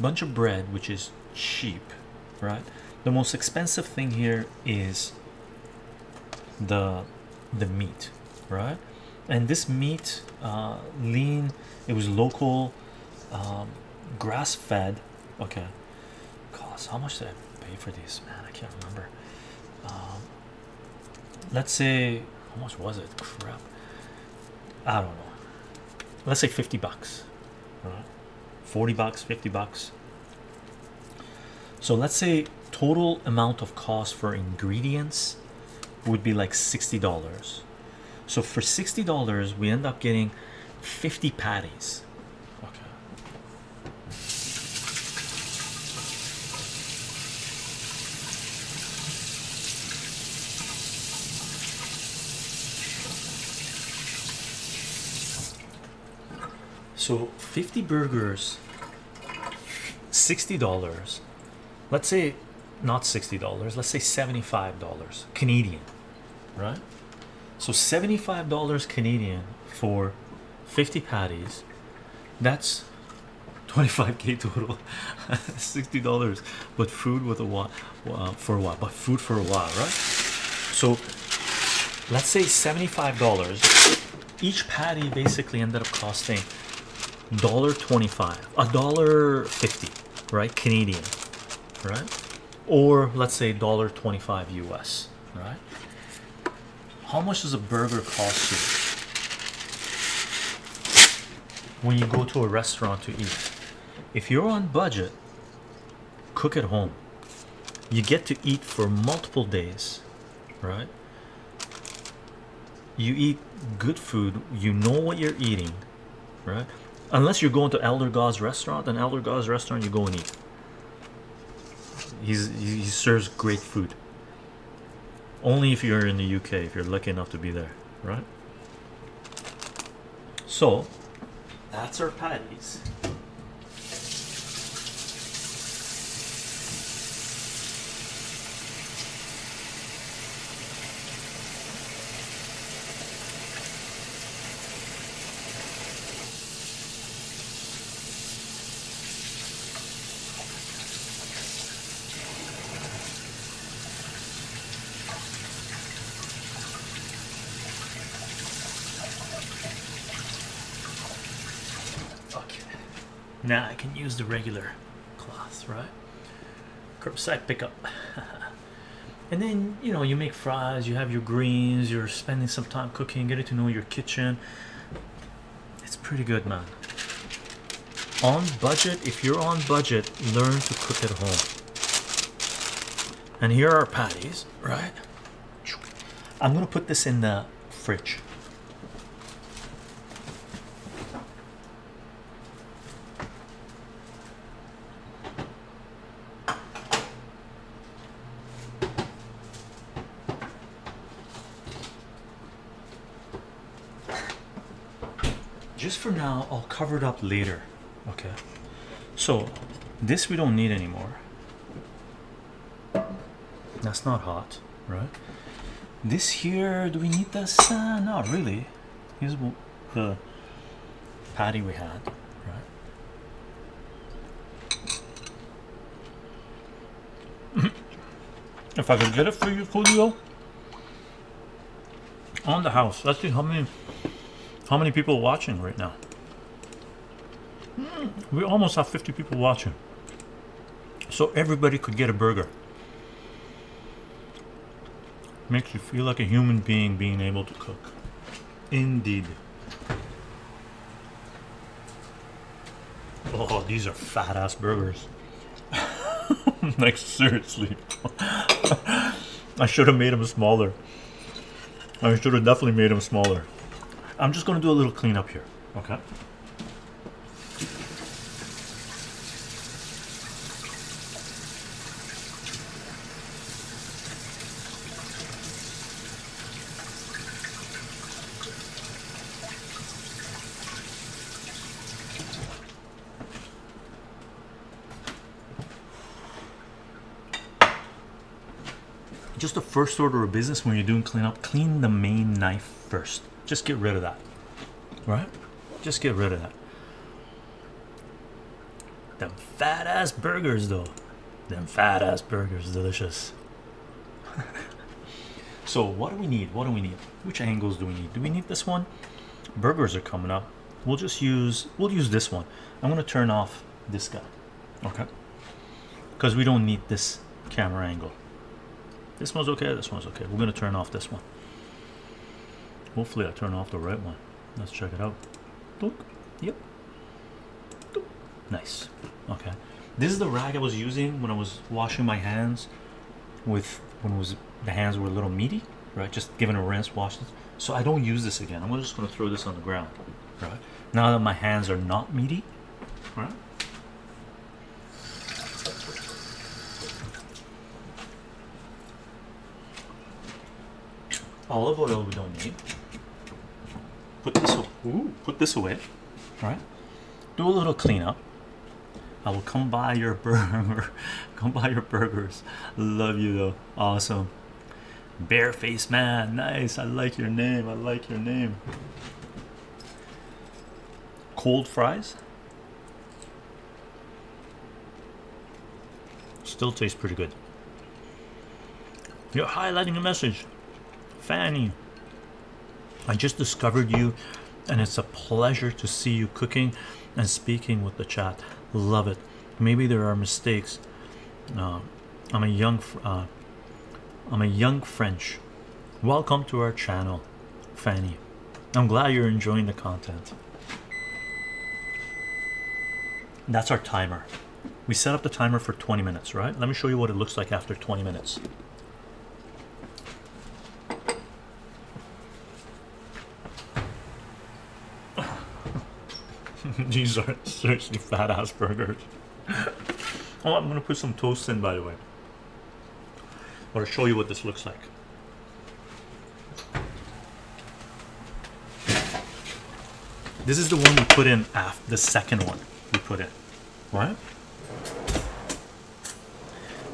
Bunch of bread which is cheap right? The most expensive thing here is the the meat right? And this meat uh, lean it was local um, grass-fed. Okay. Cost how much did I pay for these? Man I can't remember. Um, let's say how much was it? Crap. I don't know. Let's say 50 bucks right 40 bucks 50 bucks. So let's say total amount of cost for ingredients would be like $60 so for $60 we end up getting 50 patties okay so 50 burgers $60 let's say not $60 let's say $75 Canadian right? So $75 Canadian for 50 patties that's 25k total $60 but food with a while uh, for a while but food for a while right? So let's say $75 each patty basically ended up costing dollar 25 a dollar 50 right Canadian right? Or let's say dollar 25 US right? How much does a burger cost you when you go to a restaurant to eat? If you're on budget cook at home. You get to eat for multiple days right? You eat good food. You know what you're eating right unless you're going to elder god's restaurant and elder god's restaurant you go and eat. He's he serves great food. Only if you're in the uk if you're lucky enough to be there right? So that's our patties Okay. Now I can use the regular cloth, right? Curbside pickup. and then you know you make fries, you have your greens, you're spending some time cooking, getting to know your kitchen. It's pretty good, man. On budget, if you're on budget, learn to cook at home. And here are patties, right? I'm gonna put this in the fridge. just for now I'll cover it up later okay? So this we don't need anymore. That's not hot right? This here do we need this uh, not really. Here's the patty we had right? If I could get it for you Julio. On the house. Let's see how many how many people watching right now? We almost have 50 people watching. So everybody could get a burger. Makes you feel like a human being being able to cook. Indeed. Oh, these are fat ass burgers. like, seriously. I should have made them smaller. I should have definitely made them smaller. I'm just going to do a little cleanup here, okay? just the first order of business when you're doing cleanup clean the main knife first just get rid of that. Right. Just get rid of that. Them fat ass burgers though. Them fat ass burgers delicious. So what do we need? What do we need? Which angles do we need? Do we need this one? Burgers are coming up. We'll just use we'll use this one. I'm going to turn off this guy. Okay. Because we don't need this camera angle. This one's okay this one's okay. We're going to turn off this one hopefully I turn off the right one. Let's check it out. Yep. Nice. Okay. This is the rag I was using when I was washing my hands with when it was the hands were a little meaty right? Just giving a rinse wash this. So I don't use this again. I'm just going to throw this on the ground right? Now that my hands are not meaty right? Olive oil we don't need put this Ooh, put this away. All right. Do a little cleanup. I will come buy your burger come buy your burgers. Love you though. Awesome. Bareface man. Nice. I like your name. I like your name. Cold fries? Still tastes pretty good. You're highlighting a message. Fanny, I just discovered you, and it's a pleasure to see you cooking and speaking with the chat. Love it. Maybe there are mistakes. Uh, I'm a young, uh, I'm a young French. Welcome to our channel, Fanny. I'm glad you're enjoying the content. That's our timer. We set up the timer for 20 minutes, right? Let me show you what it looks like after 20 minutes. These are seriously fat ass burgers. oh, I'm gonna put some toast in by the way. I want to show you what this looks like. This is the one we put in after the second one we put in, right?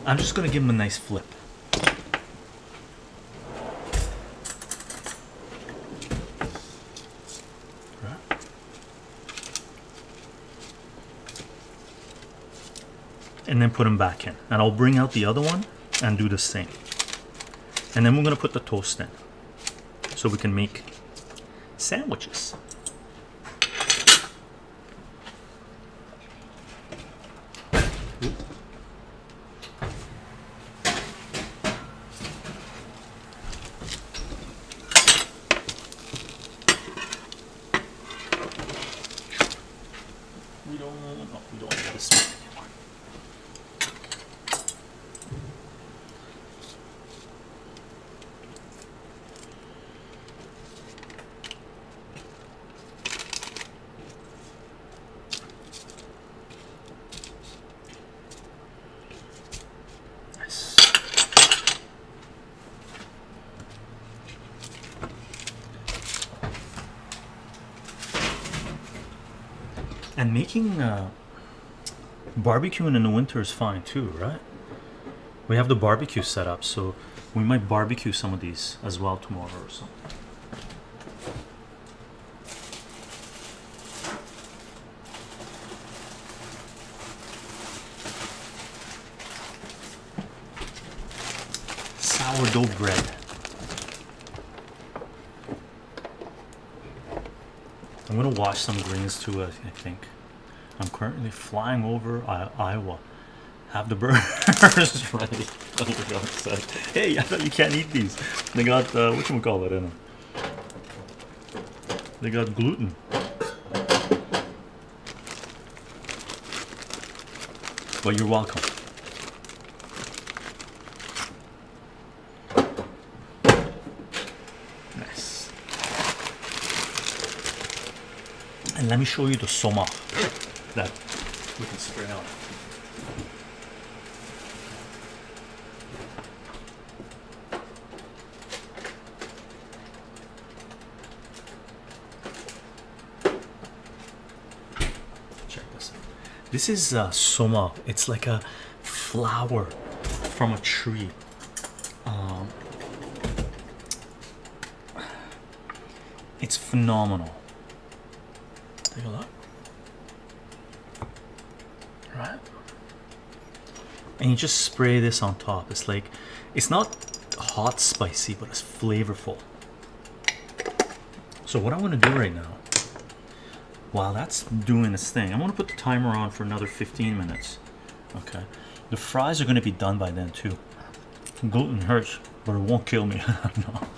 I'm just gonna give them a nice flip. And then put them back in. And I'll bring out the other one and do the same. And then we're gonna put the toast in so we can make sandwiches making uh, barbecuing in the winter is fine too, right? We have the barbecue set up, so we might barbecue some of these as well tomorrow or something. Sourdough bread. I'm gonna wash some greens too, I think. I'm currently flying over Iowa. Have the burgers ready. hey, I thought you can't eat these. They got uh, what you call it in them. They got gluten. But you're welcome. Nice. And let me show you the soma that can spray on. Check this out. This is uh, soma. It's like a flower from a tree. Um, it's phenomenal. Take a look. Right? And you just spray this on top. It's like, it's not hot spicy, but it's flavorful. So, what I want to do right now, while that's doing its thing, I'm going to put the timer on for another 15 minutes. Okay. The fries are going to be done by then, too. Gluten hurts, but it won't kill me. no.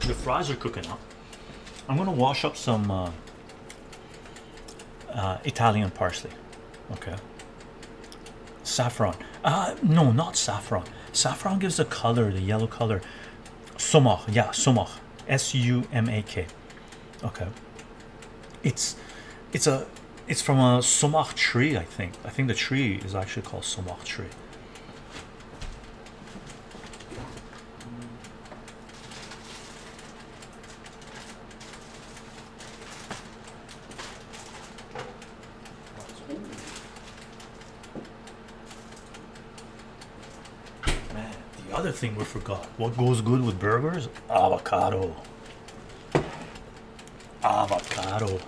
The fries are cooking up. I'm going to wash up some uh, uh, Italian parsley. Okay. Saffron. Uh, no, not saffron. Saffron gives the color, the yellow color. Sumac. Yeah, sumac. S U M A K. Okay. It's it's a it's from a sumac tree, I think. I think the tree is actually called sumac tree. Man, the other thing we forgot. What goes good with burgers? Avocado. Avocado.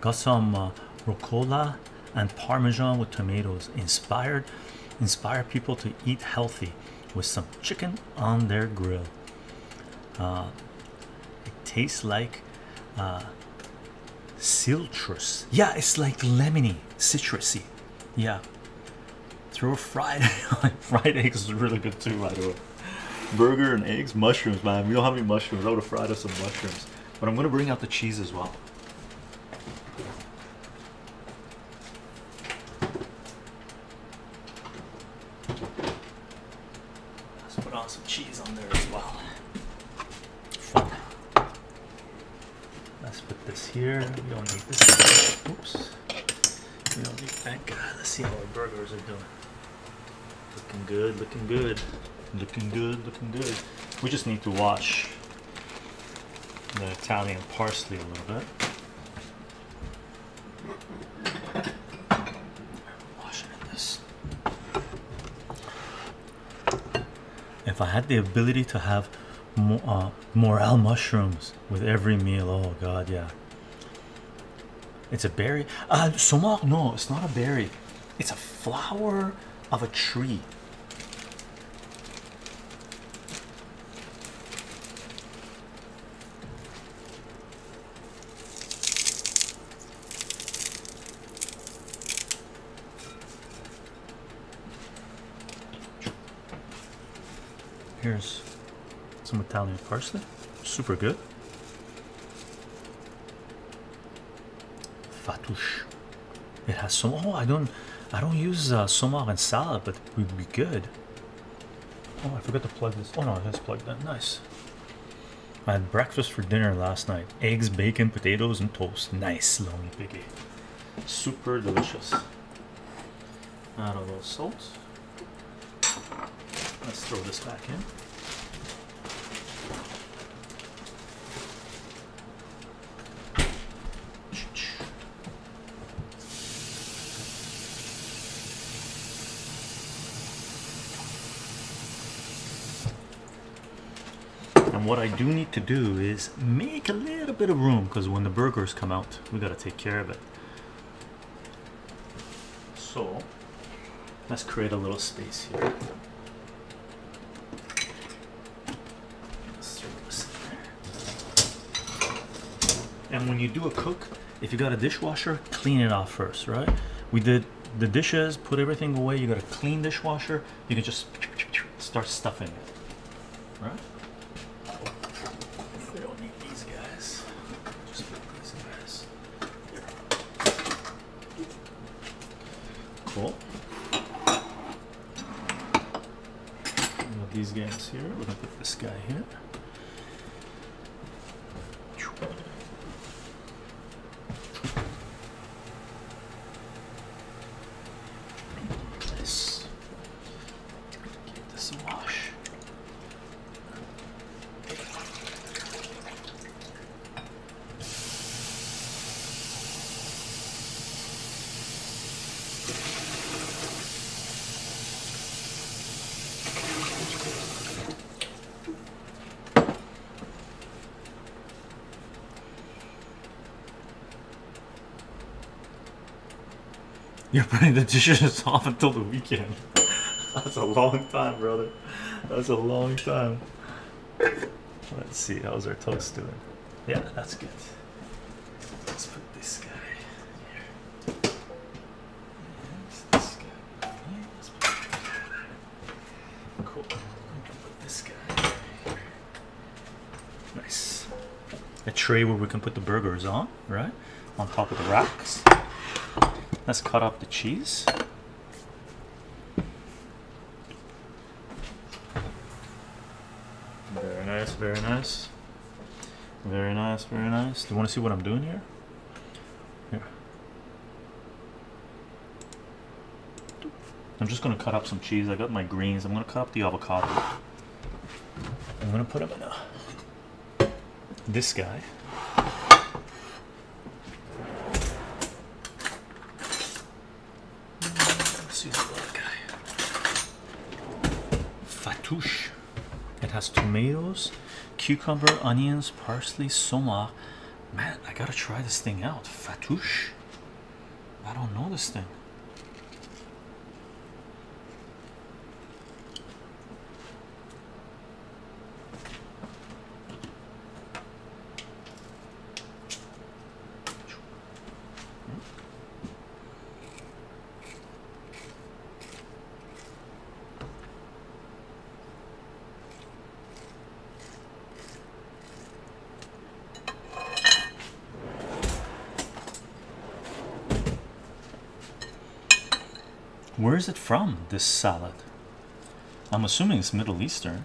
Got some uh, rucola and parmesan with tomatoes. Inspired, inspire people to eat healthy with some chicken on their grill. Uh, it tastes like uh, citrus. Yeah, it's like lemony, citrusy. Yeah. Throw fried fried eggs is really good too, by the way. Burger and eggs, mushrooms, man. We don't have any mushrooms. I would have fried us some mushrooms. But I'm gonna bring out the cheese as well. Let's put on some cheese on there as well. Fun. Let's put this here. We don't need this. Oops. We don't need that guy. Let's see how our burgers are doing. Looking good, looking good. Looking good, looking good. We just need to wash the Italian parsley a little bit. If I had the ability to have uh, morel mushrooms with every meal, oh god, yeah. It's a berry. Uh, sumac, no, it's not a berry. It's a flower of a tree. Here's some Italian parsley, super good. Fatouche. It has some. Oh, I don't, I don't use uh, sumac in salad, but it would be good. Oh, I forgot to plug this. Oh no, it has plugged in. Nice. I had breakfast for dinner last night: eggs, bacon, potatoes, and toast. Nice, lonely piggy. Super delicious. Add a little salt. Let's throw this back in. And what I do need to do is make a little bit of room because when the burgers come out, we got to take care of it. So let's create a little space here. And when you do a cook, if you got a dishwasher, clean it off first, right? We did the dishes, put everything away. You got a clean dishwasher. You can just start stuffing it, right? these guys here. We're gonna put this guy here. Nice. Give this a wash. You're the dishes off until the weekend. That's a long time, brother. That's a long time. Let's see, how's our toast doing? Yeah, that's good. Let's put this guy here. Let's put this guy here. Nice. A tray where we can put the burgers on, right? On top of the racks. Let's cut up the cheese. Very nice, very nice. Very nice, very nice. Do you want to see what I'm doing here? Here. I'm just gonna cut up some cheese. I got my greens. I'm gonna cut up the avocado. I'm gonna put them in a this guy. Let's use the other guy. Fatouche. It has tomatoes, cucumber, onions, parsley, soma. Man, I gotta try this thing out. Fatouche. I don't know this thing. From, this salad? I'm assuming it's Middle Eastern.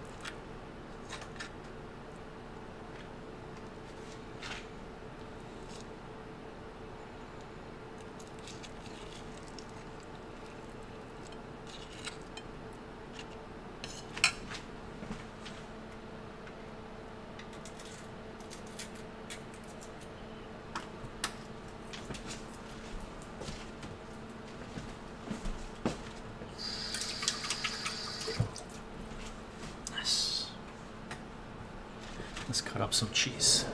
Nice. Let's cut up some cheese.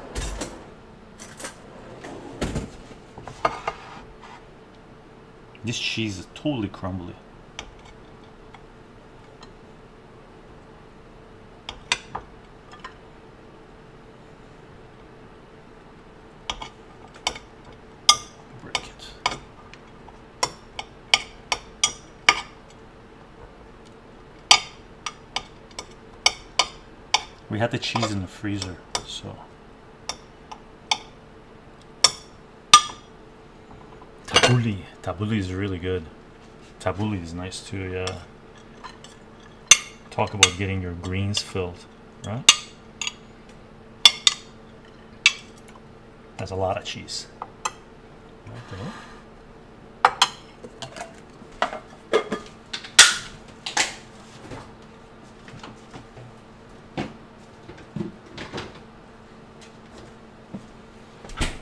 This cheese is totally crumbly. We had the cheese in the freezer, so. Tabbouleh. Tabbouleh is really good. Tabbouleh is nice too, yeah. Talk about getting your greens filled, right? That's a lot of cheese.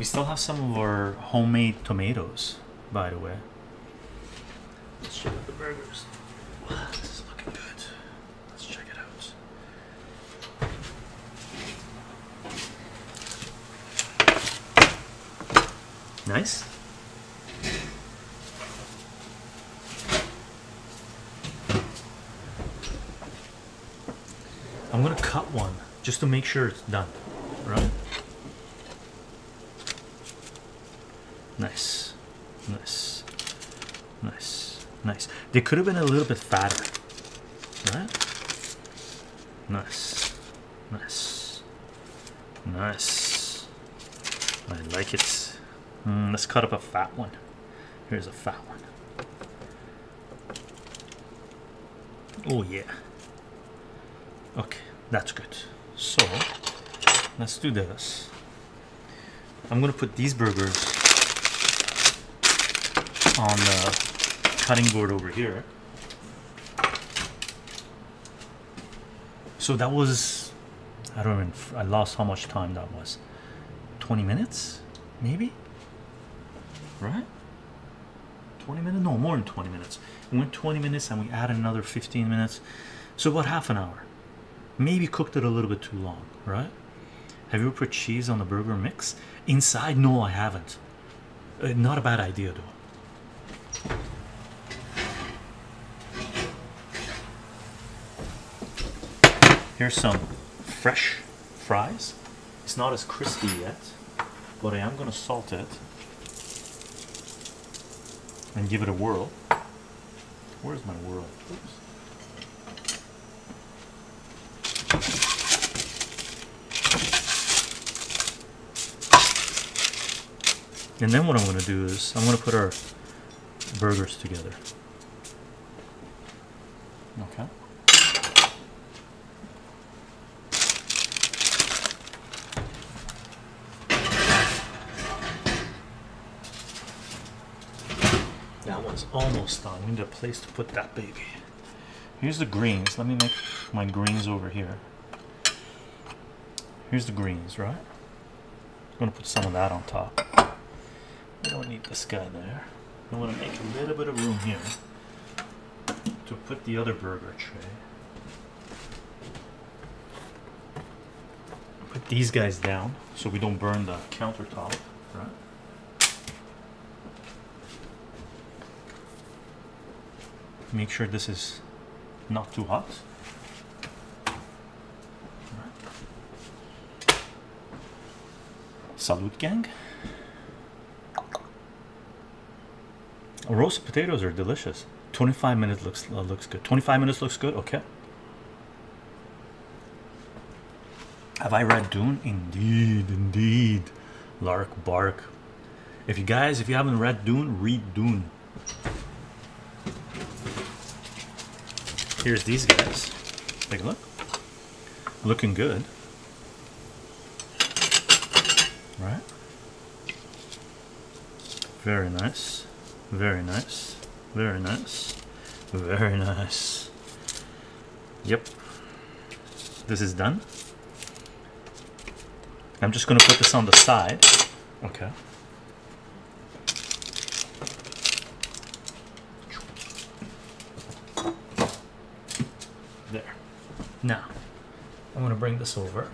We still have some of our homemade tomatoes, by the way. Let's check out the burgers. This is looking good. Let's check it out. Nice. I'm gonna cut one just to make sure it's done, right? Nice, nice, nice, nice. They could have been a little bit fatter, right? Nice, nice, nice. I like it. Mm, let's cut up a fat one. Here's a fat one. Oh yeah. Okay, that's good. So let's do this. I'm gonna put these burgers on the cutting board over here. So that was I don't even I lost how much time that was. 20 minutes, maybe, right? 20 minutes, no more than 20 minutes. We went 20 minutes and we added another 15 minutes, so about half an hour. Maybe cooked it a little bit too long, right? Have you ever put cheese on the burger mix? Inside, no, I haven't. Uh, not a bad idea though. Here's some fresh fries. It's not as crispy yet, but I am gonna salt it and give it a whirl. Where's my whirl? Oops. And then what I'm going to do is I'm going to put our burgers together. Okay. That one's almost done. We need a place to put that baby. Here's the greens. Let me make my greens over here. Here's the greens, right? I'm gonna put some of that on top. We don't need this guy there. I want to make a little bit of room here to put the other burger tray. Put these guys down so we don't burn the countertop, right? Make sure this is not too hot. Salute, gang. Roasted potatoes are delicious. 25 minutes looks uh, looks good. 25 minutes looks good. Okay. Have I read Dune? Indeed, indeed. Lark bark. If you guys, if you haven't read Dune, read Dune. Here's these guys. Take a look. Looking good. Right? Very nice. Very nice. Very nice. Very nice. Yep. This is done. I'm just going to put this on the side. Okay. There. Now, I'm going to bring this over.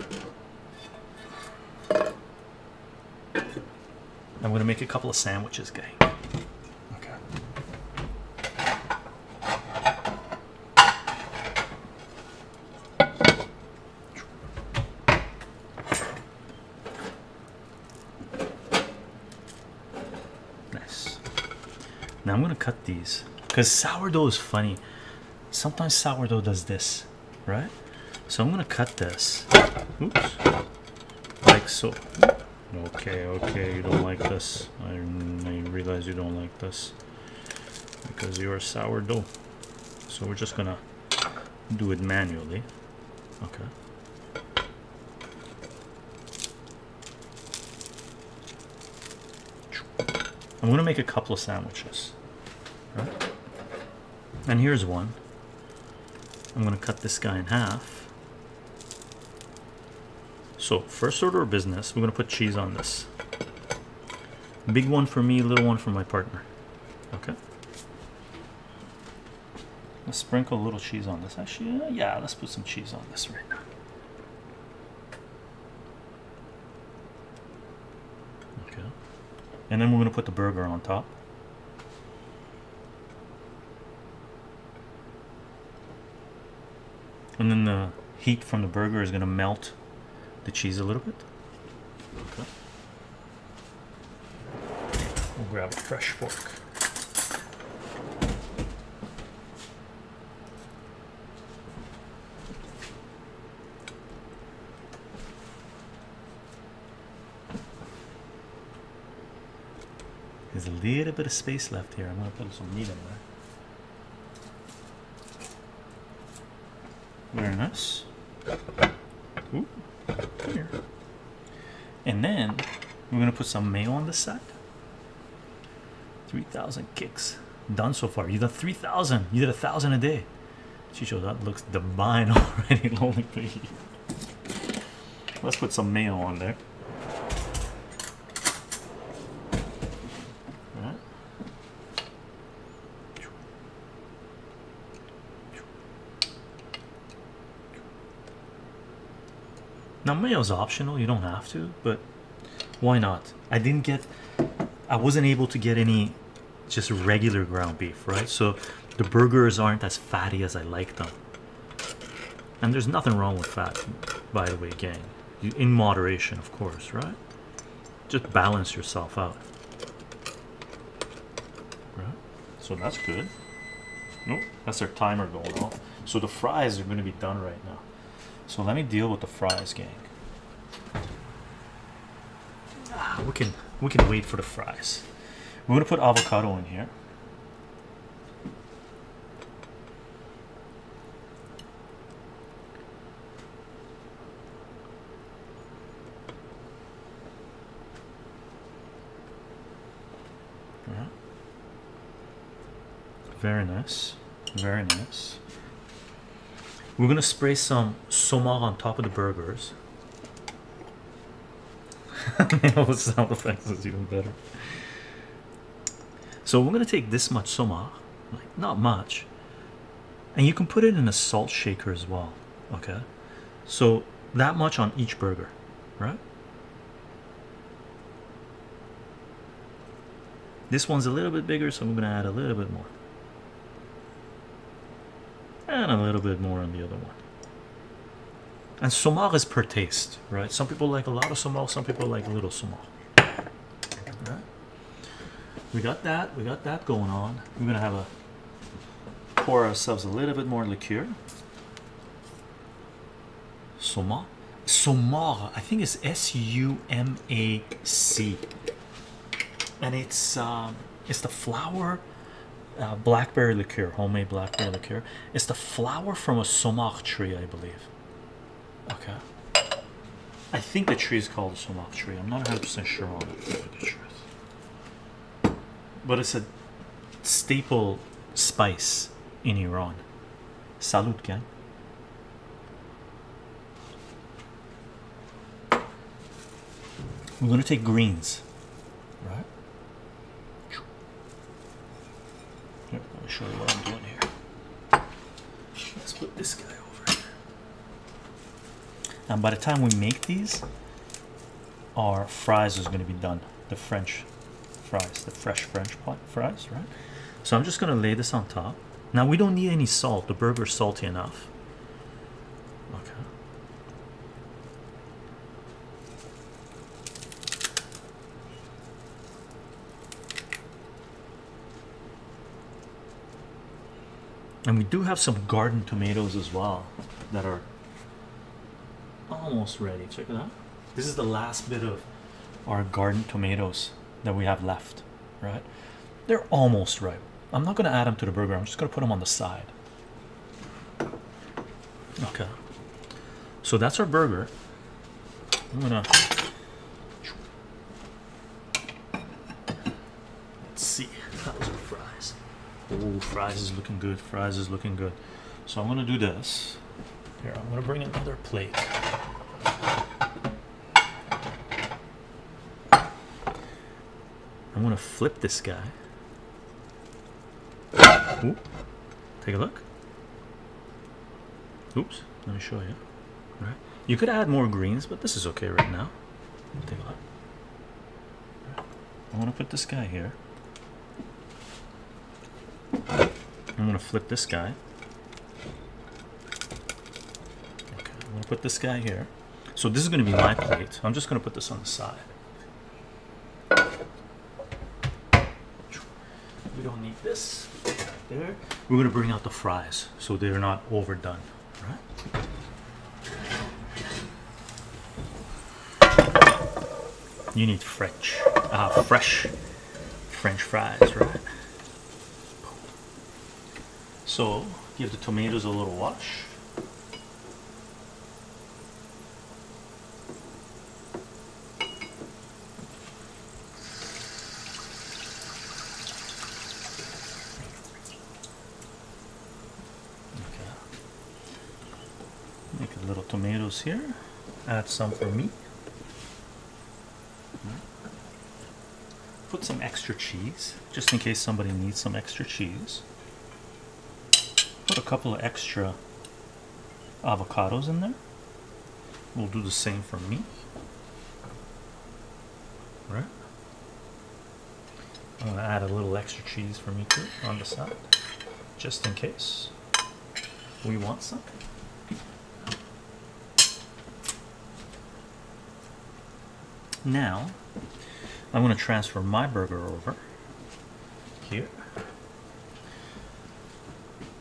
I'm going to make a couple of sandwiches, gang. Okay. Nice. Now I'm going to cut these because sourdough is funny. Sometimes sourdough does this, right? So I'm going to cut this. Oops. Like so. Okay, okay, you don't like this. I, I realize you don't like this because you're sourdough. So we're just gonna do it manually. Okay. I'm gonna make a couple of sandwiches. Right? And here's one. I'm gonna cut this guy in half. So first order of business, we're gonna put cheese on this. Big one for me, little one for my partner. Okay. Let's sprinkle a little cheese on this. Actually, uh, yeah, let's put some cheese on this right now. Okay. And then we're gonna put the burger on top. And then the heat from the burger is gonna melt the cheese a little bit. Okay. We'll grab a fresh fork. There's a little bit of space left here. I'm gonna put some meat in there. Very nice. Ooh, come here. And then we're gonna put some mayo on the side. 3,000 kicks done so far. You did 3,000. You did a thousand a day. Chycho, that looks divine already. Lonely piggy. Let's put some mayo on there. Now mayo is optional, you don't have to, but why not? I didn't get I wasn't able to get any just regular ground beef, right? So the burgers aren't as fatty as I like them. And there's nothing wrong with fat, by the way, gang. In moderation, of course, right? Just balance yourself out. Right? So that's good. Nope, that's their timer going off. So the fries are going to be done right now. So let me deal with the fries, gang. Ah, we can we can wait for the fries. We're gonna put avocado in here. Yeah. Very nice. Very nice. We're gonna spray some somar on top of the burgers. the sound effects is even better. So we're gonna take this much somar, like not much, and you can put it in a salt shaker as well. Okay, so that much on each burger, right? This one's a little bit bigger, so I'm gonna add a little bit more, and a little bit more on the other one. And somar is per taste, right? Some people like a lot of somar, some people like a little somar. Right? We got that, we got that going on. We're gonna have a pour ourselves a little bit more liqueur. Somar, somar. I think it's S U M A C, and it's um, it's the flower. Uh, blackberry liqueur, homemade blackberry liqueur. It's the flower from a somar tree, I believe. Okay. I think the tree is called a sumac tree. I'm not 100% sure on it, the truth. But it's a staple spice in Iran. Salut, gang. We're going to take greens, right? Let me show you what I'm doing here. Let's put this guy. And by the time we make these, our fries is going to be done. The French fries, the fresh French fries, right? So I'm just going to lay this on top. Now we don't need any salt. The burger's salty enough. Okay. And we do have some garden tomatoes as well that are almost ready. Check it out. This is the last bit of our garden tomatoes that we have left, right? They're almost ripe. I'm not going to add them to the burger, I'm just going to put them on the side. Okay, so that's our burger. I'm gonna let's see. That was our fries. Oh, fries is looking good. Fries is looking good. So I'm gonna do this. Here, I'm gonna bring another plate. I'm gonna flip this guy. Ooh. Take a look. Oops, let me show you. Right, you could add more greens, but this is okay right now. Take a look. I want to put this guy here. I'm gonna flip this guy. I'm gonna put this guy here. So this is gonna be my plate. I'm just gonna put this on the side. We don't need this there. We're gonna bring out the fries so they're not overdone, right? You need French, uh, fresh French fries, right? So give the tomatoes a little wash. the little here. Add some for me. Put some extra cheese, just in case somebody needs some extra cheese. Put a couple of extra avocados in there. We'll do the same for me. Right? I'm gonna add a little extra cheese for me too on the side, just in case we want some. Now, I'm going to transfer my burger over here.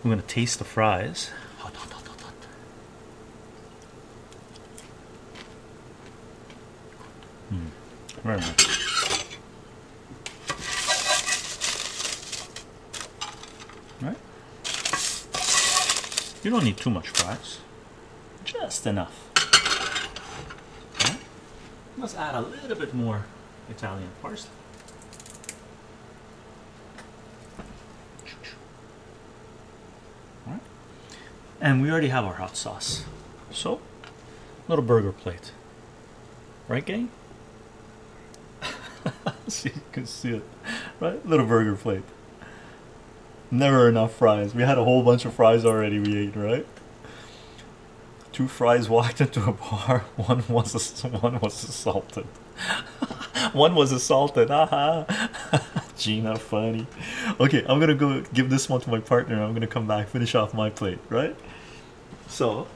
I'm going to taste the fries. Hot, hot, hot, hot, hot. Mm, very nice. Right? You don't need too much fries, just enough. Let's add a little bit more Italian parsley. And we already have our hot sauce. So, little burger plate. Right, gang? so you can see it. Right? Little burger plate. Never enough fries. We had a whole bunch of fries already we ate, right? Two fries walked into a bar. One was one was assaulted. one was assaulted. Aha. Gina, funny. Okay, I'm gonna go give this one to my partner. I'm gonna come back, finish off my plate, right? So.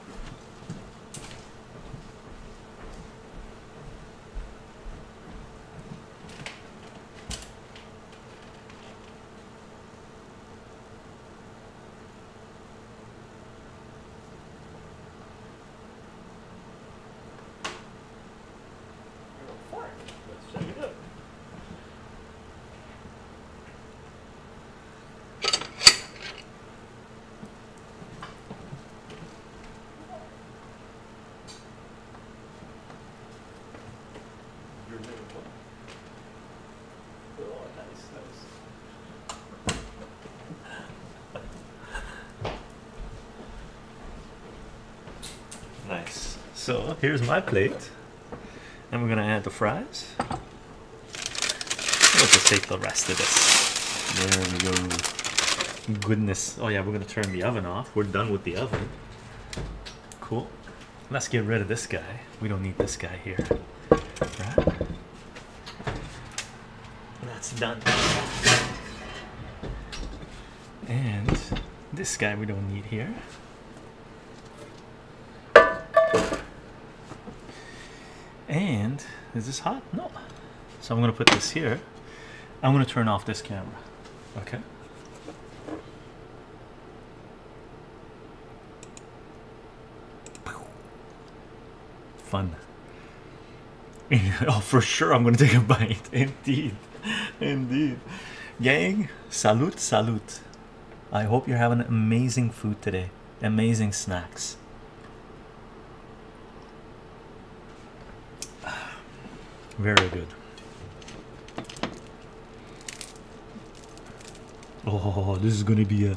Let's check it out. Your little one. Oh, nice, nice. Nice. So here's my plate. And we're gonna add the fries. We'll just take the rest of this. There we go. Goodness. Oh yeah, we're gonna turn the oven off. We're done with the oven. Cool. Let's get rid of this guy. We don't need this guy here. Right? That's done. And this guy we don't need here. Is this hot? No. So I'm gonna put this here. I'm gonna turn off this camera. Okay. Fun. oh, for sure, I'm gonna take a bite. Indeed, indeed. Gang, salute, salute. I hope you're having amazing food today. Amazing snacks. Very good. Oh, this is going to be a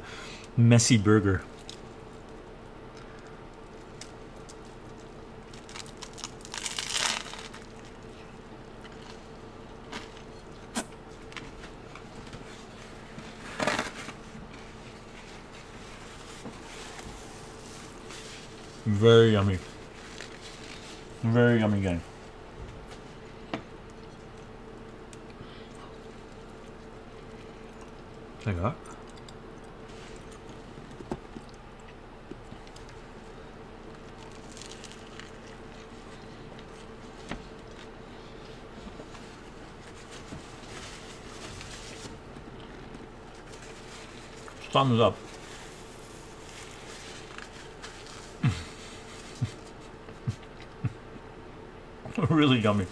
messy burger. Very yummy. Very yummy game. It out. Thumbs up. really yummy.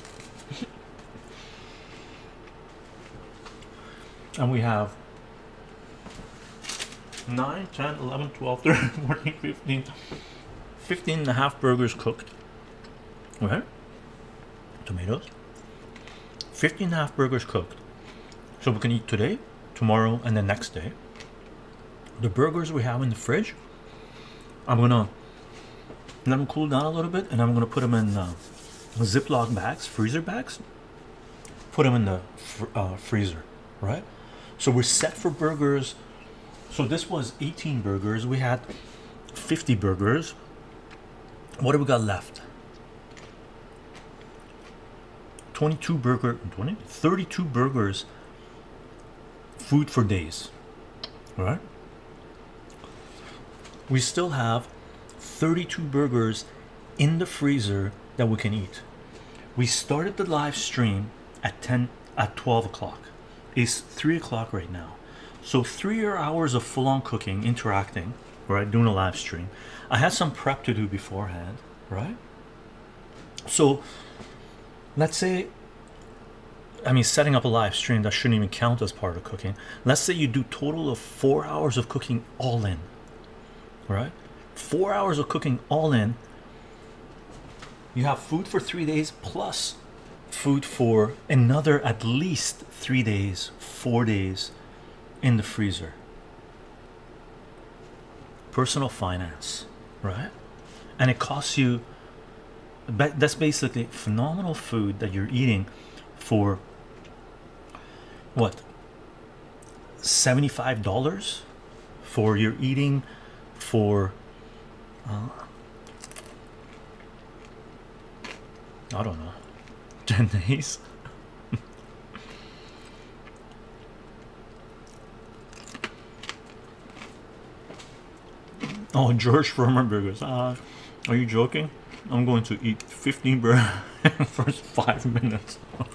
and we have 9 10 11 12 13 14 15 15 and a half burgers cooked okay tomatoes 15 and a half burgers cooked so we can eat today tomorrow and the next day the burgers we have in the fridge i'm gonna let them cool down a little bit, and I'm gonna put them in uh, Ziploc bags, freezer bags. Put them in the fr uh, freezer, right? So we're set for burgers. So this was 18 burgers. We had 50 burgers. What do we got left? 22 burger 20 32 burgers food for days all right we still have 32 burgers in the freezer that we can eat we started the live stream at 10 at 12 o'clock it's 3 o'clock right now so three hours of full-on cooking interacting right doing a live stream. I had some prep to do beforehand right? So let's say I mean setting up a live stream that shouldn't even count as part of cooking. Let's say you do total of four hours of cooking all in right? Four hours of cooking all in. You have food for three days plus food for another at least three days four days in the freezer. Personal finance right? And it costs you that's basically phenomenal food that you're eating for what? $75 for your eating for uh, I don't know 10 days oh George Foreman burgers. Uh, are you joking? I'm going to eat 15 burgers in first five minutes.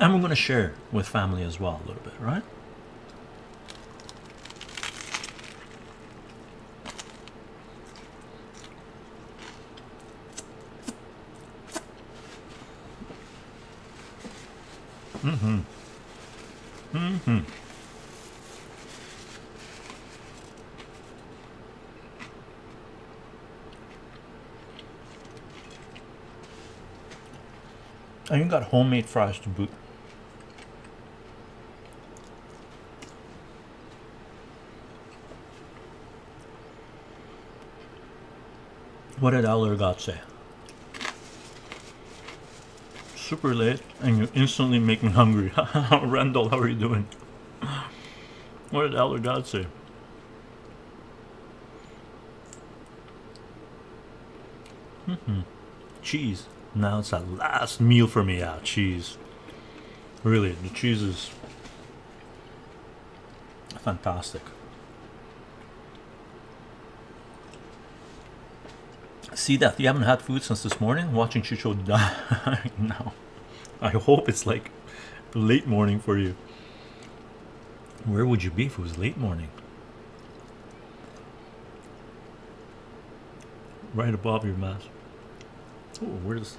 And we're going to share with family as well a little bit right? Mm-hmm. Mm-hmm and you got homemade fries to boot What did Elder God say? Super late, and you instantly make me hungry. Randall, how are you doing? What did Elder God say? Mm -hmm. Cheese. Now it's that last meal for me. Yeah, cheese. Really, the cheese is fantastic. See that you haven't had food since this morning. Watching Chycho die now. I hope it's like late morning for you. Where would you be if it was late morning? Right above your mask. Oh, where's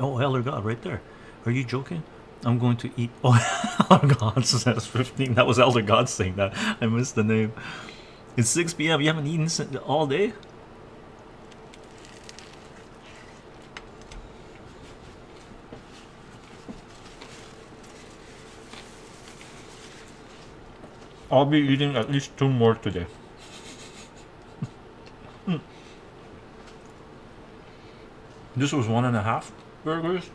Oh, Elder God, right there. Are you joking? I'm going to eat. Oh, Elder God says 15. That was Elder God saying that. I missed the name. It's 6 p.m. You haven't eaten all day? I'll be eating at least two more today. This was one and a half burgers.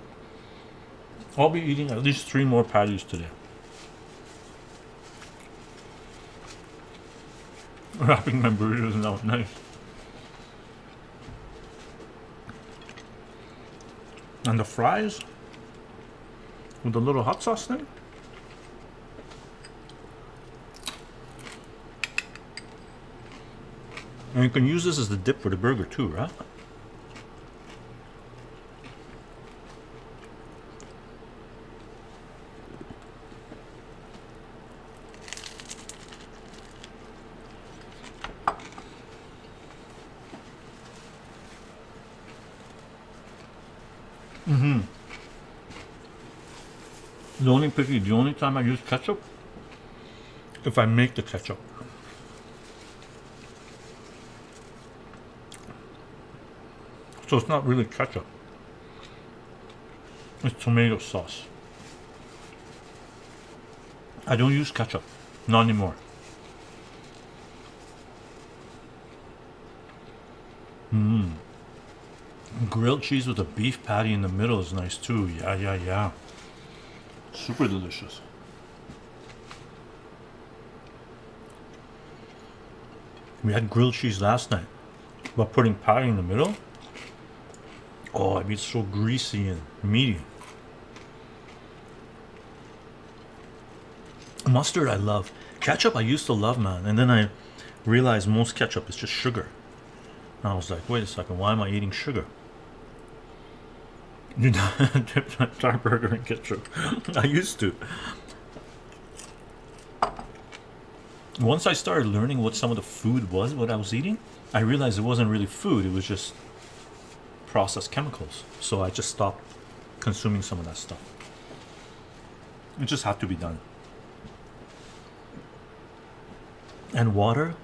I'll be eating at least three more patties today. Wrapping my burritos now, nice. And the fries with the little hot sauce thing. And you can use this as the dip for the burger too, right? time I use ketchup, if I make the ketchup. So it's not really ketchup. It's tomato sauce. I don't use ketchup. Not anymore. Mmm. Grilled cheese with a beef patty in the middle is nice too. Yeah, yeah, yeah. Super delicious. We had grilled cheese last night, but putting patty in the middle. Oh, it means so greasy and meaty. Mustard, I love. Ketchup, I used to love, man, and then I realized most ketchup is just sugar. And I was like, wait a second, why am I eating sugar? You dip my burger in ketchup. I used to. Once I started learning what some of the food was, what I was eating, I realized it wasn't really food, it was just processed chemicals. So I just stopped consuming some of that stuff. It just had to be done. And water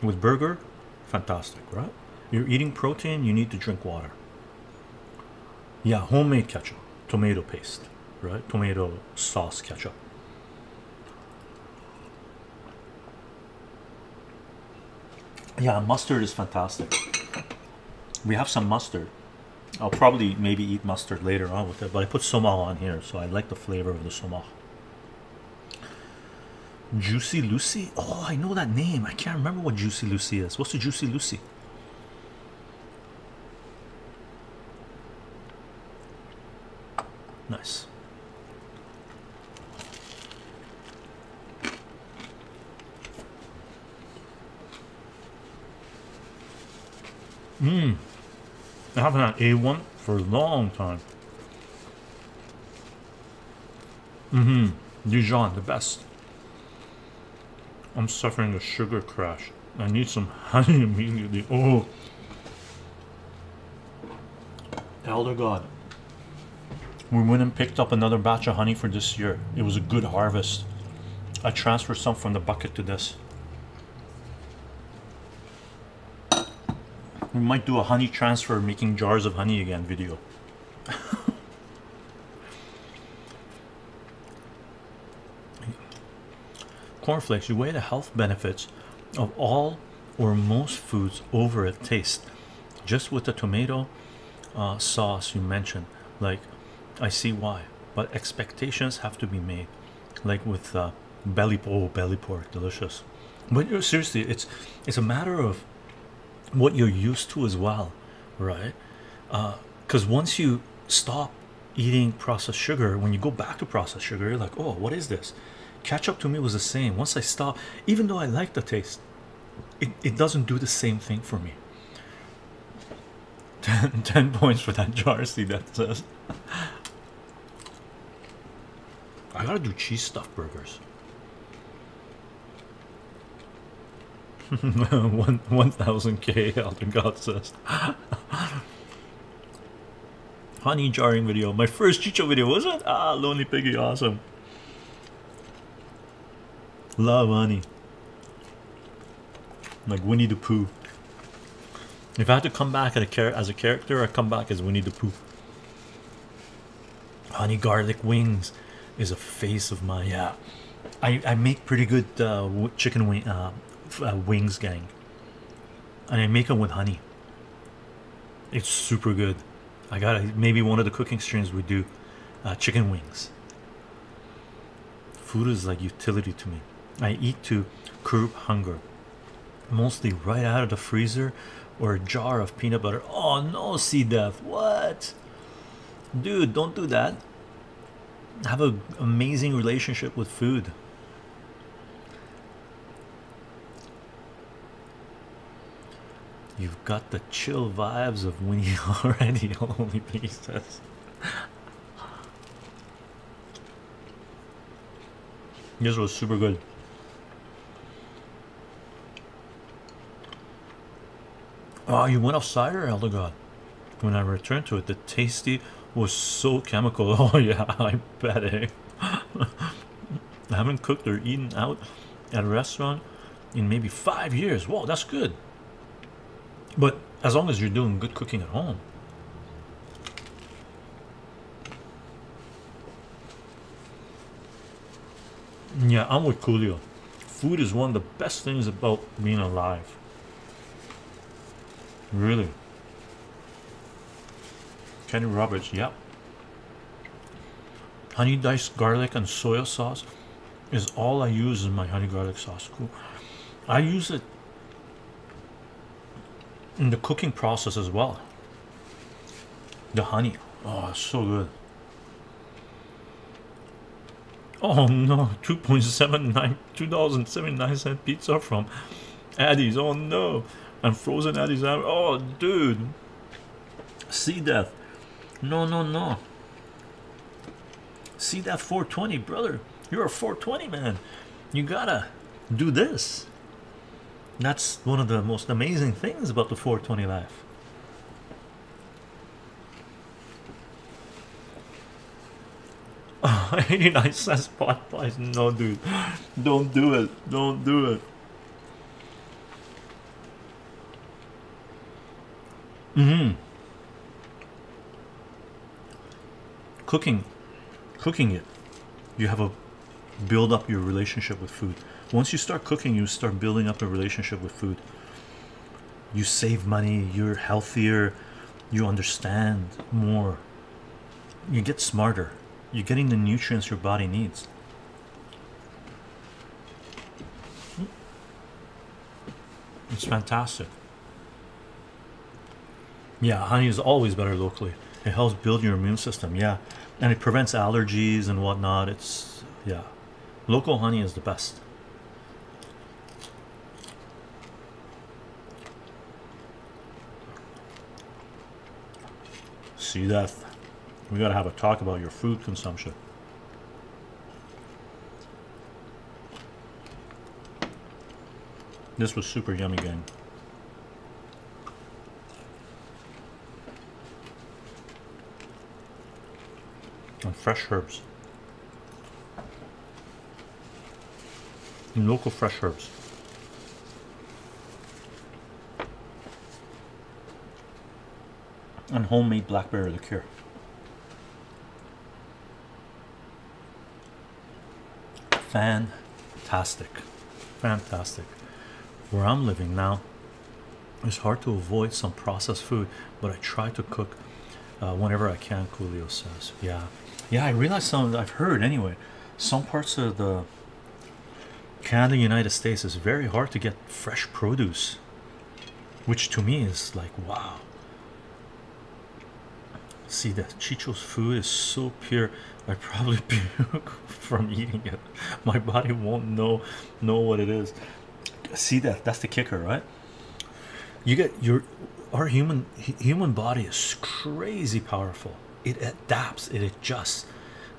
with burger, fantastic, right? You're eating protein, you need to drink water. Yeah, homemade ketchup, tomato paste, right? Tomato sauce ketchup. Yeah, mustard is fantastic. We have some mustard. I'll probably maybe eat mustard later on with it, but I put somar on here, so I like the flavor of the somar. Juicy Lucy? Oh, I know that name. I can't remember what Juicy Lucy is. What's the Juicy Lucy? Nice. Mmm. I haven't had A1 for a long time. Mm-hmm. Dijon, the best. I'm suffering a sugar crash. I need some honey immediately. Oh. Elder God. We went and picked up another batch of honey for this year. It was a good harvest. I transferred some from the bucket to this. We might do a honey transfer making jars of honey again video. cornflakes you weigh the health benefits of all or most foods over a taste just with the tomato uh, sauce you mentioned like I see why but expectations have to be made like with uh, belly oh, belly pork delicious but seriously it's it's a matter of what you're used to as well right? Uh, because uh, once you stop eating processed sugar when you go back to processed sugar you're like oh what is this? Ketchup to me was the same. Once I stopped even though I like the taste it, it doesn't do the same thing for me. 10, 10 points for that jar see that says. I gotta do cheese stuffed burgers one one thousand K Elder God says honey jarring video my first Chycho video was it ah lonely piggy awesome Love honey. Like Winnie the Pooh. If I had to come back as a, as a character, I come back as Winnie the Pooh. Honey garlic wings is a face of my yeah. I I make pretty good uh, chicken wing uh, uh, wings, gang, and I make them with honey. It's super good. I got maybe one of the cooking streams we do uh, chicken wings. Food is like utility to me. I eat to curb hunger, mostly right out of the freezer or a jar of peanut butter. Oh no, see death. What, dude? Don't do that. Have an amazing relationship with food. You've got the chill vibes of Winnie already. Only pieces. This was super good. Oh, you went off cider, Elder God. When I returned to it, the tasty was so chemical. Oh yeah, I bet. Eh? I haven't cooked or eaten out at a restaurant in maybe five years. Whoa, that's good. But as long as you're doing good cooking at home. Yeah, I'm with Coolio. Food is one of the best things about being alive. Really? Kenny Roberts, yep. Honey diced garlic and soy sauce is all I use in my honey garlic sauce. Cool. I use it in the cooking process as well. The honey, oh, so good. Oh no, 2.79 2079 cent pizza from Addie's. Oh no, and frozen Addie's. Oh, dude, see that? No, no, no. See that 420, brother? You're a 420 man. You gotta do this. That's one of the most amazing things about the 420 life. Oh, 89 cents pot price. No, dude, don't do it. Don't do it. Mm hmm. Cooking, cooking it, you have a build up your relationship with food. Once you start cooking, you start building up a relationship with food. You save money, you're healthier, you understand more, you get smarter, you're getting the nutrients your body needs. It's fantastic. Yeah, honey is always better locally. It helps build your immune system. Yeah, and it prevents allergies and whatnot. It's yeah, local honey is the best. See that? We gotta have a talk about your food consumption. This was super yummy, gang. And fresh herbs. And local fresh herbs. And homemade blackberry liqueur. Fantastic. Fantastic. Where I'm living now, it's hard to avoid some processed food, but I try to cook uh, whenever I can. Coolio says, "Yeah, yeah." I realize some. I've heard anyway. Some parts of the Canada, United States, is very hard to get fresh produce, which to me is like wow. See that Chycho's food is so pure. I probably puke from eating it. My body won't know know what it is. See that? That's the kicker, right? You get your our human human body is crazy powerful. It adapts, it adjusts.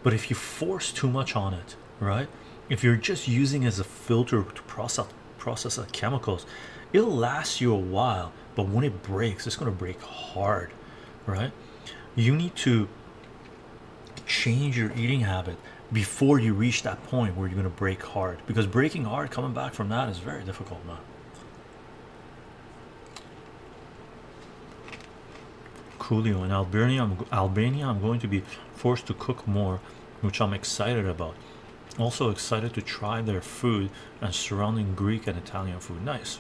But if you force too much on it, right? If you're just using as a filter to process process chemicals, it'll last you a while. But when it breaks, it's gonna break hard, right? You need to change your eating habit before you reach that point where you're going to break hard because breaking hard coming back from that is very difficult man. Coolio in Albania I'm, Albania I'm going to be forced to cook more which I'm excited about. Also excited to try their food and surrounding Greek and Italian food. Nice.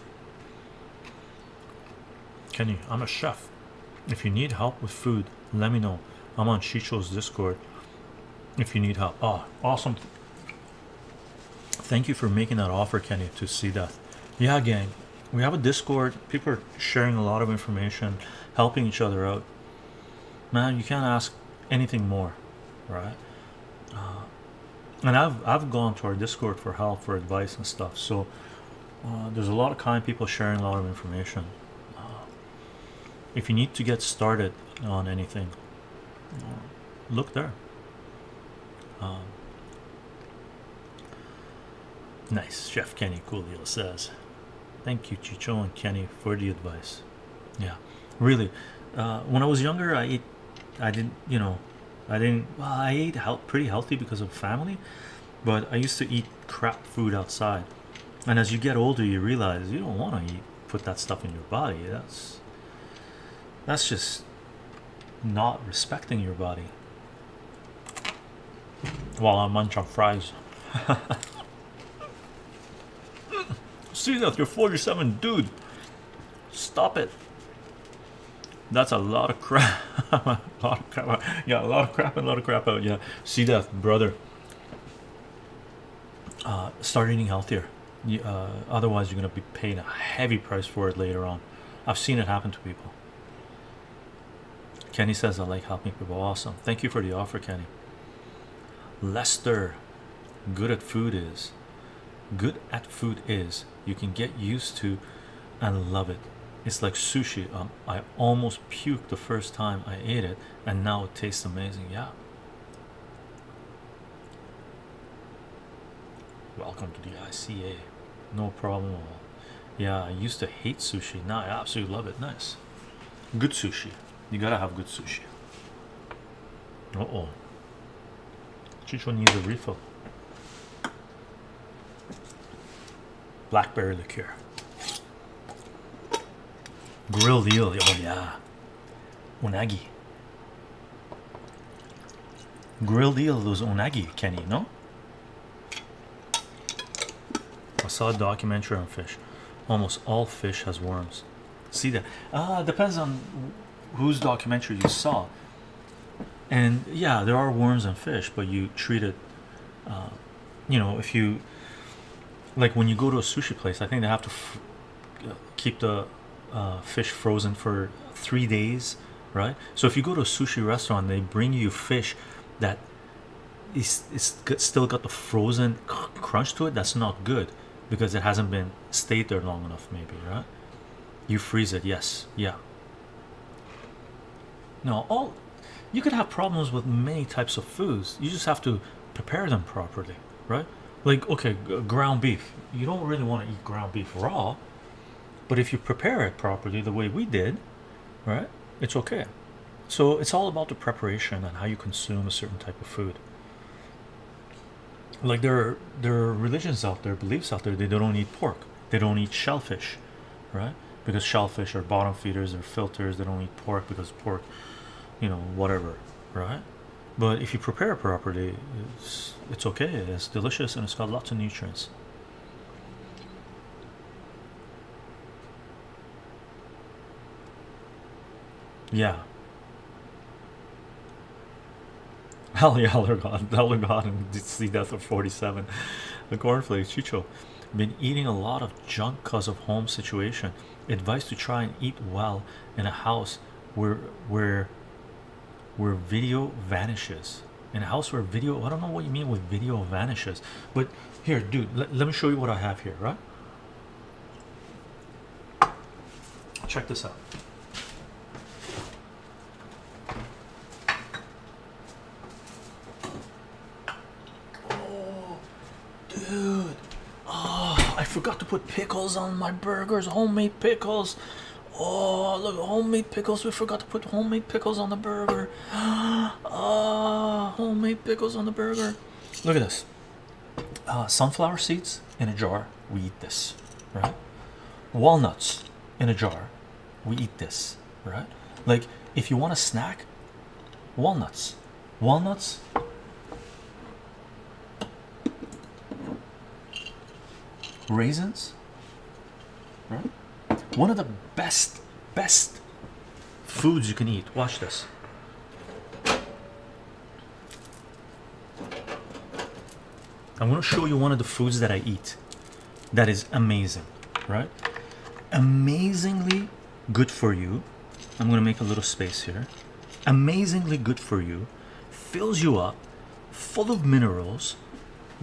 Kenny I'm a chef. If you need help with food let me know. I'm on Chycho's discord if you need help. Oh awesome. Thank you for making that offer Kenny to see that. Yeah gang. We have a discord. People are sharing a lot of information helping each other out. Man you can't ask anything more right? Uh, and I've I've gone to our discord for help for advice and stuff. So uh, there's a lot of kind people sharing a lot of information. Uh, if you need to get started on anything look there um, nice, Chef Kenny Coolio says. Thank you, Chycho and Kenny, for the advice. Yeah, really. Uh, when I was younger, I ate, I didn't, you know, I didn't. Well, I ate pretty healthy because of family, but I used to eat crap food outside. And as you get older, you realize you don't want to eat, put that stuff in your body. That's that's just not respecting your body while I munch on fries. See that you're 47, dude. Stop it. That's a lot of crap. a lot of crap. Yeah, a lot of crap and a lot of crap out. Yeah, see that, brother. Uh, start eating healthier. uh, otherwise, you're gonna be paying a heavy price for it later on. I've seen it happen to people. Kenny says, I like helping people. Awesome. Thank you for the offer, Kenny. Lester, good at food is. Good at food is. You can get used to and love it. It's like sushi. Um, I almost puked the first time I ate it, and now it tastes amazing. Yeah. Welcome to the ICA. No problem at all. Yeah, I used to hate sushi. Now I absolutely love it. Nice. Good sushi. You gotta have good sushi. Uh oh. Chicho needs a refill. Blackberry liqueur. Grilled eel. Oh, yeah. Unagi. Grilled eel, those unagi, Kenny, no? I saw a documentary on fish. Almost all fish has worms. See that? Ah, depends on whose documentary you saw. And yeah, there are worms in fish, but you treat it. Uh, you know, if you like when you go to a sushi place, I think they have to keep the uh, fish frozen for three days, right? So if you go to a sushi restaurant, they bring you fish that is it's still got the frozen crunch to it. That's not good because it hasn't been stayed there long enough maybe right you freeze it yes yeah no all you could have problems with many types of foods. You just have to prepare them properly right? Like okay ground beef. You don't really want to eat ground beef raw but if you prepare it properly the way we did right it's okay. So it's all about the preparation and how you consume a certain type of food. Like there are there are religions out there beliefs out there they don't eat pork. They don't eat shellfish right? Because shellfish are bottom feeders they're filters they don't eat pork because pork you know whatever right but if you prepare properly it's it's okay it's delicious and it's got lots of nutrients yeah Hell yeah, Elder God, Elder God, and see death of 47. The cornflakes, Chycho. Been eating a lot of junk because of home situation. Advice to try and eat well in a house where where where video vanishes. In a house where video, I don't know what you mean with video vanishes, but here, dude, let, let me show you what I have here, right? Check this out. Oh dude, oh, I forgot to put pickles on my burgers, homemade pickles. Oh, look, homemade pickles. We forgot to put homemade pickles on the burger. Oh, homemade pickles on the burger. Look at this. Uh, sunflower seeds in a jar. We eat this, right? Walnuts in a jar. We eat this, right? Like, if you want a snack, walnuts. Walnuts raisins right one of the best best foods you can eat watch this I'm going to show you one of the foods that I eat that is amazing right amazingly good for you I'm going to make a little space here amazingly good for you fills you up full of minerals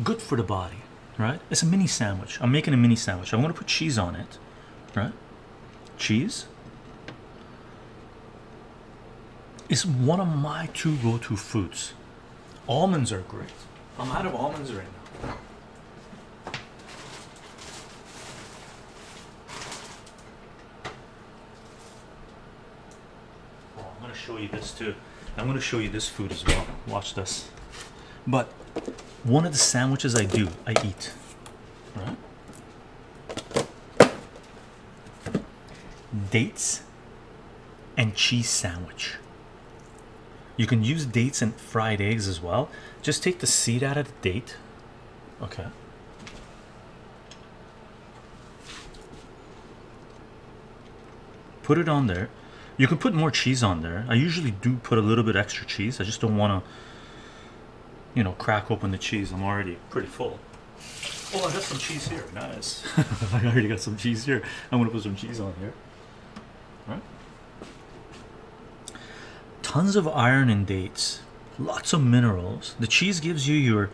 good for the body right? It's a mini sandwich. I'm making a mini sandwich. I'm going to put cheese on it, right? Cheese is one of my two go-to foods. Almonds are great. I'm out of almonds right now. Oh, I'm to show you this too. I'm going to show you this food as well. Watch this. But one of the sandwiches I do, I eat. Right? Dates and cheese sandwich. You can use dates and fried eggs as well. Just take the seed out of the date. Okay. Put it on there. You can put more cheese on there. I usually do put a little bit extra cheese. I just don't want to, you know, crack open the cheese. I'm already pretty full. Oh, I got some cheese here. Nice. I already got some cheese here. I'm gonna put some cheese on here. All right. Tons of iron in dates. Lots of minerals. The cheese gives you your,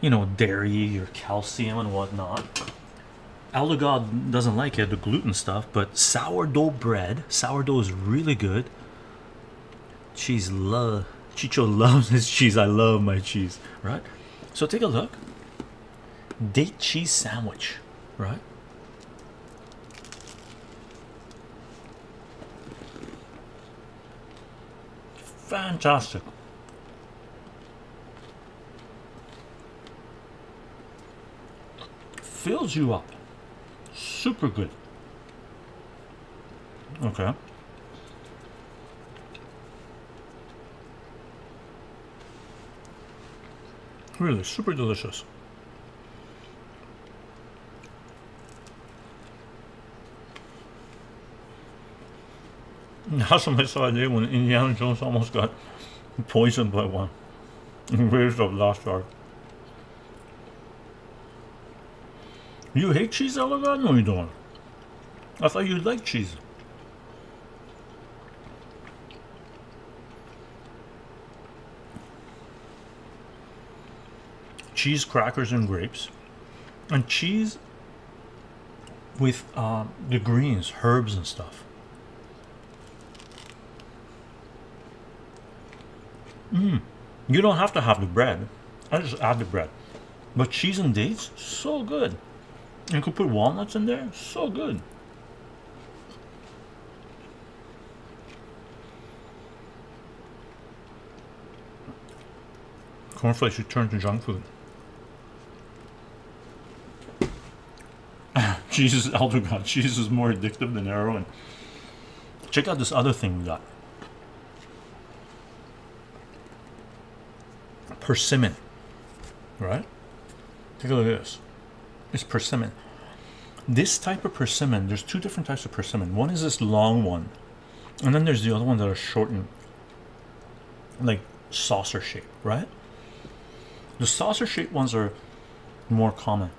you know, dairy, your calcium and whatnot. Alugod doesn't like it, the gluten stuff, but sourdough bread, sourdough is really good. Cheese love Chycho loves his cheese. I love my cheese, right? So take a look. Date cheese sandwich, right? Fantastic. Fills you up. Super good. Okay. Really super delicious. That's what I saw when Indiana Jones almost got poisoned by one. Raiders of Lost Ark. You hate cheese, Elegant? No, you don't. I thought you liked cheese. Cheese, crackers, and grapes. And cheese with uh, the greens, herbs, and stuff. Mm. You don't have to have the bread. I just add the bread. But cheese and dates, so good. You could put walnuts in there, so good. Cornflakes should turn to junk food. Jesus, Elder God, cheese is more addictive than heroin. Check out this other thing we got. Persimmon right? Take a look at this. It's persimmon. This type of persimmon there's two different types of persimmon. One is this long one and then there's the other one that are shortened like saucer shape right? The saucer shaped ones are more common.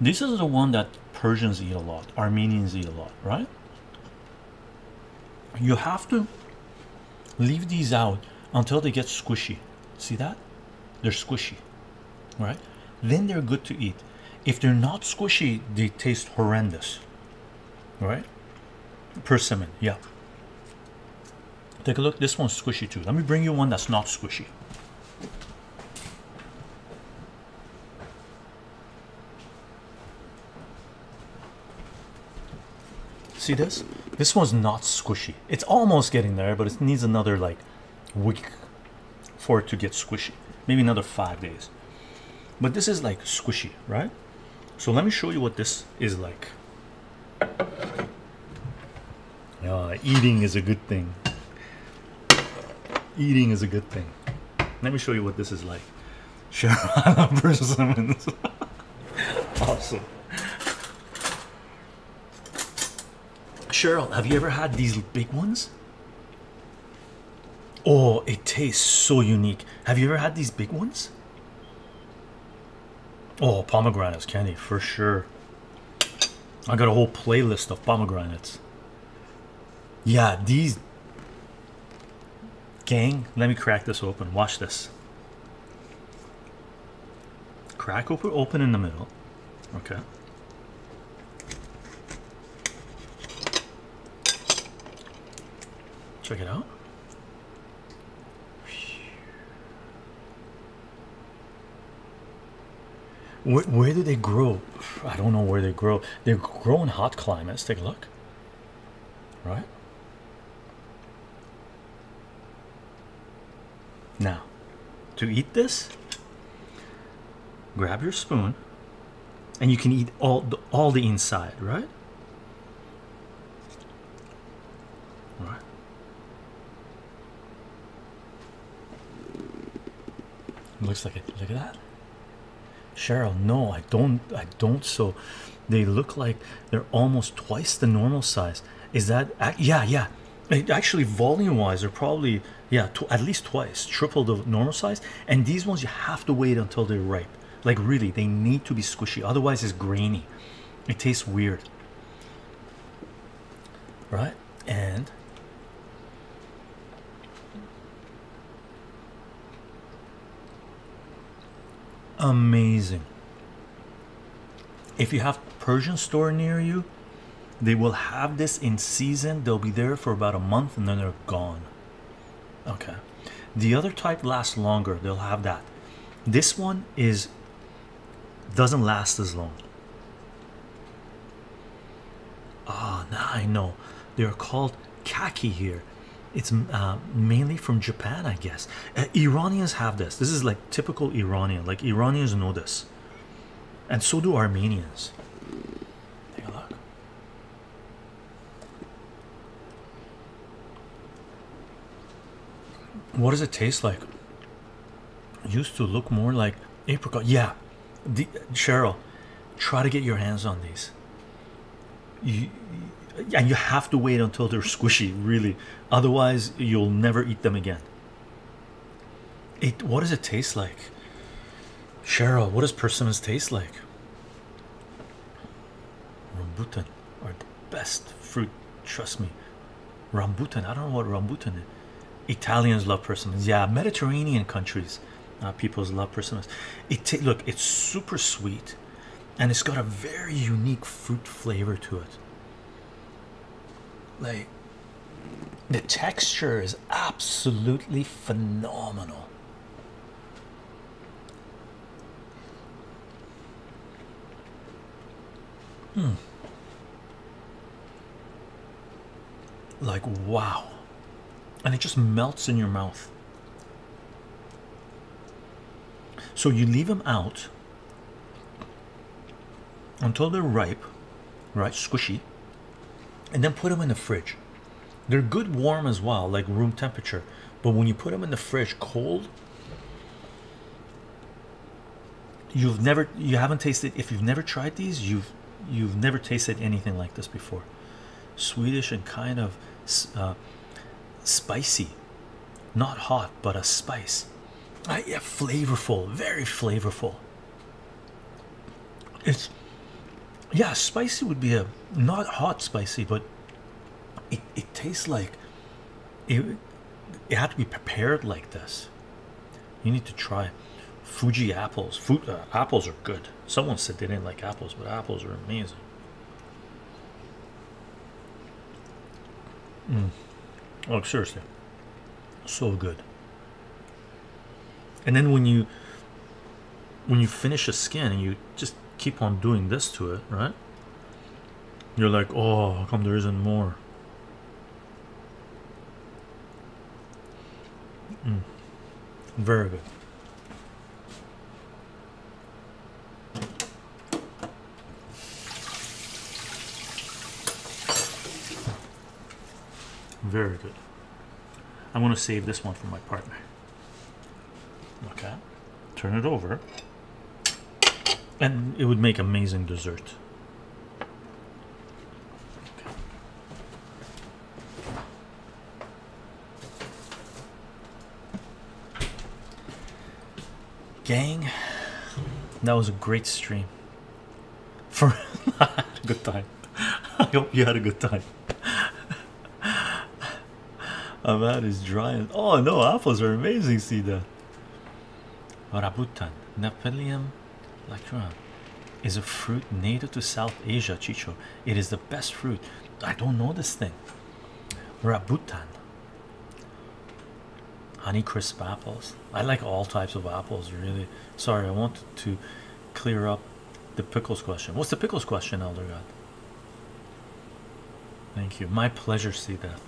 This is the one that Persians eat a lot Armenians eat a lot right? You have to leave these out until they get squishy. See that they're squishy right? Then they're good to eat. If they're not squishy they taste horrendous right? Persimmon yeah. Take a look. This one's squishy too. Let me bring you one that's not squishy. See this? This one's not squishy. It's almost getting there but it needs another like week for it to get squishy maybe another five days. But this is like squishy right? So let me show you what this is like. Uh, eating is a good thing. Eating is a good thing. Let me show you what this is like. Cheryl persimmons. Awesome. Cheryl have you ever had these big ones Oh, it tastes so unique. Have you ever had these big ones? Oh, pomegranates candy for sure. I got a whole playlist of pomegranates. Yeah, these gang. Let me crack this open. Watch this. Crack open, open in the middle. Okay. Check it out. Where, where do they grow? I don't know where they grow. They grow in hot climates. Take a look. Right now, to eat this, grab your spoon, and you can eat all the, all the inside. Right. Right. Looks like it. Look at that. Cheryl, no, I don't. I don't. So they look like they're almost twice the normal size. Is that? Uh, yeah, yeah. actually volume wise they're probably yeah at least twice triple the normal size and these ones you have to wait until they're ripe like really they need to be squishy otherwise it's grainy it tastes weird right and amazing. If you have Persian store near you they will have this in season. They'll be there for about a month and then they're gone. Okay. The other type lasts longer. They'll have that. This one is doesn't last as long. Ah now i know. They're called kaki here it's uh, mainly from japan i guess. Uh, iranians have this. This is like typical iranian. Like iranians know this. And so do armenians. Take a look. What does it taste like? Used to look more like apricot. Yeah. The cheryl try to get your hands on these. You and you have to wait until they're squishy really otherwise you'll never eat them again it what does it taste like cheryl what does persimmons taste like rambutan are the best fruit trust me rambutan i don't know what rambutan is Italians love persimmons. Yeah, Mediterranean countries, uh, people's love persimmons. It look, it's super sweet, and it's got a very unique fruit flavor to it. Like the texture is absolutely phenomenal. Hmm. Like wow and it just melts in your mouth. So you leave them out until they're ripe, right? Squishy, and then put them in the fridge. They're good warm as well, like room temperature. But when you put them in the fridge cold, you've never, you haven't tasted. If you've never tried these, you've you've never tasted anything like this before. Swedish and kind of uh, spicy not hot but a spice uh, yeah flavorful very flavorful it's yeah spicy would be a not hot spicy but it, it tastes like it it had to be prepared like this. You need to try Fuji apples. Food, uh, apples are good. Someone said they didn't like apples but apples are amazing. Mm. Seriously, so good. And then when you when you finish a skin and you just keep on doing this to it, right? You're like, oh, how come there isn't more? Mm. Very good. Very good. I'm going to save this one for my partner. Okay, turn it over, and it would make amazing dessert. Gang, that was a great stream. For a good time. I hope you had a good time. Ahmad is dry. Oh no, apples are amazing. See that? Rambutan, Nephelium lacrum, uh, is a fruit native to South Asia. Chycho, it is the best fruit. I don't know this thing. Rambutan, honey crisp apples. I like all types of apples. Really. Sorry, I wanted to clear up the pickles question. What's the pickles question, Elder God? Thank you. My pleasure. See that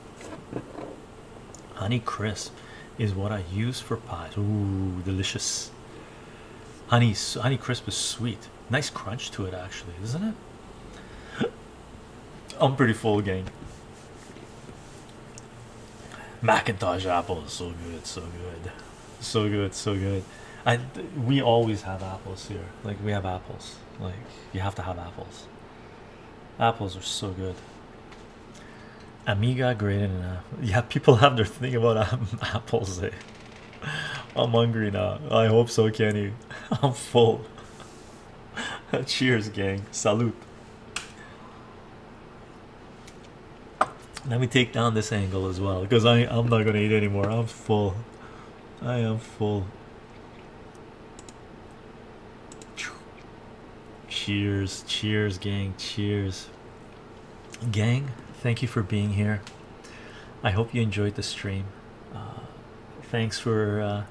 honey crisp is what I use for pies. Ooh, delicious. Honey, honey crisp is sweet. Nice crunch to it, actually, isn't it? I'm pretty full, gang. McIntosh apple is so good, so good, so good, so good. I we always have apples here. Like we have apples. Like you have to have apples. Apples are so good. Amiga graded enough. Yeah, people have their thing about apples. Eh? I'm hungry now. I hope so, Kenny. I'm full. Cheers, gang. Salute. Let me take down this angle as well because I I'm not gonna eat anymore. I'm full. I am full. Cheers, cheers, gang, cheers. Gang, thank you for being here. I hope you enjoyed the stream. Uh, thanks for uh,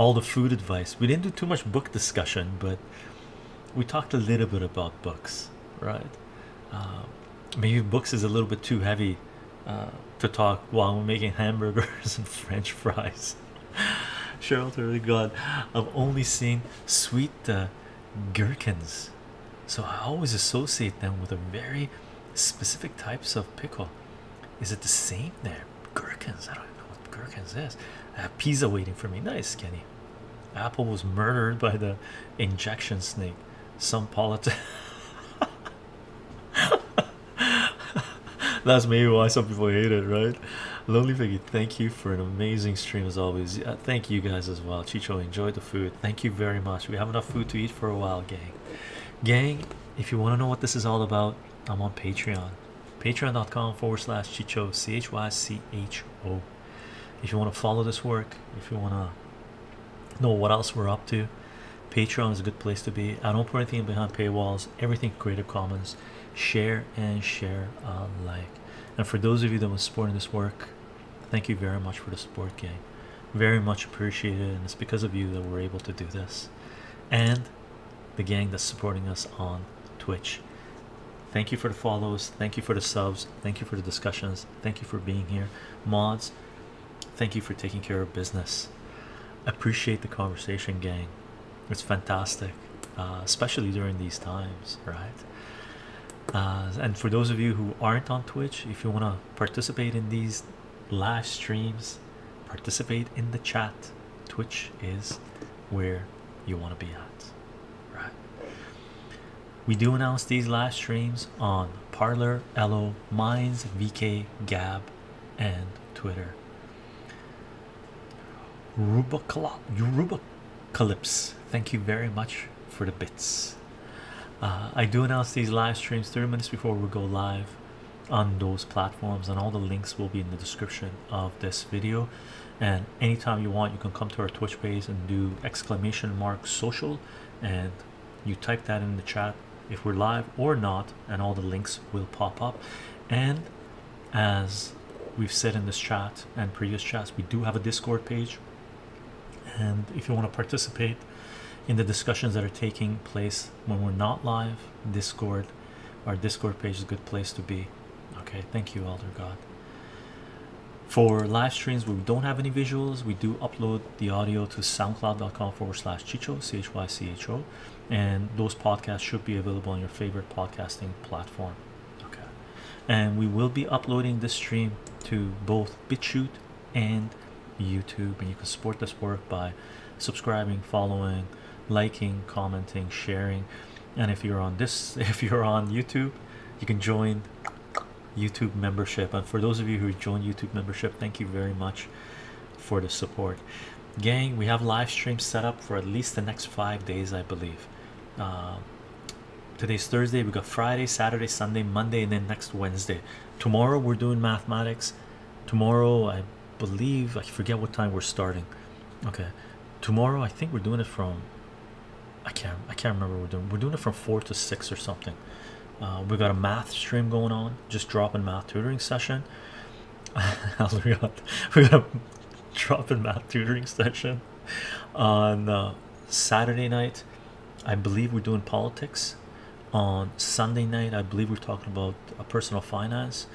all the food advice. We didn't do too much book discussion, but we talked a little bit about books, right? Uh, maybe books is a little bit too heavy uh, to talk while we're making hamburgers and French fries. Cheryl, really God, I've only seen sweet uh, gherkins so I always associate them with a very specific types of pickle. Is it the same there? Gherkins. I don't know what gherkins is. I have pizza waiting for me. Nice, Kenny. Apple was murdered by the injection snake. Some politics. That's maybe why some people hate it, right? Lonely Piggy, thank you for an amazing stream as always. Uh, thank you guys as well. Chycho, enjoy the food. Thank you very much. We have enough food to eat for a while, gang. Gang, if you want to know what this is all about, I'm on Patreon. Patreon.com forward slash Chycho, C H Y C H O. If you want to follow this work, if you want to know what else we're up to, Patreon is a good place to be. I don't put anything behind paywalls, everything Creative Commons. Share and share alike. And for those of you that were supporting this work, thank you very much for the support, gang. Very much appreciated, and it's because of you that we're able to do this. And the gang that's supporting us on Twitch. Thank you for the follows, thank you for the subs, thank you for the discussions, thank you for being here. Mods, thank you for taking care of business. Appreciate the conversation, gang. It's fantastic, uh, especially during these times, right? Uh, and for those of you who aren't on Twitch, if you want to participate in these live streams, participate in the chat. Twitch is where you want to be at, right? We do announce these live streams on Parler, Ello, Minds, VK, Gab, and Twitter. Rubacalypse, thank you very much for the bits. Uh, I do announce these live streams 30 minutes before we go live on those platforms, and all the links will be in the description of this video. And anytime you want, you can come to our Twitch page and do exclamation mark social, and you type that in the chat if we're live or not, and all the links will pop up. And as we've said in this chat and previous chats, we do have a Discord page, and if you want to participate in the discussions that are taking place when we're not live, Discord, our Discord page is a good place to be. Okay, thank you, Elder God. For live streams, where we don't have any visuals. We do upload the audio to soundcloud.com forward slash Chycho, C H Y C H O, and those podcasts should be available on your favorite podcasting platform. Okay, and we will be uploading this stream to both BitChute and YouTube, and you can support this work by subscribing, following, liking, commenting, sharing, and if you're on this, if you're on YouTube, you can join YouTube membership. And for those of you who join YouTube membership, thank you very much for the support, gang. We have live streams set up for at least the next five days, I believe. Uh, today's Thursday. We got Friday, Saturday, Sunday, Monday, and then next Wednesday. Tomorrow we're doing mathematics. Tomorrow, I believe I forget what time we're starting. Okay, tomorrow I think we're doing it from I can't I can't remember we're doing we're doing it from four to six or something. Uh, we got a math stream going on, just dropping math tutoring session. we got we got a dropping math tutoring session on uh, Saturday night. I believe we're doing politics. On Sunday night, I believe we're talking about a personal finance.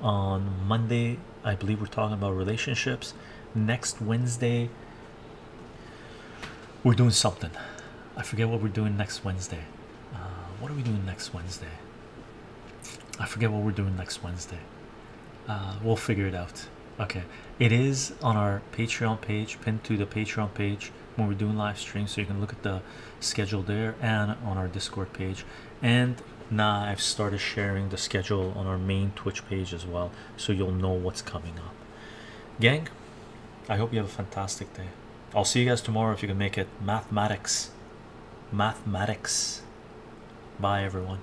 On Monday, I believe we're talking about relationships. Next Wednesday, we're doing something. I forget what we're doing next Wednesday. Uh, what are we doing next Wednesday? I forget what we're doing next Wednesday. Uh, we'll figure it out. Okay, it is on our Patreon page, pinned to the Patreon page when we're doing live streams, so you can look at the schedule there and on our Discord page. And now I've started sharing the schedule on our main Twitch page as well, so you'll know what's coming up. Gang, I hope you have a fantastic day. I'll see you guys tomorrow if you can make it. Mathematics, mathematics. Bye, everyone.